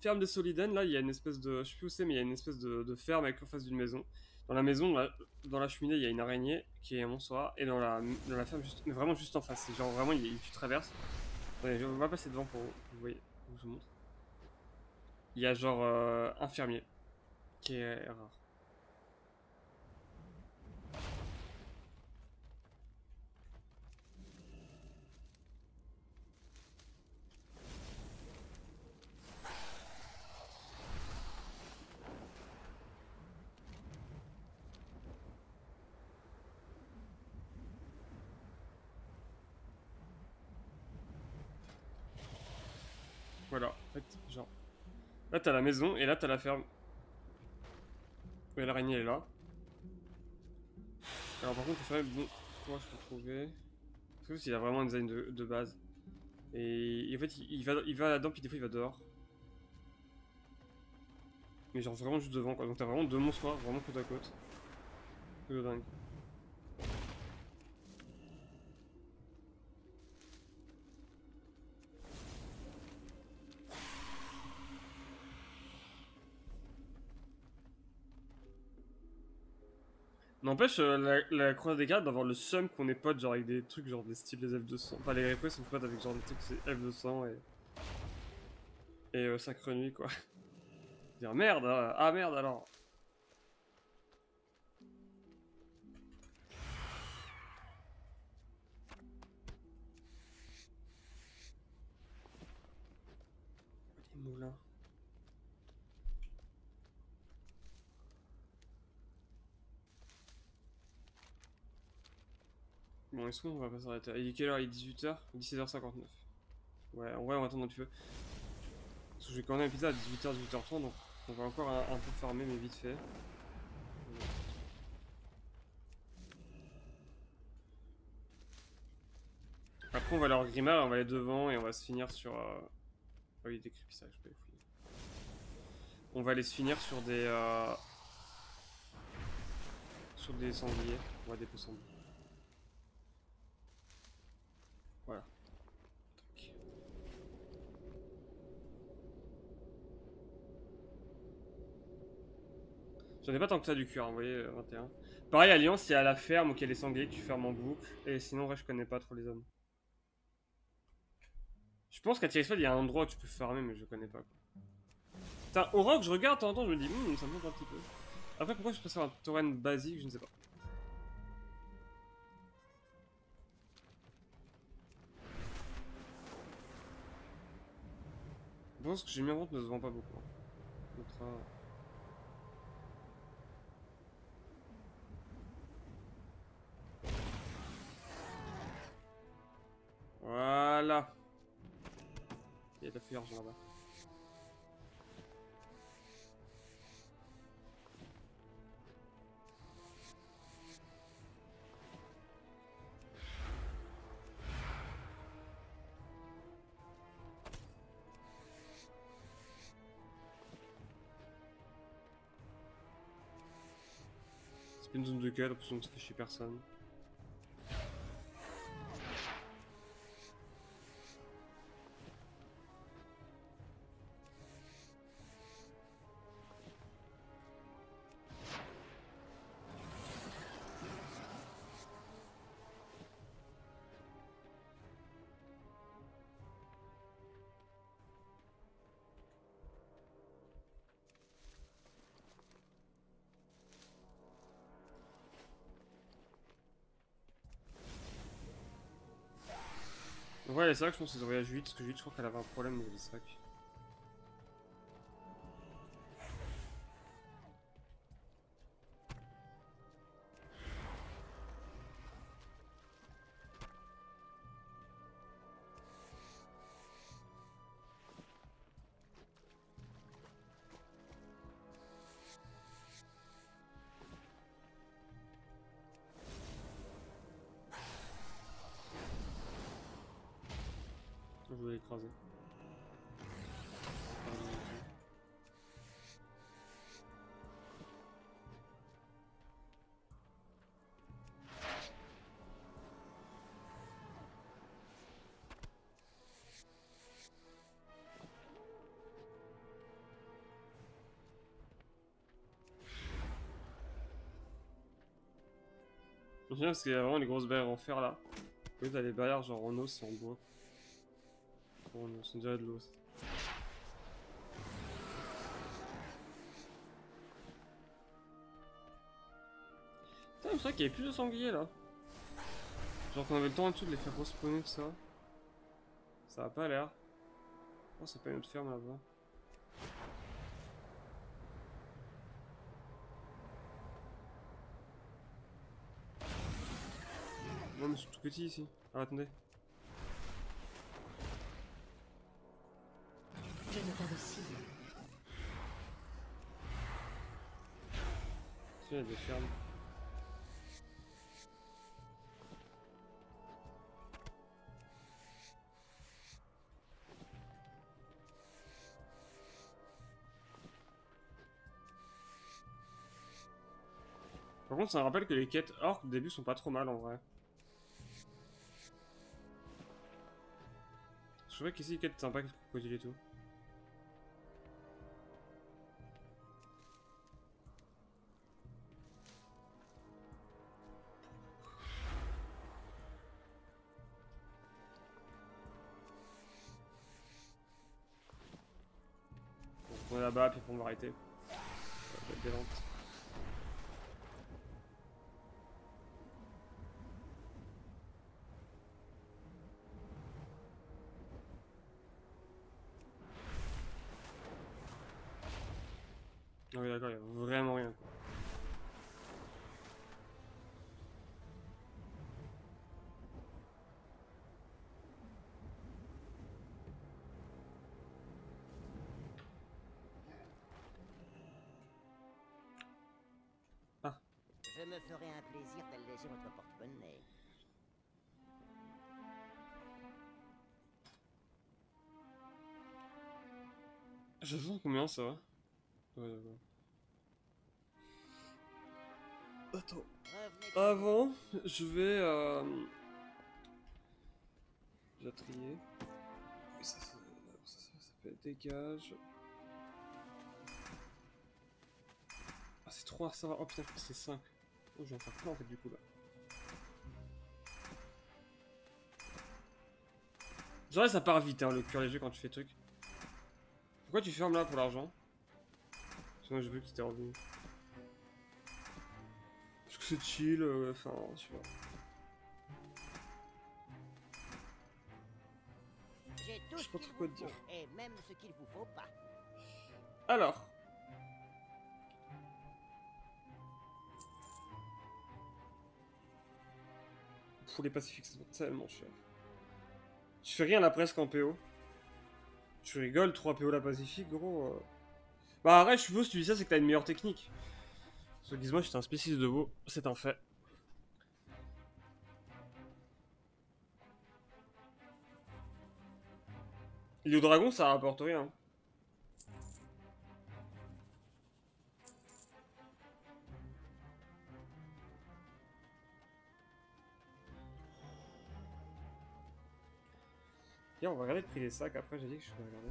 Ferme des Soliden, là, il y a une espèce de. Je sais plus où c'est, mais il y a une espèce de, ferme avec en face d'une maison. Dans la maison, dans la cheminée, il y a une araignée qui est un monstre rare. Et dans la, dans la ferme, juste, mais vraiment juste en face. Genre vraiment, il y a- tu traverses. Attendez, je vais passer devant pour vous voyez, je vous montre. Il y a genre euh, un fermier qui est rare. Voilà, en fait, genre. Là, t'as la maison et là, t'as la ferme. Ouais, l'araignée est là. Alors, par contre, il faudrait. Bon, moi, je peux trouver. Parce qu'il a vraiment un design de, de base. Et, en fait, il, va, il va là-dedans, puis des fois, il va dehors. Mais genre vraiment juste devant, quoi. Donc, t'as vraiment deux monstres vraiment côte à côte. C'est dingue. N'empêche, euh, la, la croix des gardes d'avoir le seum qu'on est potes, genre avec des trucs genre des styles des F200. Enfin, les repos sont potes avec genre des trucs c'est F200 et. Et euh, Synchronie quoi. Dire merde, euh, ah merde alors. Bon, est-ce qu'on va pas s'arrêter Il est quelle heure? Il est 18h 17h59. Ouais, en on va attendre un petit peu. Parce que je vais quand même un épisode à 18h, 18h30, donc on va encore un, peu farmer, mais vite fait. Après, on va aller en Grimard, on va aller devant et on va se finir sur. Euh... Ah oui, des crépissages, je peux les fouiller. On va aller se finir sur des. Euh... Sur des sangliers. On va des sangliers. Voilà. J'en ai pas tant que ça du cuir, vous voyez, euh, 21. Pareil, Alliance, il y a la ferme a les sangliers tu fermes en boucle. Et sinon, ouais, je connais pas trop les hommes. Je pense qu'à Tirisfeld, il y a un endroit où tu peux farmer, mais je connais pas. Putain, au rock, je regarde de temps en temps, je me dis, hmm, ça me manque un petit peu. Après, pourquoi je préfère un tauren basique, je ne sais pas. Je pense que j'ai mis en compte ne se vend pas beaucoup. hein. Voilà. Il y a de la feuille là-bas. C'est une zone de quête, en plus on se fait chier personne. C'est vrai que je pense qu'ils envoyaient à Juliette, parce que Juliette, je crois qu'elle avait un problème au sacs. Parce qu'il y a vraiment les grosses barrières en fer là. Oui, t'as les barrières genre en os et en bois. Bon, on on dirait de l'os. Putain, il me semble qu'il y avait plus de sangliers là. Genre qu'on avait le temps en dessous de les faire respawner tout ça. Ça a pas l'air. Oh, c'est pas une autre ferme là-bas. Non, mais c'est tout petit ici. Ah, attendez. Je n'ai pas de cible. Si, il y a des fermes. Par contre, ça me rappelle que les quêtes orques au début sont pas trop mal en vrai. Je trouvais qu'ici les quêtes sympas avec le crocodile et tout. On est là-bas, puis on va d'alléger votre porte-monnaie. Je vois combien ça va? Ouais, d'accord. Attends. Avant, je vais. Euh... Trié. Oui, ça, ça, ça, ça, fait dégage. Ah, c'est trop 3, ça va. Oh putain, c'est 5. Oh, je vais en faire plein en fait du coup là. Genre ça part vite hein, le cuir léger quand tu fais truc. Pourquoi tu fermes là pour l'argent? Parce que moi j'ai vu que revenu. Parce que c'est chill, euh, enfin, tu vois. J'ai tout Je ce sais pas trop quoi te dire. et même ce qu'il vous faut pas. Alors. Pour les pacifiques, ça tellement cher. Tu fais rien là presque en PO. Tu rigoles, 3 PO la pacifique, gros. euh. Bah arrête, je suppose que tu dis ça, c'est que t'as une meilleure technique. Que dis-moi, j'étais un spécialiste de beau, c'est un fait. Le dragon, ça rapporte rien. On va regarder le prix des sacs. Après, j'ai dit que je vais regarder.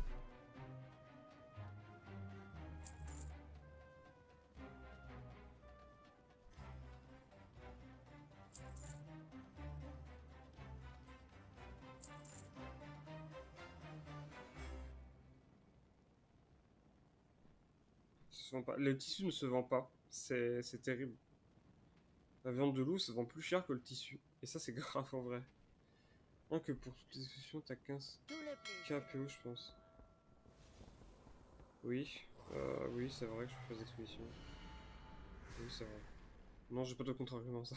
Pas. Le tissu ne se vend pas. C'est terrible. La viande de loup, se vend plus cher que le tissu. Et ça, c'est grave en vrai. Que pour toutes les expressions, t'as 15 KPO, je pense. Oui, euh, oui, c'est vrai que je fais des expéditions. Oui, c'est vrai. Non, j'ai pas de contre-argument, ça.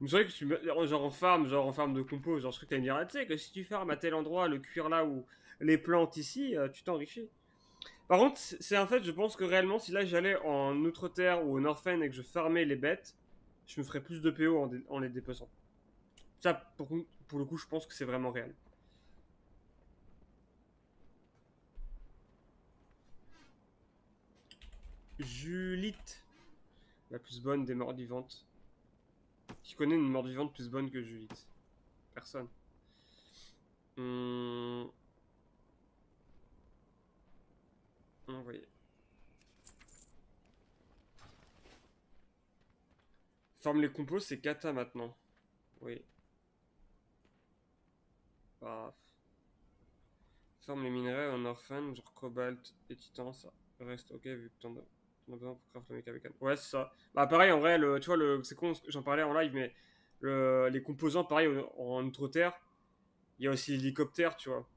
Mais c'est vrai que tu mets, genre en farm, genre en farm de compo, genre crois que t'allais me tu sais que si tu farmes à tel endroit, le cuir là ou les plantes ici, euh, tu t'enrichis. Par contre, c'est en fait, je pense que réellement, si là j'allais en Outre-Terre ou au Norfen et que je farmais les bêtes, je me ferais plus de PO en, en les dépeçant. Ça, pour le coup, je pense que c'est vraiment réel. Julite, la plus bonne des morts vivantes. Qui connaît une mort vivante plus bonne que Julite? Personne. Hum... Envoyer. Forme les compos, c'est kata maintenant. Oui. Bah. Forme les minerais en orphan, genre cobalt et titan, ça reste ok vu que t'en as, besoin pour craft le mecha mécanique. Ouais, c'est ça. Bah, pareil, en vrai, le, tu vois, le, c'est con, j'en parlais en live, mais le, les composants, pareil, en outre-terre, il y a aussi l'hélicoptère, tu vois.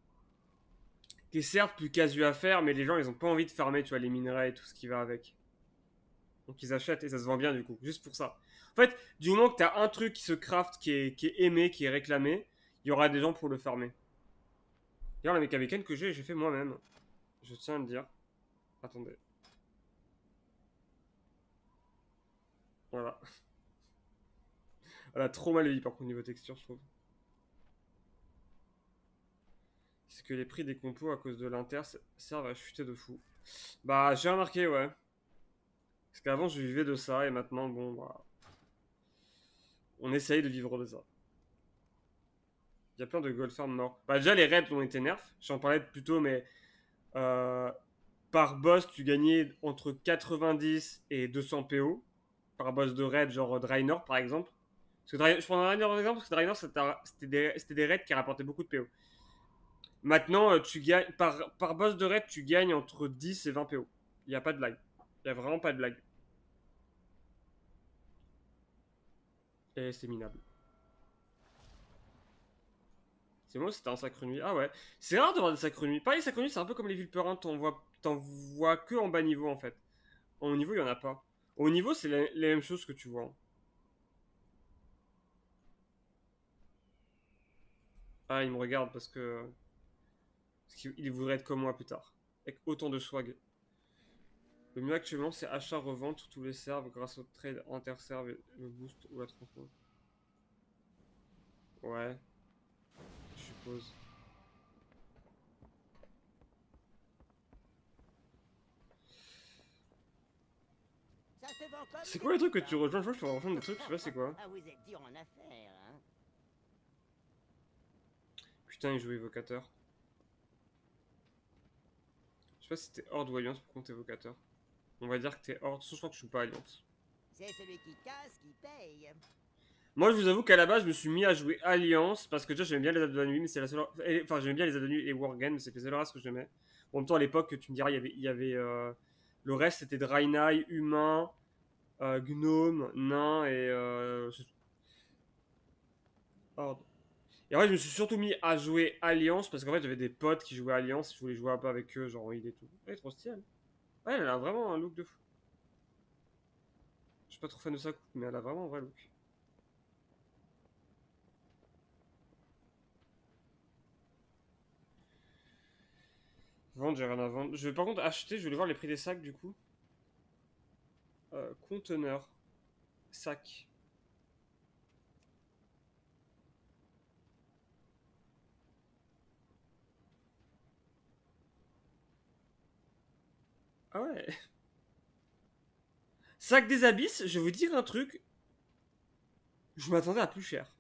Qui est certes plus casu à faire, mais les gens, ils ont pas envie de farmer, tu vois, les minerais et tout ce qui va avec. Donc ils achètent et ça se vend bien du coup, juste pour ça. En fait, du moment que t'as un truc qui se craft, qui est, qui est aimé, qui est réclamé, il y aura des gens pour le farmer. D'ailleurs, la méca mécanique que j'ai, j'ai fait moi-même. Je tiens à le dire. Attendez. Voilà. Elle a trop mal vieilli par contre niveau texture, je trouve. C'est que les prix des compos à cause de l'inter servent à chuter de fou. Bah, j'ai remarqué, ouais. Parce qu'avant, je vivais de ça et maintenant, bon, bah. On essaye de vivre de ça. Il y a plein de gold farm morts. Bah, déjà, les raids ont été nerfs. J'en parlais plus tôt, mais. euh, par boss, tu gagnais entre 90 et 200 PO. Par boss de raid, genre Draenor par exemple. Parce que je prends Draenor en exemple parce que Draenor, c'était des, raids qui rapportaient beaucoup de PO. Maintenant, euh, par, par boss de raid, tu gagnes entre 10 et 20 PO. Il n'y a pas de blague. Il n'y a vraiment pas de blague. Et c'est minable. C'est moi, c'était un sacre nuit. Ah ouais. C'est rare de voir des sacres nuits. Pareil, les sacres nuits, c'est un peu comme les villeperintes. T'en vois, t'en vois que en bas niveau en fait. En haut niveau, il n'y en a pas. Au niveau, c'est les mêmes choses que tu vois. Ah, il me regarde parce que. Parce qu'il il voudrait être comme moi plus tard. Avec autant de swag. Le mieux actuellement, c'est achat-revente tous les serves grâce au trade interserve le boost ou la transfo. Ouais. Je suppose. C'est quoi les trucs que tu rejoins? Je vois que tu vas rejoindre des trucs, je sais pas c'est quoi. Ah, vous êtes dur en affaires, hein Putain, il joue évocateur. Je sais pas si c'était hors de Alliance pour compte évocateur. On va dire que t'es hors. Je crois que je suis pas Alliance. C'est celui qui casse qui paye. Moi, je vous avoue qu'à la base, je me suis mis à jouer Alliance parce que déjà, j'aimais bien les la nuit, c'est la seule. et- Enfin, j'aimais bien les la nuit et les mais c'était les seules races que j'aimais. En même temps, à l'époque, tu me diras, il y avait. Euh, Le reste, c'était Draenei, humain, euh, gnome, nain et. Euh... c'est. Et en fait, je me suis surtout mis à jouer Alliance parce qu'en fait, j'avais des potes qui jouaient Alliance, je voulais jouer un peu avec eux, genre il et tout. Ouais, trop stylé. Ouais, elle a vraiment un look de fou. Je suis pas trop fan de sa coupe, mais elle a vraiment un vrai look. Vendre, j'ai rien à vendre. Je vais par contre acheter, je voulais voir les prix des sacs du coup. Euh, conteneur. Sac. Ah ouais. Sac des abysses, je vais vous dire un truc. Je m'attendais à plus cher.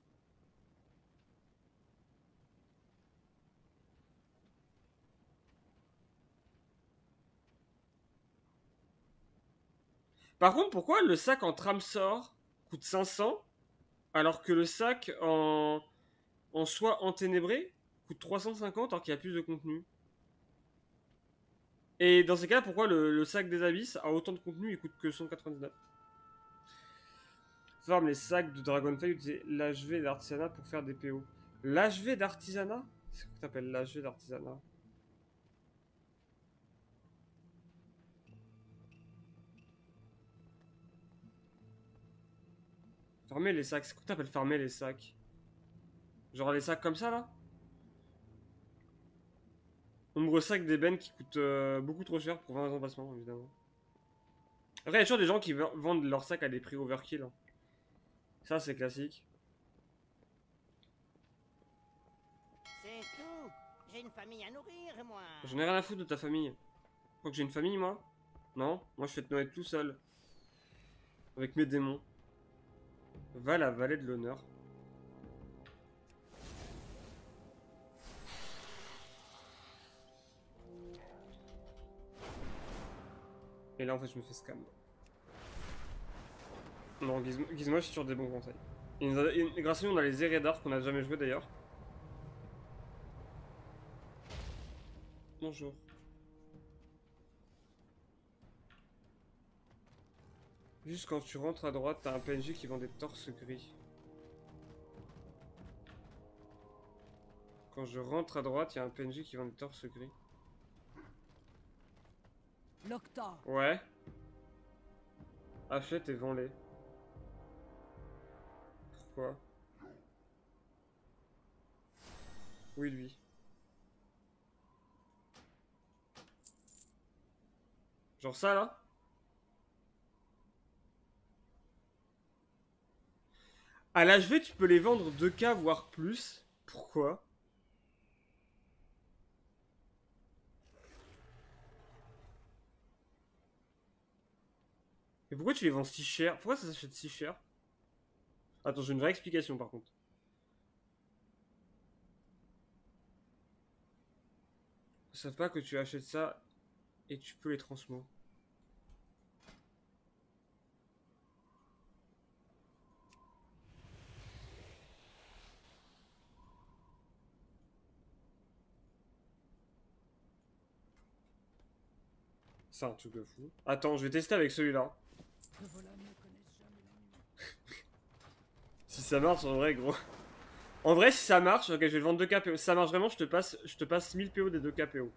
Par contre, pourquoi le sac en tramsor coûte 500 alors que le sac en, en soie enténébré coûte 350 alors qu'il y a plus de contenu? Et dans ces cas-là, pourquoi le, sac des abysses a autant de contenu et coûte que 199 Farm les sacs de Dragonfly, utiliser l'HV d'artisanat pour faire des PO. L'HV d'artisanat? C'est quoi que t'appelles l'HV d'artisanat? Farmer les sacs, c'est quoi que t'appelles farmer les sacs? Genre les sacs comme ça là? Nombreux sacs d'ébène qui coûtent euh, beaucoup trop cher pour 20 emplacements évidemment. Après il y a toujours des gens qui ve- vendent leurs sacs à des prix overkill. hein. Ça c'est classique. C'est tout. J'ai une famille à nourrir, moi. J'en ai rien à foutre de ta famille. Quoi que j'ai une famille moi? Non? Moi je fais Noël tout seul. Avec mes démons. Va la vallée de l'honneur. Et là en fait je me fais scam. Non, Gizmo, je suis sur des bons conseils. Nous grâce à lui on a les Eredar qu'on a jamais joué d'ailleurs. Bonjour. Juste quand tu rentres à droite, t'as un PNJ qui vend des torses gris. Quand je rentre à droite, il y a un PNJ qui vend des torses gris. Locta, Ouais. Achète et vends-les. Pourquoi? Oui, lui. Genre ça, là? À l'HV, tu peux les vendre 2K, voire plus. Pourquoi? Mais pourquoi tu les vends si cher? Pourquoi ça s'achète si cher? Attends, j'ai une vraie explication par contre. Ils savent pas que tu achètes ça et tu peux les transmo. C'est un truc de fou. Attends, je vais tester avec celui-là. Si ça marche en vrai, gros. En vrai, si ça marche, ok, je vais le vendre 2 KPO. Si ça marche vraiment, je te passe, je te passe 1000 PO des 2 KPO.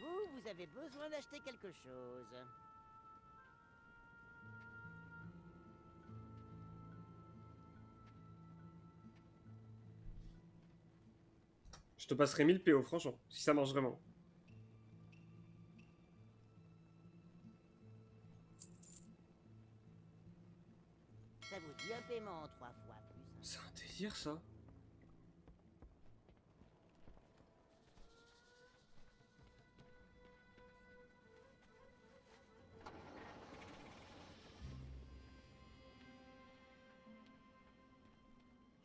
Vous, vous avez besoin d'acheter quelque chose. te passerai 1000 PO, franchement, si ça marche vraiment. Ça un paiement trois fois plus. Hein. C'est un délire, ça.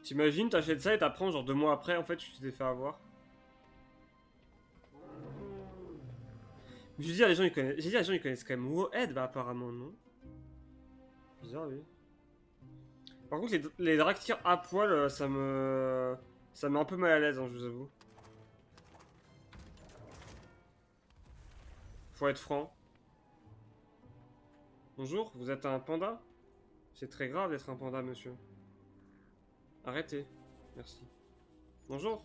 T'imagines, t'achètes ça et t'apprends genre deux mois après, en fait, tu t'es fait avoir. Je veux dire, les gens ils connaissent. Je les gens ils connaissent quand même Wohead, bah apparemment non? Bizarre, oui. Par contre, les, les à poil, euh, ça me. Ça me met un peu mal à l'aise, hein, je vous avoue. Faut être franc. Bonjour, vous êtes un panda? C'est très grave d'être un panda, monsieur. Arrêtez. Merci. Bonjour.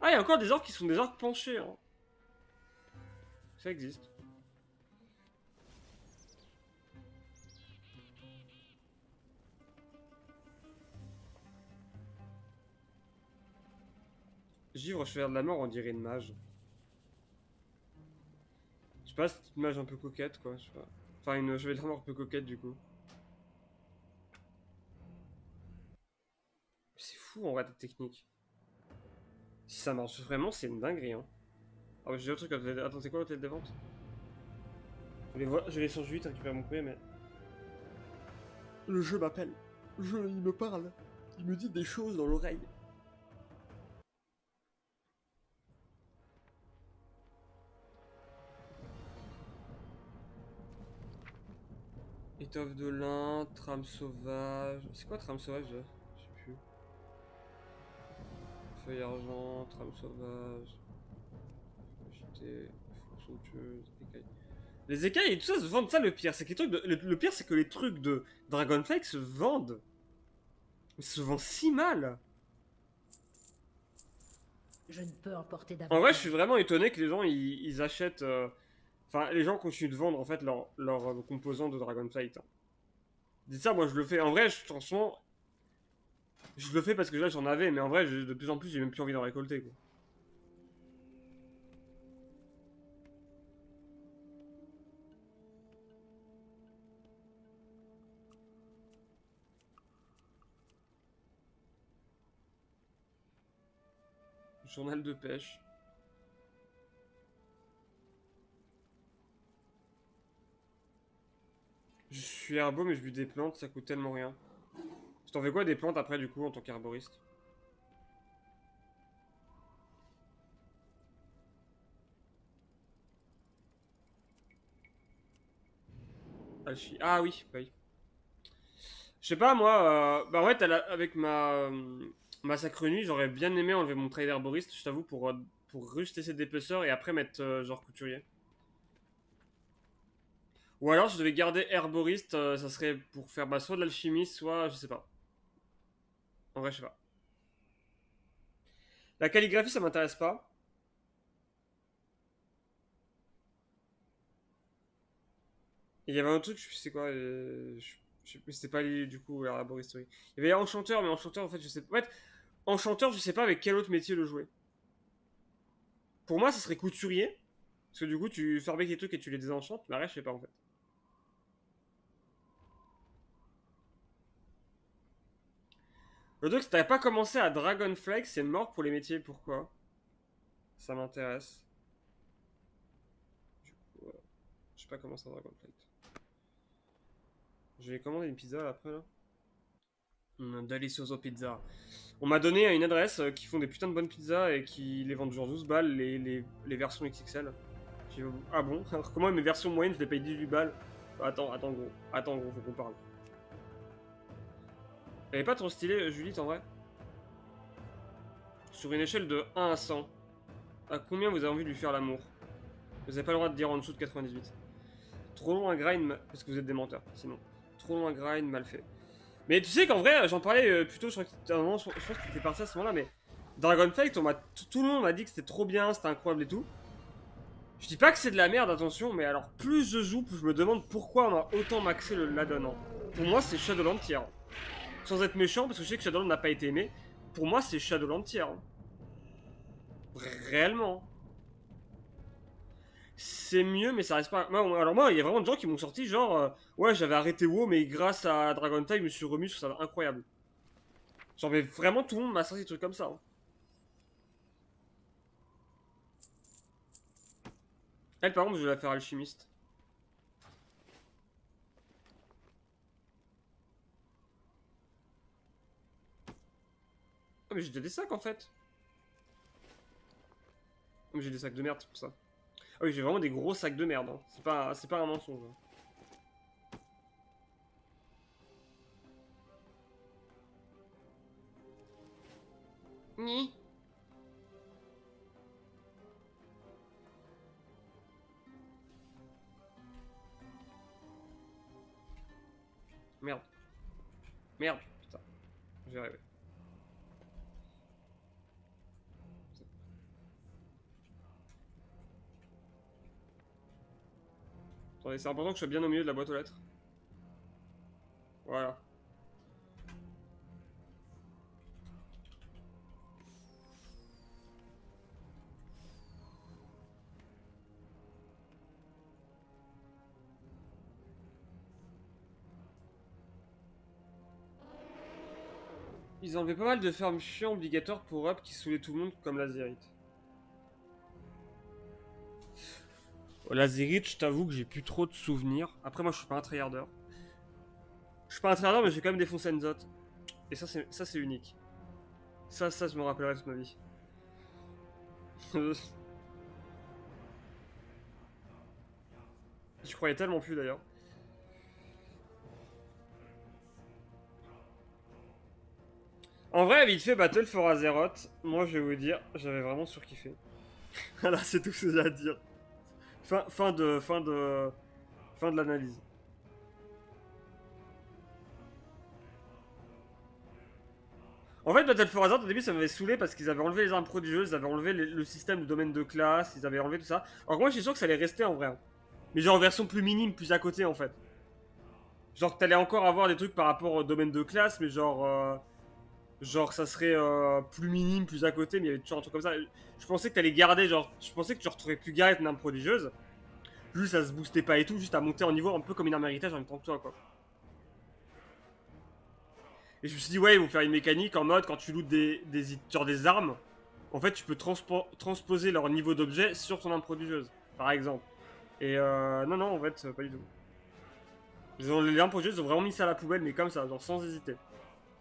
Ah, il y a encore des orques qui sont des orques penchés. Hein. Ça existe. Givre, chevalier de la mort, on dirait une mage. Je sais pas, c'est une mage un peu coquette, quoi. Je sais pas. Enfin, une chevalier de la mort un peu coquette, du coup. C'est fou, en vrai, ta technique. Si ça marche vraiment, c'est une dinguerie, hein. Ah, j'ai autre truc. Attends, c'est quoi l'hôtel de vente? Je vais voir, sur 8 récupérer mon courrier, mais. Le jeu m'appelle. Je, il me parle. Il me dit des choses dans l'oreille. Étoffe de lin, trame sauvage. C'est quoi trame sauvage Je sais plus. Feuille argent, trame sauvage. Écailles. Les écailles et tout ça se vendent ça le pire. C'est que les trucs de- le, le pire c'est que les trucs de Dragonflake se vendent. Ils se vendent si mal. Je ne peux emporter En vrai, je suis vraiment étonné que les gens ils, ils achètent. euh, Enfin, les gens continuent de vendre en fait leurs euh, composants de Dragonflight. hein. Dites ça, moi je le fais. En vrai, je- franchement, je le fais parce que là j'en avais, mais en vrai, je- de plus en plus, j'ai même plus envie d'en récolter. Quoi. Journal de pêche. Je suis herbo, mais je bute des plantes, ça coûte tellement rien. Je t'en fais quoi des plantes après, du coup, en tant qu'herboriste? Alchi- Ah oui, oui. Je sais pas, moi, euh, bah en fait, elle a- avec ma euh, massacre nuit, j'aurais bien aimé enlever mon trait d'herboriste, je t'avoue, pour, euh, pour juste laisser et après mettre euh, genre couturier. Ou alors, je devais garder herboriste, euh, ça serait pour faire bah, soit de l'alchimie, soit je sais pas. En vrai, je sais pas. La calligraphie, ça m'intéresse pas. Il y avait un truc, je sais quoi, euh, je, sais c'était pas du coup l'herboristerie. Il y avait enchanteur, mais enchanteur, en fait, je sais pas. Enchanteur, je sais pas avec quel autre métier le jouer. Pour moi, ça serait couturier. Parce que du coup, tu fabriques des trucs et tu les désenchantes. Mais après, je sais pas en fait. Le truc, c'est que t'avais pas commencé à Dragonflake, c'est mort pour les métiers, pourquoi? Ça m'intéresse. Du coup, euh, Je sais pas comment ça Dragonflake. Je vais commander une pizza après là. Une Delicioso Pizza. On m'a donné une adresse euh, qui font des putains de bonnes pizzas et qui les vendent genre 12 balles les, les, les versions XXL. Ah bon? Alors comment mes versions moyennes je les paye 18 balles Attends, attends gros, attends gros, faut qu'on parle. Elle est pas trop stylée, euh, Judith, en vrai? Sur une échelle de 1 à 100, à combien vous avez envie de lui faire l'amour? Vous avez pas le droit de dire en dessous de 98. Trop long à grind, parce que vous êtes des menteurs, sinon. Trop long à grind, mal fait. Mais tu sais qu'en vrai, j'en parlais euh, plutôt, je crois je pense que t'étais parti à ce moment-là, mais Dragonflight, on m'a tout le monde m'a dit que c'était trop bien, c'était incroyable et tout. Je dis pas que c'est de la merde, attention, mais alors plus je joue, plus je me demande pourquoi on a autant maxé le l'adon. Pour moi, c'est Shadowland tier. Sans être méchant, parce que je sais que Shadowland n'a pas été aimé. Pour moi, c'est Shadowland tier. hein. Réellement. C'est mieux, mais ça reste pas. Alors, moi, il y a vraiment des gens qui m'ont sorti genre. euh, ouais, j'avais arrêté WoW, mais grâce à Dragon Tide, je me suis remis sur ça incroyable. Genre, mais vraiment, tout le monde m'a sorti des trucs comme ça. hein. Elle, par contre, je vais la faire alchimiste. mais j'ai des sacs en fait. Mais j'ai des sacs de merde, pour ça. Ah oui, j'ai vraiment des gros sacs de merde. hein. C'est pas, pas un mensonge. hein. Ni. Merde. Merde, putain. Je vais C'est important que je sois bien au milieu de la boîte aux lettres. Voilà. Ils enlevé pas mal de fermes chiants obligatoires pour Up qui saoulaient tout le monde comme Lazérite. Lazérite, je t'avoue que j'ai plus trop de souvenirs. Après, moi je suis pas un tryharder. Je suis pas un tryharder, mais j'ai quand même défoncé Enzot. Et ça, c'est ça, c'est unique. Ça, ça, je me rappellerai toute ma vie. je croyais tellement plus d'ailleurs. En vrai, vite fait, Battle for Azeroth, moi je vais vous dire, j'avais vraiment surkiffé. voilà, c'est tout ce que j'ai à dire. Fin, fin de. Fin de. Fin de l'analyse. En fait, Battle for Azeroth, au début, ça m'avait saoulé parce qu'ils avaient enlevé les armes prodigieuses, ils avaient enlevé le système de domaine de classe, ils avaient enlevé tout ça. Alors que moi, je suis sûr que ça allait rester en vrai. hein. Mais genre en version plus minime, plus à côté en fait. Genre que t'allais encore avoir des trucs par rapport au domaine de classe, mais genre. euh, Genre ça serait euh, plus minime, plus à côté, mais il y avait toujours un truc comme ça. Je pensais que t'allais garder, genre, je pensais que tu retrouverais plus Gareth une arme prodigieuse. Juste ça se boostait pas et tout, juste à monter en niveau un peu comme une arme héritage en même temps que toi quoi. Et je me suis dit ouais ils vont faire une mécanique en mode quand tu lootes des, des, genre des armes, en fait tu peux transpo- transposer leur niveau d'objet sur ton arme prodigieuse, par exemple. Et euh, non non en fait pas du tout. Les armes prodigieuses ont vraiment mis ça à la poubelle mais comme ça, genre sans hésiter.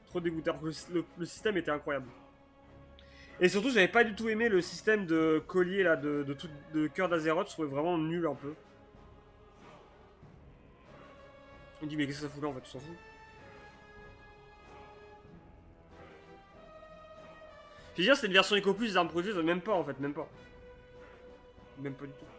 Trop dégoûté, le, système était incroyable. Et surtout, j'avais pas du tout aimé le système de collier là, de, de, tout- de cœur d'Azeroth, je trouvais vraiment nul un peu. Il dit, mais qu'est-ce que ça fout là en fait, tu t'en fous? Je veux dire, c'est une version Eco Plus des armes prodigieuses, même pas en fait, même pas. Même pas du tout.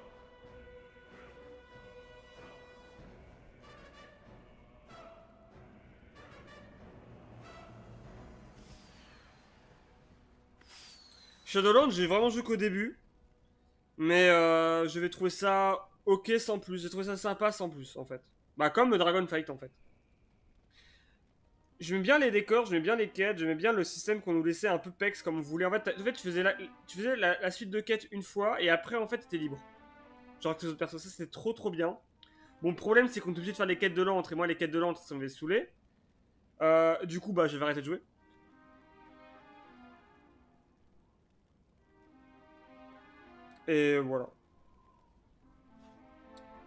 Shadowlands, j'ai vraiment joué qu'au début. Mais euh, je vais trouver ça ok sans plus. J'ai trouvé ça sympa sans plus, en fait. Bah, comme Dragonfight, en fait. J'aimais bien les décors, j'aimais bien les quêtes, j'aimais bien le système qu'on nous laissait un peu pex comme on voulait. En fait, en fait tu faisais, la, suite de quêtes une fois et après, en fait, t'étais libre. Genre avec les autres persos, ça c'était trop trop bien. Le problème, c'est qu'on est obligé de faire les quêtes de l'antre et moi, les quêtes de l'antre, ça m'avait saoulé. Euh, du coup, bah, je vais arrêter de jouer. Et voilà.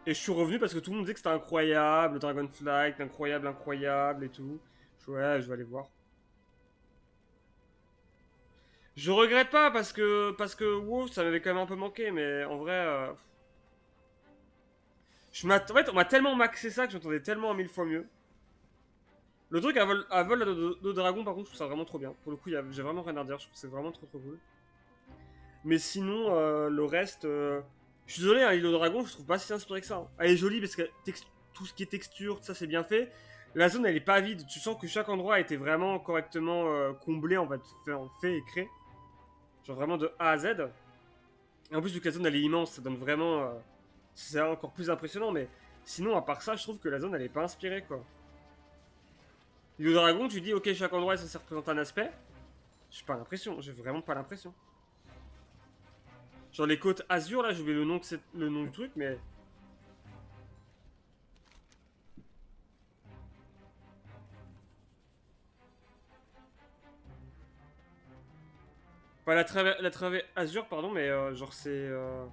Et je suis revenu parce que tout le monde disait que c'était incroyable, Dragonflight, incroyable, incroyable et tout. Je ouais, je vais aller voir. Je regrette pas parce que parce que WoW ça m'avait quand même un peu manqué, mais en vrai, euh, en fait on m'a tellement maxé ça que j'entendais tellement à mille fois mieux. Le truc à vol, de, dragon par contre je trouve ça vraiment trop bien. Pour le coup j'ai vraiment rien à dire, je trouve c'est vraiment trop trop cool. Mais sinon euh, le reste, euh, je suis désolé, hein, l'île au dragon je trouve pas si inspiré que ça. hein. Elle est jolie parce que tout ce qui est texture, ça c'est bien fait. La zone elle est pas vide, tu sens que chaque endroit a été vraiment correctement euh, comblé, en fait, fait, fait et créé. Genre vraiment de A à Z. Et en plus, vu que la zone elle est immense, ça donne vraiment. euh, c'est encore plus impressionnant, mais sinon, à part ça, je trouve que la zone elle est pas inspirée quoi. Le dragon, tu dis ok, chaque endroit ça, ça représente un aspect. J'ai pas l'impression, j'ai vraiment pas l'impression. Genre les côtes Azur là, j'ai oublié le nom, que le nom du truc, mais. Pas la travée, la travée Azur, pardon, mais euh, genre c'est. euh,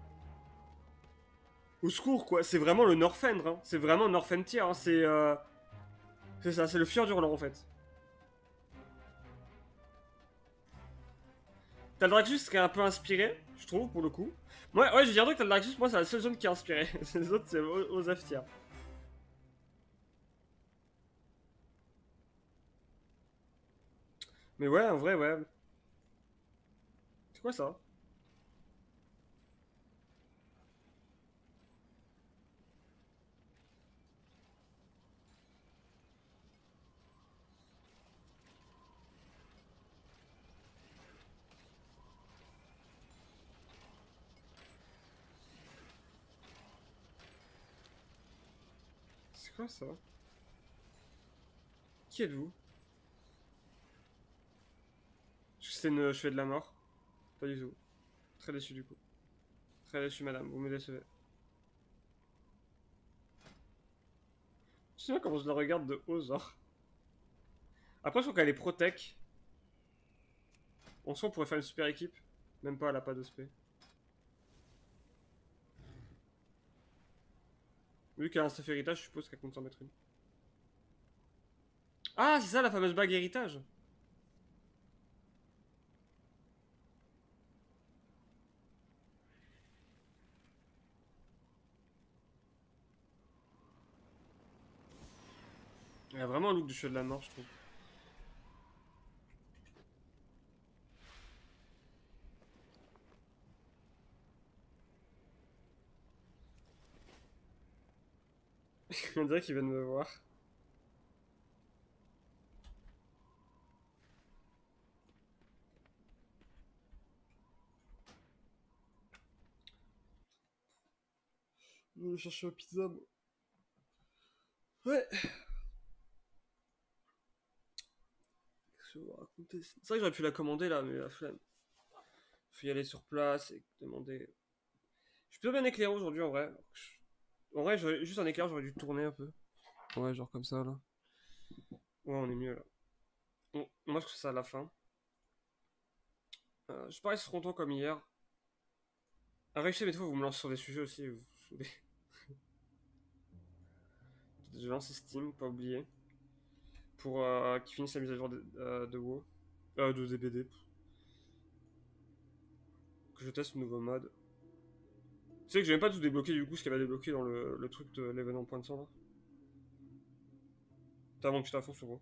Au secours, quoi. C'est vraiment le Norfendre. Hein. C'est vraiment Norfend tier. Hein. C'est. euh, C'est ça, c'est le Fjord en fait. T'as le Draxus qui est un peu inspiré, je trouve, pour le coup. Moi, ouais, je dirais que t'as le Draxus, moi, c'est la seule zone qui est inspirée. Les autres, c'est aux, Aftirs. Mais ouais, en vrai, ouais. C'est quoi ça? Quoi ça Qui êtes-vous? Sais une cheveux de la mort. Pas du tout. Très déçu du coup. Très déçu madame, vous me décevez. Je sais pas comment je la regarde de haut genre. Après je trouve qu'elle est protec. En soi on pourrait faire une super équipe. Même pas elle a pas de spé. Vu qu'elle a un stuff héritage, je suppose qu'elle compte s'en mettre une. Ah, c'est ça la fameuse bague héritage Elle a vraiment un look du cheveu de la mort, je trouve. On dirait qu'ils viennent me voir. Je vais chercher au pizza. Ouais. Qu'est-ce que je vais vous raconter? C'est vrai que j'aurais pu la commander là, mais la flemme. Faut y aller sur place et demander. Je suis plutôt bien éclairé aujourd'hui en vrai. En vrai, juste un éclair, j'aurais dû tourner un peu. Ouais, genre comme ça là. Ouais, on est mieux là. Bon, moi je trouve ça à la fin. Euh, je parie sur ton comme hier. Sais, mais des fois vous me lancez sur des sujets aussi. Vous... Je lance Steam, pas oublier. Pour euh, qu'ils finissent la mise à jour de, euh, de. Euh, de DBD. Que je teste le nouveau mode. Tu sais que j'avais pas tout débloqué du coup, ce qu'il y avait débloqué dans le, truc de l'événement point de sang là. T'as avant que tu t'affonces sur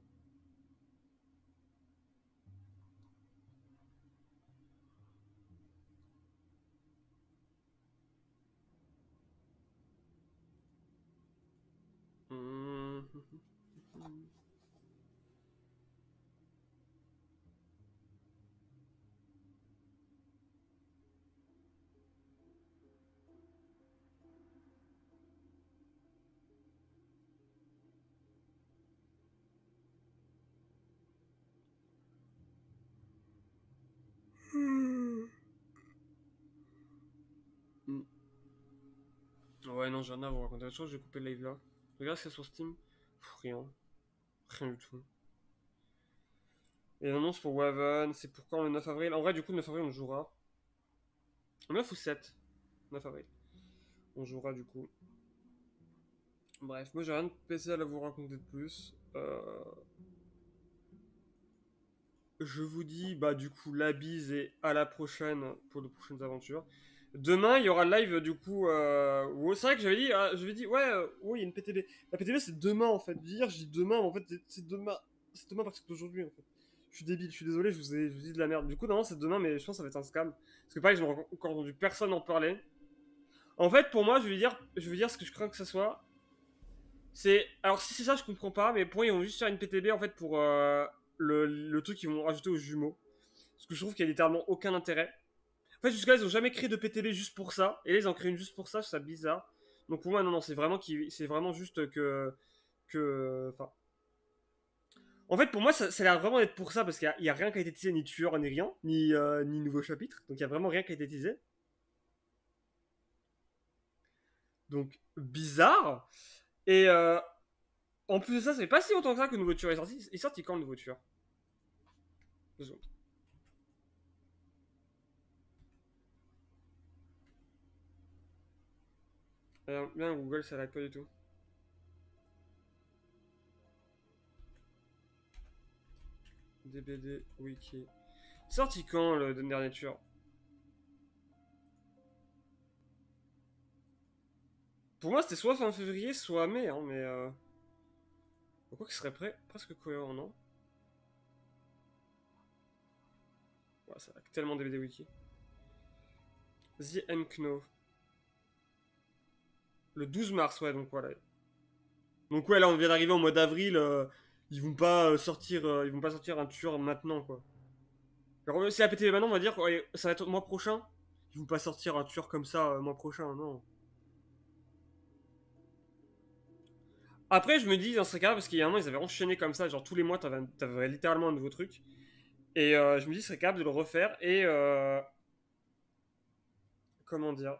Non, j'ai rien à vous raconter. Je crois que j'ai coupé le live là. Regarde ce qu'il y a sur Steam. Rien. Rien du tout. Et l'annonce pour Waven, c'est pour quand le 9 avril? En vrai, du coup, le 9 avril, on jouera. 9 ou 7 9 avril. On jouera du coup. Bref, moi j'ai rien de spécial à vous raconter de plus. Euh, Je vous dis, bah du coup, la bise et à la prochaine pour de prochaines aventures. Demain, il y aura le live du coup. Euh... C'est vrai que j'avais dit, j'avais dit, ouais, euh, oui, il y a une PTB. La PTB c'est demain en fait. Dire, je dis demain, mais en fait c'est- demain. C'est demain parce que c'est aujourd'hui en fait. Je suis débile, je suis désolé, je vous, ai, je de la merde. Du coup, non, c'est demain, mais je pense que ça va être un scam. Parce que pareil, je n'ai encore entendu personne en parler. En fait, pour moi, je vais dire, je vais dire ce que je crains que ça soit. C'est. Alors, si c'est ça, je comprends pas, mais pour moi, ils vont juste faire une PTB en fait pour euh, le, le truc qu'ils vont rajouter aux jumeaux. Parce que je trouve qu'il y a littéralement aucun intérêt. Jusqu'à là, ils ont jamais créé de PTB juste pour ça. Et ils en créent une juste pour ça, je trouve ça bizarre. Donc pour moi, non, non, c'est vraiment, qu'il- c'est vraiment juste que. En fait, pour moi, ça, a l'air vraiment d'être pour ça, parce qu'il n'y a, rien qui a été teasé, ni tueur, ni rien, ni, euh, ni nouveau chapitre. Donc il y a vraiment rien qui a été teasé. Donc, bizarre. Et euh, en plus de ça, ça fait pas si longtemps que ça que le nouveau tueur est sorti. Il sorti quand le nouveau tueur? Euh, bien, Google, ça lag pas du tout. DBD Wiki. Sorti quand le dernier tueur Pour moi, c'était soit fin février, soit mai, hein, mais. Euh... Qu'il serait prêt Presque cohérent, non? Ouais, ça a tellement DVD wiki. The Enkno. Le 12 mars, ouais, donc voilà. Donc ouais, là, on vient d'arriver au mois d'avril. euh, ils vont pas euh, sortir, euh, ils vont pas sortir un tueur maintenant, quoi. Alors, c'est APTV maintenant, on va dire, allez, ça va être le mois prochain. Ils vont pas sortir un tueur comme ça euh, mois prochain, non. Après, je me dis, dans ce cas parce qu'il y a un moment, ils avaient enchaîné comme ça, genre tous les mois, t'avais, t'avais littéralement un nouveau truc. Et je me dis, ce serait capable de le refaire et. Comment dire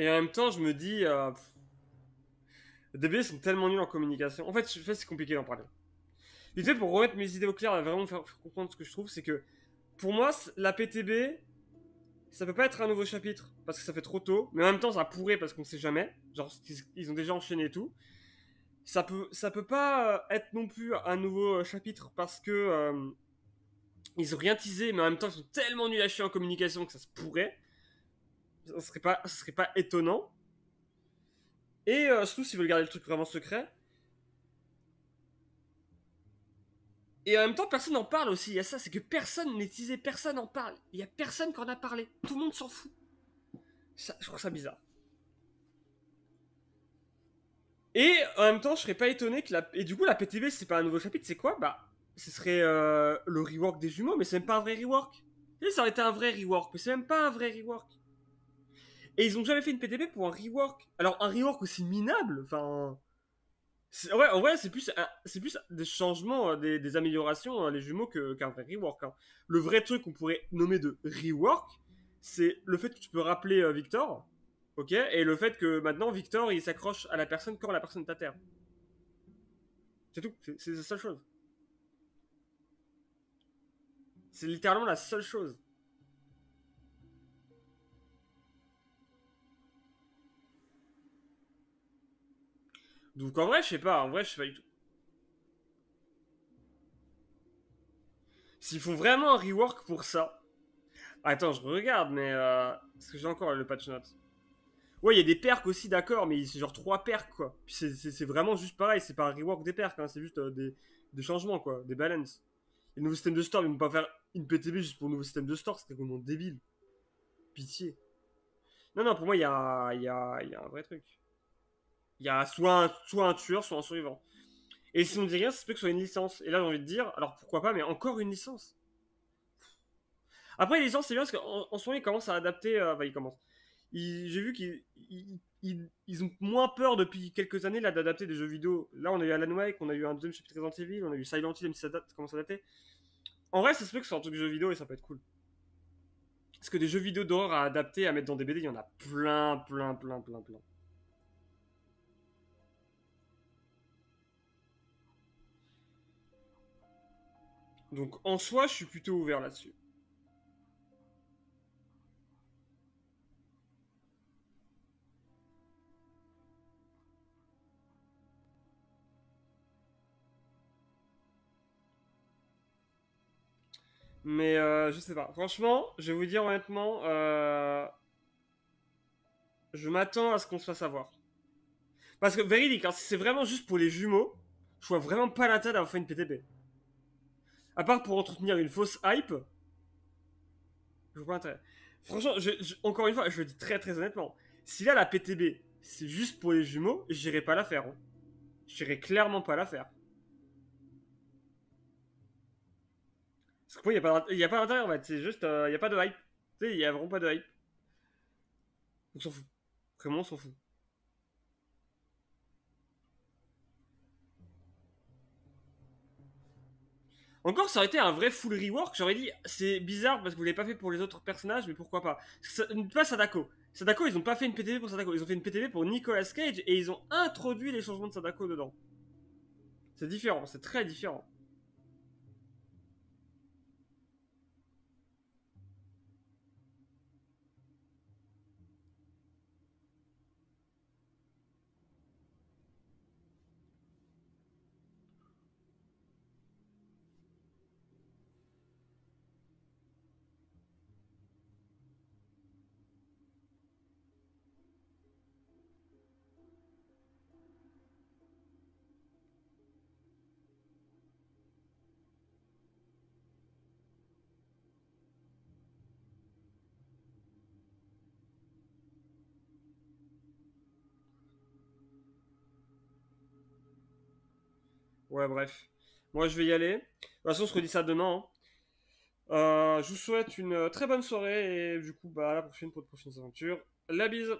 Et en même temps, je me dis. Euh... Les sont tellement nuls en communication. En fait, c'est compliqué d'en parler. Vite fait, pour remettre mes idées au clair et vraiment faire, faire comprendre ce que je trouve, c'est que pour moi, la PTB, ça peut pas être un nouveau chapitre parce que ça fait trop tôt, mais en même temps, ça pourrait parce qu'on sait jamais. Genre, ils- ont déjà enchaîné et tout. Ça peut, ça peut pas euh, être non plus un nouveau euh, chapitre parce que ils ont rien teasé, mais en même temps, ils sont tellement nuls à chier en communication que ça se pourrait. Ça serait pas, serait pas étonnant. Et euh, surtout s'ils veulent garder le truc vraiment secret. Et en même temps, personne n'en parle aussi. Il y a ça, c'est que personne n'est teasé, personne n'en parle. Il y a personne qui en a parlé. Tout le monde s'en fout. Je trouve ça bizarre. Et en même temps, je serais pas étonné que la. Et du coup, la PTB, c'est pas un nouveau chapitre, c'est quoi? Bah, ce serait euh, le rework des jumeaux, mais c'est même pas un vrai rework. Et ça aurait été un vrai rework, mais c'est même pas un vrai rework. Et ils ont jamais fait une PTB pour un rework. Alors, un rework aussi minable, enfin. Ouais, en vrai, c'est plus, c'est plus des changements, euh, des, améliorations, euh, les jumeaux, qu'un vrai rework. hein. Le vrai truc qu'on pourrait nommer de rework, c'est le fait que tu peux rappeler euh, Victor, ok Et le fait que maintenant, Victor, il s'accroche à la personne quand la personne est à terre. C'est tout, c'est la seule chose. C'est littéralement la seule chose. Donc en vrai, je sais pas, en vrai, je sais pas du tout. S'ils font vraiment un rework pour ça. Attends, je regarde, mais. Euh... Parce que j'ai encore le patch note. Ouais, il y a des perks aussi, d'accord, mais c'est genre 3 perks, quoi. Puis c'est- vraiment juste pareil, c'est pas un rework des perks, hein, c'est juste euh, des, changements, quoi, des balances. Et le nouveau système de store, ils vont pas faire une PTB juste pour le nouveau système de store, c'était complètement débile. Pitié. Non, non, pour moi, il y a, y, a, y a un vrai truc. Il y a soit un, tueur, soit un survivant. Et si on dit rien, ça se peut que ce soit une licence. Et là, j'ai envie de dire, alors pourquoi pas, mais encore une licence. Après, les licences, c'est bien parce qu'en en ce moment, ils commencent à adapter. euh, enfin, ils commencent. J'ai vu qu'ils ils, ils- ils ont moins peur depuis quelques années d'adapter des jeux vidéo. Là, on a eu Alan Wake, on a eu un deuxième chapitre Resident Evil, on a eu Silent Hill, même si ça, commence à dater. En vrai, ça se peut que ce soit un truc de jeu vidéo et ça peut être cool. Parce que des jeux vidéo d'horreur à adapter, à mettre dans des BD, il y en a plein, plein, plein, plein, plein. Donc en soi, je suis plutôt ouvert là-dessus. Mais euh, je sais pas. Franchement, je vais vous dire honnêtement, euh, je m'attends à ce qu'on se fasse avoir. Parce que, véridique, hein, si c'est vraiment juste pour les jumeaux, je vois vraiment pas l'intérêt d'avoir fait une PTB. À part pour entretenir une fausse hype, je vois pas l'intérêt. Franchement, je- encore une fois, je le dis très très honnêtement. Si là la PTB, c'est juste pour les jumeaux, j'irai pas la faire. hein. J'irai clairement pas la faire. Parce que pour moi, il n'y a pas d'intérêt en fait, c'est juste, il n'y a pas de hype. Tu sais, il n'y a vraiment pas de hype. On s'en fout. Vraiment, on s'en fout. Encore, ça aurait été un vrai full rework. J'aurais dit, c'est bizarre parce que vous l'avez pas fait pour les autres personnages, mais pourquoi pas Pas Sadako. Sadako, ils ont pas fait une PTV pour Sadako. Ils ont fait une PTV pour Nicolas Cage et ils ont introduit les changements de Sadako dedans. C'est différent, c'est très différent. Bref. Moi, je vais y aller. De toute façon, on se redit ça demain. hein. Euh, je vous souhaite une très bonne soirée et du coup, bah, à la prochaine pour de prochaines aventures. La bise